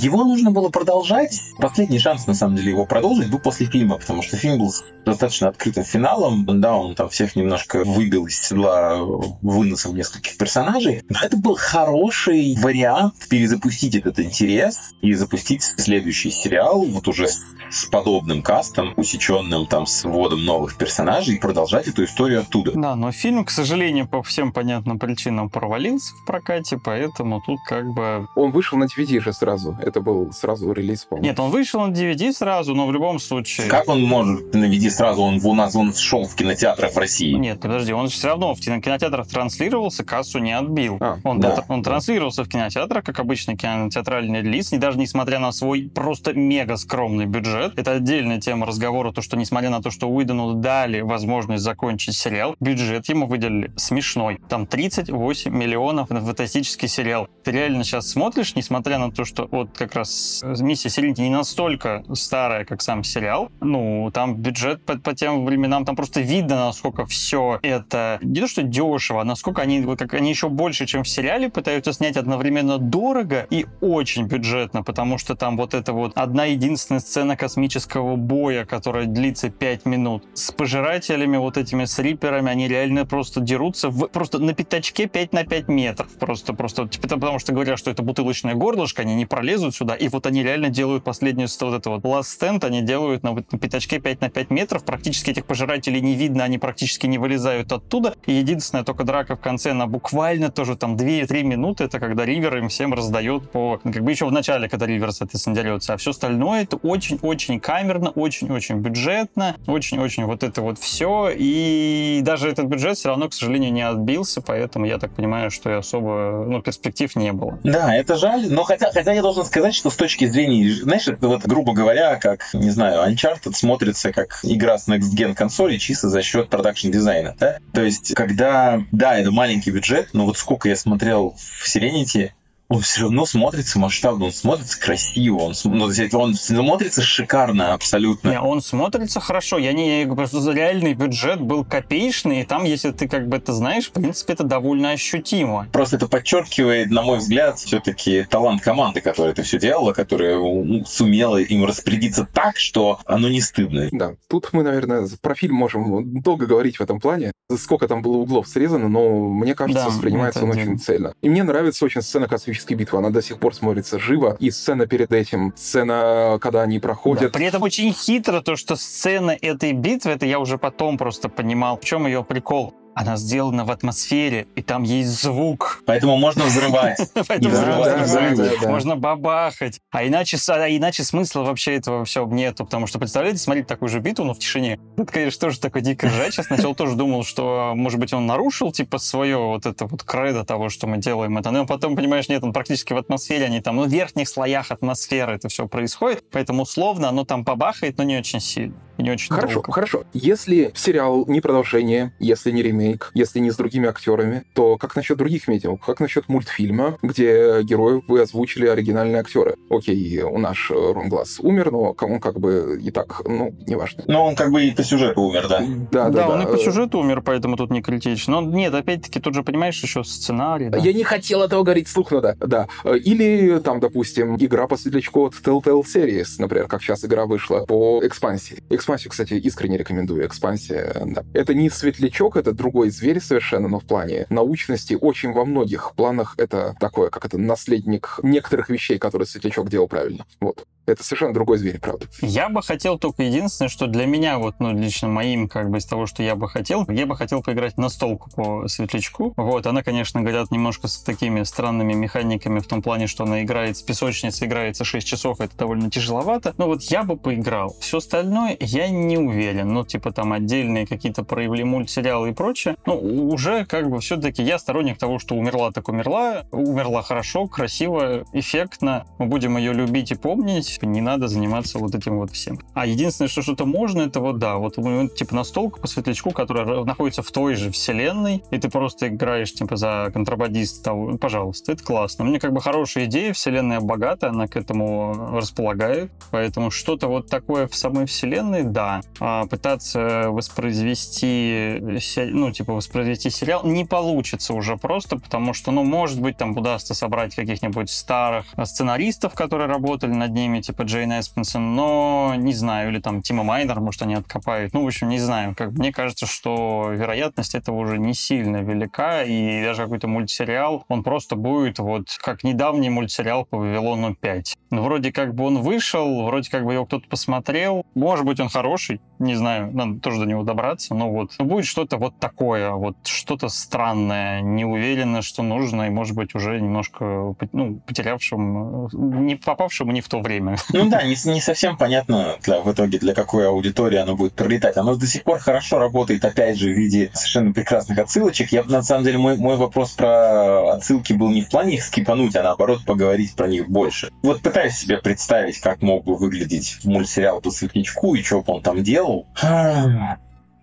Его нужно было продолжать. Последний шанс, на самом деле, его продолжить был после фильма, потому что фильм был достаточно открытым финалом. Да, он там всех немножко выбил из седла выносом нескольких персонажей. Но это был хороший вариант перезапустить этот интерес и запустить следующий сериал, вот уже с подобным кастом, усеченным там с вводом новых персонажей, и продолжать эту историю оттуда. Да, но фильм, к сожалению, по всем понятным причинам провалился в прокате, поэтому тут как бы... Он вышел на DVD же сразу. Это был сразу релиз, по-моему. Нет, он вышел на DVD сразу, но в любом случае... Как он может на DVD сразу? Он у нас он шел в кинотеатрах в России. Нет, подожди, он все равно в кинотеатрах транслировался, кассу не отбил. А, он, да. он транслировался в кинотеатрах, как обычный кинотеатральный релиз, и даже несмотря на свой просто мега скромный бюджет, это отдельная тема разговора, то, что несмотря на то, что Уидону дали возможность закончить сериал, бюджет ему выделили смешной. Там 38 миллионов на фантастический сериал. Ты реально сейчас смотришь, несмотря на то, что вот как раз «Миссия Селенити» не настолько старая, как сам сериал, ну, там бюджет по, по тем временам, там просто видно, насколько все это не то, что дешево, а насколько они, как они еще больше, чем в сериале, пытаются снять одновременно дорого и очень бюджетно, потому что там вот это вот одна единственная сцена космического боя, которая длится 5 минут, с пожирателями, вот этими с риперами, они реально просто дерутся в, просто на пятачке 5 на 5 метров. Просто, просто, типа, потому что говорят, что это бутылочное горлышко, они не пролезут сюда, и вот они реально делают последнюю вот это вот last stand, они делают на, вот, на пятачке 5 на 5 метров, практически этих пожирателей не видно, они практически не вылезают оттуда, и единственная только драка в конце, она буквально тоже там 2-3 минуты, это когда Ривер им всем раздает по, как бы еще в начале, когда Ривер, соответственно, дерется, а все остальное это очень-очень камерно, очень-очень бюджетно, очень-очень вот это вот все, и даже этот бюджет все равно, к сожалению, не отбился, поэтому я так понимаю, что и особо, ну, перспектив не было. Да, это жаль, но хотя, хотя я должен сказать, что с точки зрения, знаешь, это вот, грубо говоря, как, не знаю, Uncharted смотрится как игра с Next Gen консоли чисто за счет продакшн дизайна, да? То есть, когда, да, это маленький бюджет, но вот сколько я смотрел в Serenity, он все равно смотрится масштабно, он смотрится красиво, он, ну, он смотрится шикарно абсолютно. Не, он смотрится хорошо. Я не я говорю, что реальный бюджет был копеечный, и там, если ты как бы это знаешь, в принципе, это довольно ощутимо. Просто это подчеркивает, на мой взгляд, все-таки талант команды, которая это все делала, которая сумела им распорядиться так, что оно не стыдно. Да, тут мы, наверное, про фильм можем долго говорить в этом плане. Сколько там было углов срезано, но мне кажется, Да, воспринимается он очень цельно. И мне нравится очень сцена космической битвы. Она до сих пор смотрится живо. И сцена перед этим, сцена, когда они проходят. При этом очень хитро то, что сцена этой битвы, это я уже потом просто понимал, в чем ее прикол. Она сделана в атмосфере, и там есть звук. Поэтому можно взрывать. [LAUGHS] Поэтому взрывать, можно бабахать. А иначе, а иначе смысла вообще этого всего нету. Потому что, представляете, смотреть такую же битву, но в тишине. Это, конечно, тоже такой ржач. Я сначала тоже думал, что, может быть, он нарушил, типа, свое вот это вот кредо того, что мы делаем это. Но потом, понимаешь, нет, он практически в атмосфере, они там, ну, в верхних слоях атмосферы это все происходит. Поэтому условно оно там побахает, но не очень сильно. Не очень Хорошо, долго. хорошо. Если сериал не продолжение, если не ремейк, если не с другими актерами, то как насчет других медиумов? Как насчет мультфильма, где героев вы озвучили оригинальные актеры? Окей, у наш э, Рон Глаз умер, но он как бы и так, ну, неважно. Но он как бы и по сюжету умер, да? Да, да, да. он и по сюжету умер, поэтому тут не критично. Но нет, опять-таки, тут же, понимаешь, еще сценарий. да. Я не хотел этого говорить вслух, но да, да. Э, Или там, допустим, игра по светлячку от Telltale Series, например, как сейчас игра вышла по экспансии. Экспансию, кстати, искренне рекомендую. Экспансия, да. Это не светлячок, это другой зверь совершенно, но в плане научности очень во многих планах это такое, как это наследник некоторых вещей, которые светлячок делал правильно. Вот. Это совершенно другой зверь, правда. Я бы хотел только единственное, что для меня, вот, ну, лично моим, как бы, из того, что я бы хотел, я бы хотел поиграть на столку по светлячку. Вот, она, конечно, говорят немножко с такими странными механиками в том плане, что она играет с песочницей, играется 6 часов, это довольно тяжеловато. Но вот я бы поиграл. Все остальное я не уверен. Ну, типа там отдельные какие-то проявили мультсериалы и прочее. Ну, уже как бы все-таки я сторонник того, что умерла так умерла. Умерла хорошо, красиво, эффектно. Мы будем ее любить и помнить принципе, не надо заниматься вот этим вот всем. А единственное, что что-то можно, это вот, да, вот типа настолка по светлячку, которая находится в той же вселенной, и ты просто играешь, типа, за контрабандиста, пожалуйста, это классно. Мне как бы хорошая идея, вселенная богата, она к этому располагает, поэтому что-то вот такое в самой вселенной, да. А пытаться воспроизвести, ну, типа, воспроизвести сериал не получится уже просто, потому что, ну, может быть, там удастся собрать каких-нибудь старых сценаристов, которые работали над ними, типа Джейн Эспенсон, но не знаю, или там Тима Майнер, может, они откопают. Ну, в общем, не знаю. Как мне кажется, что вероятность этого уже не сильно велика, и даже какой-то мультсериал, он просто будет вот как недавний мультсериал по Вавилону 5. Ну, вроде как бы он вышел, вроде как бы его кто-то посмотрел. Может быть, он хороший, не знаю, надо тоже до него добраться, но вот но будет что-то вот такое, вот что-то странное, не уверенно, что нужно, и, может быть, уже немножко ну, потерявшим, не попавшему не в то время. Ну да, не, не совсем понятно для, в итоге, для какой аудитории оно будет пролетать. Оно до сих пор хорошо работает, опять же, в виде совершенно прекрасных отсылочек. Я, на самом деле, мой, мой вопрос про отсылки был не в плане их скипануть, а наоборот поговорить про них больше. Вот пытаюсь себе представить, как мог бы выглядеть мультсериал по Светлячку и что бы он там делал.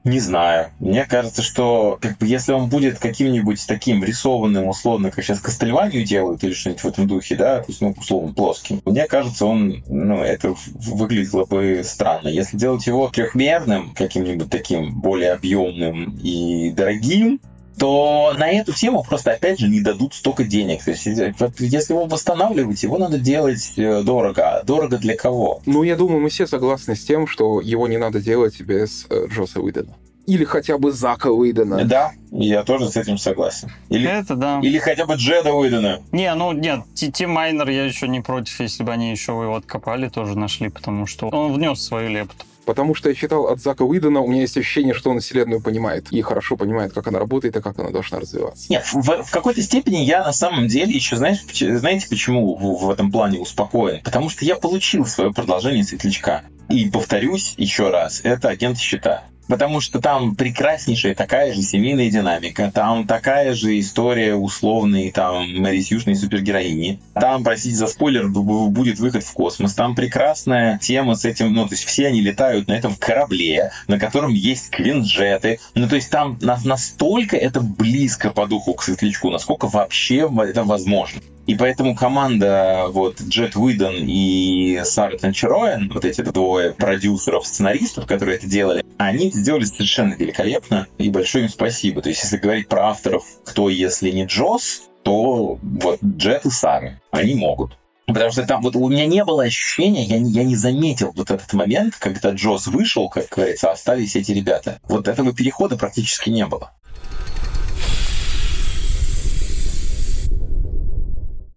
Не знаю. Мне кажется, что как бы, если он будет каким-нибудь таким рисованным, условно, как сейчас Кастельванию делают или что-нибудь в этом духе, да, то есть, ну, условно, плоским, мне кажется, он, ну, это выглядело бы странно. Если делать его трехмерным, каким-нибудь таким более объемным и дорогим, то на эту тему просто, опять же, не дадут столько денег. То есть, если его восстанавливать, его надо делать э, дорого. А дорого для кого? Ну, я думаю, мы все согласны с тем, что его не надо делать без э, Джоса Уидона. Или хотя бы Зака Уидона. Да, я тоже с этим согласен. Или, Это да. Или хотя бы Джеда Уидона. Не, ну нет, Ти Майнер я еще не против, если бы они еще его откопали, тоже нашли, потому что он внес свою лепту. Потому что я читал от Зака Уидона, у меня есть ощущение, что он Вселенную понимает и хорошо понимает, как она работает и как она должна развиваться. Нет, в, в какой-то степени я на самом деле еще, знаешь, знаете, почему в, в этом плане успокоен? Потому что я получил свое продолжение Светлячка. И повторюсь еще раз, это агент щита. Потому что там прекраснейшая такая же семейная динамика, там такая же история условной там Мэри Сьюшной супергероини. Там, простите за спойлер, будет выход в космос. Там прекрасная тема с этим, ну, то есть все они летают на этом корабле, на котором есть квинджеты. Ну, то есть там настолько это близко по духу к светлячку, насколько вообще это возможно. И поэтому команда вот Джет Уидон и Сара Танчероен, вот эти двое продюсеров, сценаристов, которые это делали, они сделали совершенно великолепно, и большое им спасибо. То есть, если говорить про авторов, кто, если не Джос, то вот Джет и Сара, они могут. Потому что там вот у меня не было ощущения, я не, я не заметил вот этот момент, когда Джос вышел, как говорится, остались эти ребята. Вот этого перехода практически не было.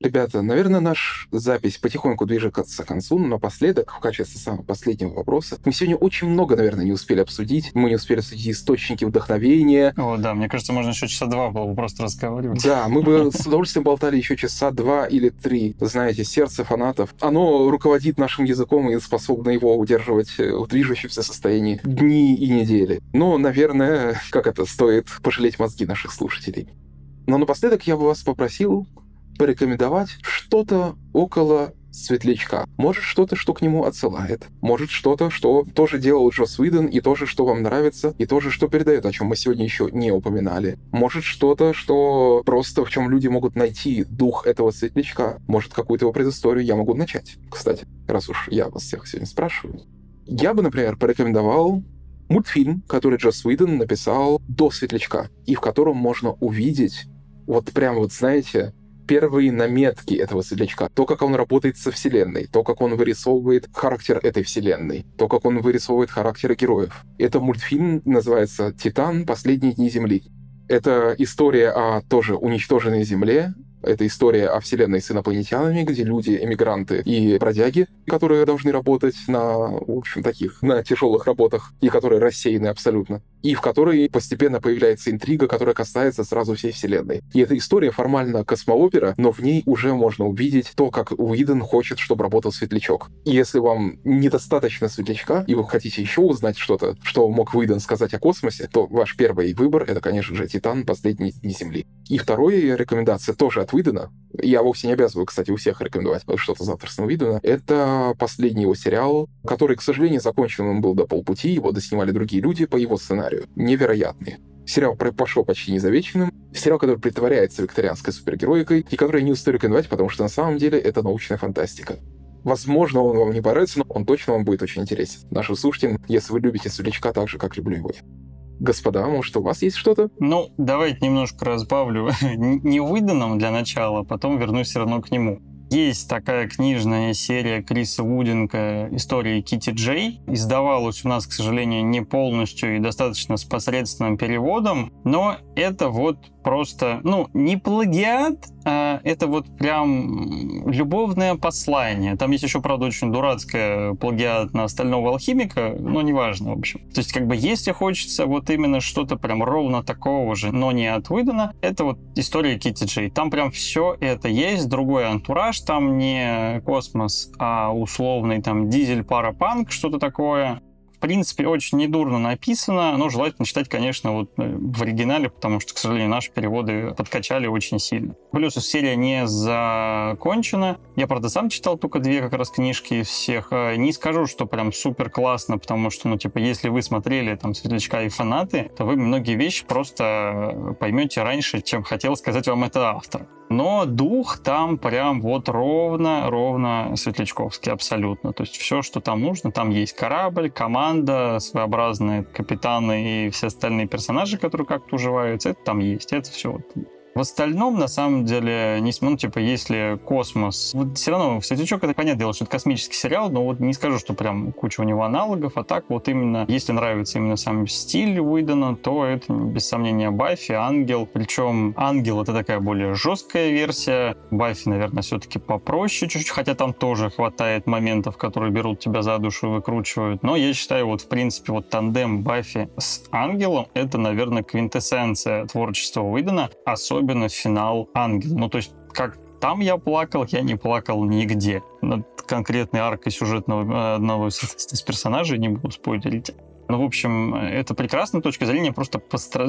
Ребята, наверное, наш запись потихоньку движется к концу, но напоследок, в качестве самого последнего вопроса, мы сегодня очень много, наверное, не успели обсудить. Мы не успели обсудить источники вдохновения. О, да, мне кажется, можно еще часа два было бы просто разговаривать. Да, мы бы с удовольствием болтали еще часа два или три. Знаете, сердце фанатов, оно руководит нашим языком и способно его удерживать в движущемся состоянии дни и недели. Но, наверное, как это, стоит пожалеть мозги наших слушателей. Но напоследок я бы вас попросил порекомендовать что-то около светлячка. Может, что-то, что к нему отсылает. Может, что-то, что тоже делал Джос Уидон, и тоже, что вам нравится, и тоже, что передает, о чем мы сегодня еще не упоминали. Может, что-то, что просто в чем люди могут найти дух этого светлячка. Может, какую-то его предысторию я могу начать. Кстати, раз уж я вас всех сегодня спрашиваю. Я бы, например, порекомендовал мультфильм, который Джос Уидон написал до «Светлячка», и в котором можно увидеть вот прям вот, знаете, первые наметки этого светлячка, то, как он работает со вселенной, то, как он вырисовывает характер этой вселенной, то, как он вырисовывает характеры героев. Это мультфильм называется «Титан. Последние дни Земли». Это история о тоже уничтоженной Земле, это история о вселенной с инопланетянами, где люди, эмигранты и бродяги, которые должны работать на, в общем, таких, на тяжелых работах, и которые рассеяны абсолютно, и в которой постепенно появляется интрига, которая касается сразу всей вселенной. И эта история формально космоопера, но в ней уже можно увидеть то, как Уидон хочет, чтобы работал светлячок. И если вам недостаточно светлячка, и вы хотите еще узнать что-то, что мог Уидон сказать о космосе, то ваш первый выбор — это, конечно же, «Титан. Последние дни Земли». И вторая рекомендация тоже от Уидона. Я вовсе не обязываю, кстати, у всех рекомендовать что-то с авторством Уидона. Это последний его сериал, который, к сожалению, закончен он был до полпути, его доснимали другие люди по его сценарию. Невероятный. Сериал пошел почти незамеченным. Сериал, который притворяется викторианской супергероикой, и который не устаю рекомендовать, потому что на самом деле это научная фантастика. Возможно, он вам не понравится, но он точно вам будет очень интересен. Нашим слушателям, если вы любите Светлячка так же, как люблю его я. Господа, может, у вас есть что-то? Ну, давайте немножко разбавлю. [LAUGHS] Не выданным для начала, потом вернусь все равно к нему. Есть такая книжная серия Криса Вудинга «Истории Кити Джей». Издавалась у нас, к сожалению, не полностью и достаточно с посредственным переводом, но это вот просто, ну, не плагиат, а это вот прям любовное послание. Там есть еще, правда, очень дурацкое плагиат на остального алхимика, но неважно, в общем. То есть, как бы, если хочется вот именно что-то прям ровно такого же, но не от Выдана, это вот история Кити Джей. Там прям все это есть, другой антураж, там не космос, а условный там дизель-парапанк, что-то такое в принципе, очень недурно написано, но желательно читать, конечно, вот э, в оригинале, потому что, к сожалению, наши переводы подкачали очень сильно. Плюс серия не закончена. Я, правда, сам читал только две как раз книжки из всех. Э, не скажу, что прям супер классно, потому что, ну, типа, если вы смотрели там «Светлячка» и «Фанаты», то вы многие вещи просто поймете раньше, чем хотел сказать вам это автор. Но дух там прям вот ровно-ровно светлячковский абсолютно. То есть все, что там нужно, там есть корабль, команда, своеобразные капитаны и все остальные персонажи, которые как-то уживаются, это там есть. Это все вот в остальном, на самом деле, не, ну, типа, если космос... Вот все равно, «Светлячок» — это понятное дело, что это космический сериал, но вот не скажу, что прям куча у него аналогов, а так вот именно, если нравится именно сам стиль Уидона, то это, без сомнения, Баффи, Ангел. Причем Ангел — это такая более жесткая версия, Баффи, наверное, все-таки попроще чуть-чуть, хотя там тоже хватает моментов, которые берут тебя за душу и выкручивают. Но я считаю, вот, в принципе, вот тандем Баффи с Ангелом — это, наверное, квинтэссенция творчества Уидона, особенно особенно финал Ангел. Ну, то есть, как там я плакал, я не плакал нигде. Над конкретной аркой сюжетного э, одного из, [LAUGHS] персонажей не буду спойлерить. Ну, в общем, это прекрасная точка зрения, просто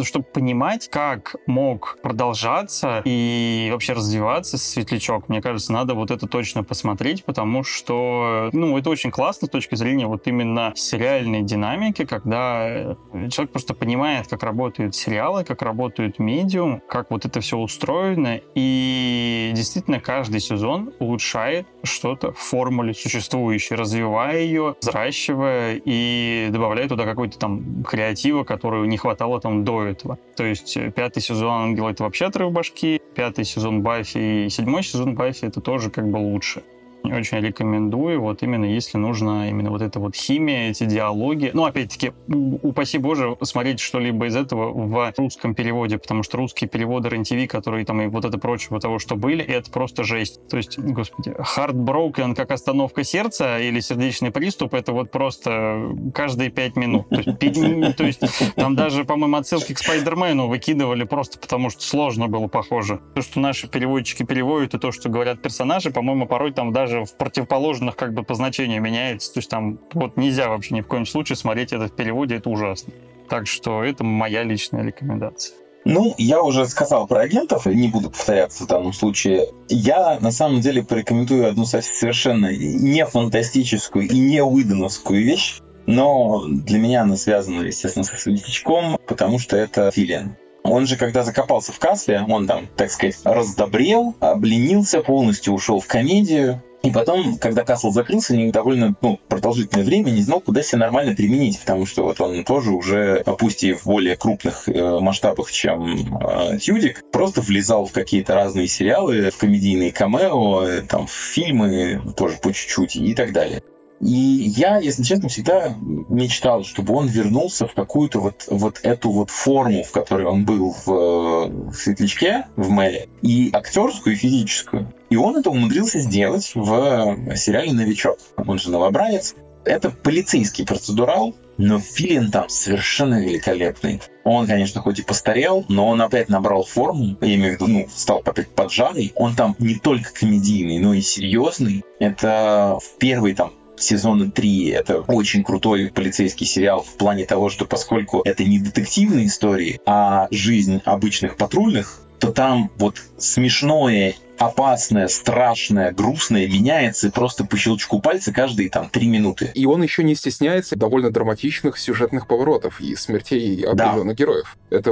чтобы понимать, как мог продолжаться и вообще развиваться светлячок. Мне кажется, надо вот это точно посмотреть, потому что, ну, это очень классно с точки зрения вот именно сериальной динамики, когда человек просто понимает, как работают сериалы, как работают медиум, как вот это все устроено, и действительно каждый сезон улучшает что-то в формуле существующей, развивая ее, взращивая и добавляя туда какой-то там креатива, которого не хватало там до этого. То есть э, пятый сезон Ангела — это вообще отрыв башки, пятый сезон Баффи и седьмой сезон Баффи — это тоже как бы лучше. Очень рекомендую, вот именно если нужно именно вот эта вот химия, эти диалоги. Ну, опять-таки, упаси боже, смотреть что-либо из этого в русском переводе, потому что русские переводы РЕН-ТВ, которые там и вот это прочего того, что были, это просто жесть. То есть, господи, heartbroken как остановка сердца или сердечный приступ, это вот просто каждые пять минут. То есть, то есть там даже, по-моему, отсылки к Спайдермену выкидывали просто потому, что сложно было похоже. То, что наши переводчики переводят, и то, что говорят персонажи, по-моему, порой там даже даже в противоположных как бы по значению меняется. То есть там вот нельзя вообще ни в коем случае смотреть это в переводе, это ужасно. Так что это моя личная рекомендация. Ну, я уже сказал про агентов, не буду повторяться в данном случае. Я, на самом деле, порекомендую одну совершенно не фантастическую и не выдановскую вещь, но для меня она связана, естественно, со светлячком, потому что это Филиан. Он же, когда закопался в касле, он там, так сказать, раздобрел, обленился, полностью ушел в комедию, И потом, когда Касл закрылся, они довольно ну, продолжительное время не знал, куда себя нормально применить, потому что вот он тоже уже, пусть и в более крупных э, масштабах, чем э, Тюдик, просто влезал в какие-то разные сериалы, в комедийные камео, э, там, в фильмы тоже по чуть-чуть и так далее. И я, если честно, всегда мечтал, чтобы он вернулся в какую-то вот, вот эту вот форму, в которой он был в, в «Светлячке», в «Мэле, и актерскую, и физическую. И он это умудрился сделать в сериале «Новичок». Он же новобранец. Это полицейский процедурал, но Филин там совершенно великолепный. Он, конечно, хоть и постарел, но он опять набрал форму, я имею в виду, ну, стал опять поджарый. Он там не только комедийный, но и серьезный. Это в первый там сезона 3. Это очень крутой полицейский сериал в плане того, что поскольку это не детективные истории, а жизнь обычных патрульных, то там вот смешное опасное, страшное, грустное меняется просто по щелчку пальца каждые там три минуты. И он еще не стесняется довольно драматичных сюжетных поворотов и смертей определенных да. героев. Это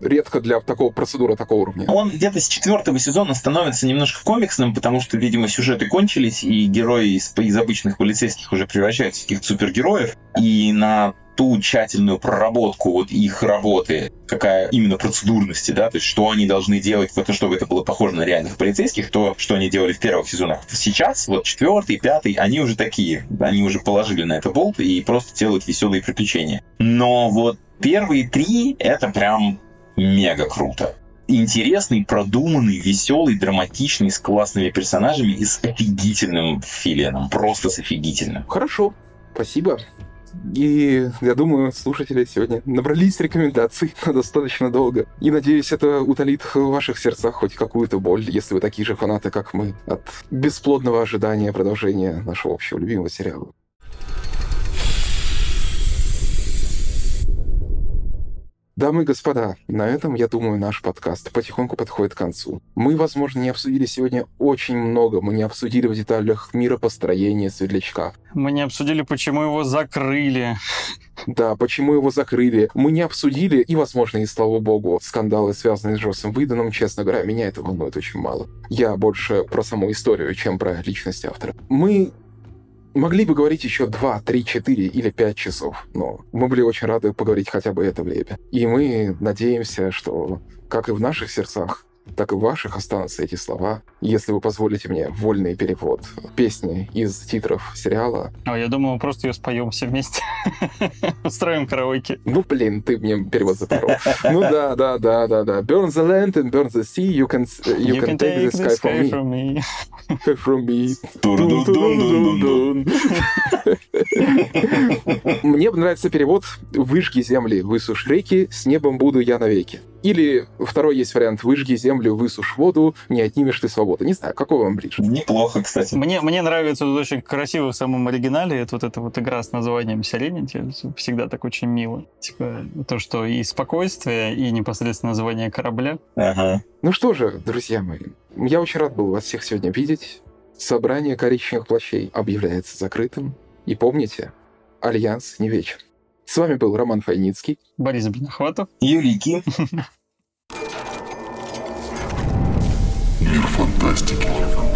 редко для такого процедуры такого уровня. Он где-то с четвертого сезона становится немножко комиксным, потому что, видимо, сюжеты кончились, и герои из, из обычных полицейских уже превращаются в каких-то супергероев. И на ту тщательную проработку вот их работы, какая именно процедурности, да, то есть что они должны делать, вот, чтобы это было похоже на реальных полицейских, то, что они делали в первых сезонах. Сейчас, вот четвертый, пятый, они уже такие, они уже положили на это болт и просто делают веселые приключения. Но вот первые три, это прям мега круто. Интересный, продуманный, веселый, драматичный, с классными персонажами и с офигительным филианом. Просто с офигительным. Хорошо, спасибо. И я думаю, слушатели сегодня набрались рекомендаций [LAUGHS] достаточно долго. И надеюсь, это утолит в ваших сердцах хоть какую-то боль, если вы такие же фанаты, как мы, от бесплодного ожидания продолжения нашего общего любимого сериала. Дамы и господа, на этом, я думаю, наш подкаст потихоньку подходит к концу. Мы, возможно, не обсудили сегодня очень много. Мы не обсудили в деталях миропостроения Светлячка. Мы не обсудили, почему его закрыли. Да, почему его закрыли. Мы не обсудили, и, возможно, и слава богу, скандалы, связанные с Джоссом Уидоном, честно говоря, меня это волнует очень мало. Я больше про саму историю, чем про личность автора. Мы Могли бы говорить еще 2, 3, 4 или 5 часов, но мы были очень рады поговорить хотя бы это время. И мы надеемся, что, как и в наших сердцах, так и в ваших останутся эти слова, если вы позволите мне вольный перевод песни из титров сериала. А я думаю, мы просто ее споем все вместе. [LAUGHS] Устроим караоке. Ну, блин, ты мне перевод запорол. Ну да, да, да, да, да. Burn the land and burn the sea, you can, you, you can, can take, the sky, from me. From [LAUGHS] me. Мне нравится перевод «Выжги земли, высушь реки, с небом буду я навеки». Или второй есть вариант «Выжги землю, высушь воду, не отнимешь ты свободу». Не знаю, какой вам ближе? Неплохо, кстати. Мне, мне нравится вот очень красиво в самом оригинале это вот эта вот игра с названием Serenity. Всегда так очень мило. Типа то, что и спокойствие, и непосредственно название корабля. Ага. Ну что же, друзья мои, я очень рад был вас всех сегодня видеть. Собрание коричневых плащей объявляется закрытым. И помните, Альянс не вечен. С вами был Роман Файницкий. Борис Блинохватов. Юрий Ким. [LAUGHS] Мир фантастики.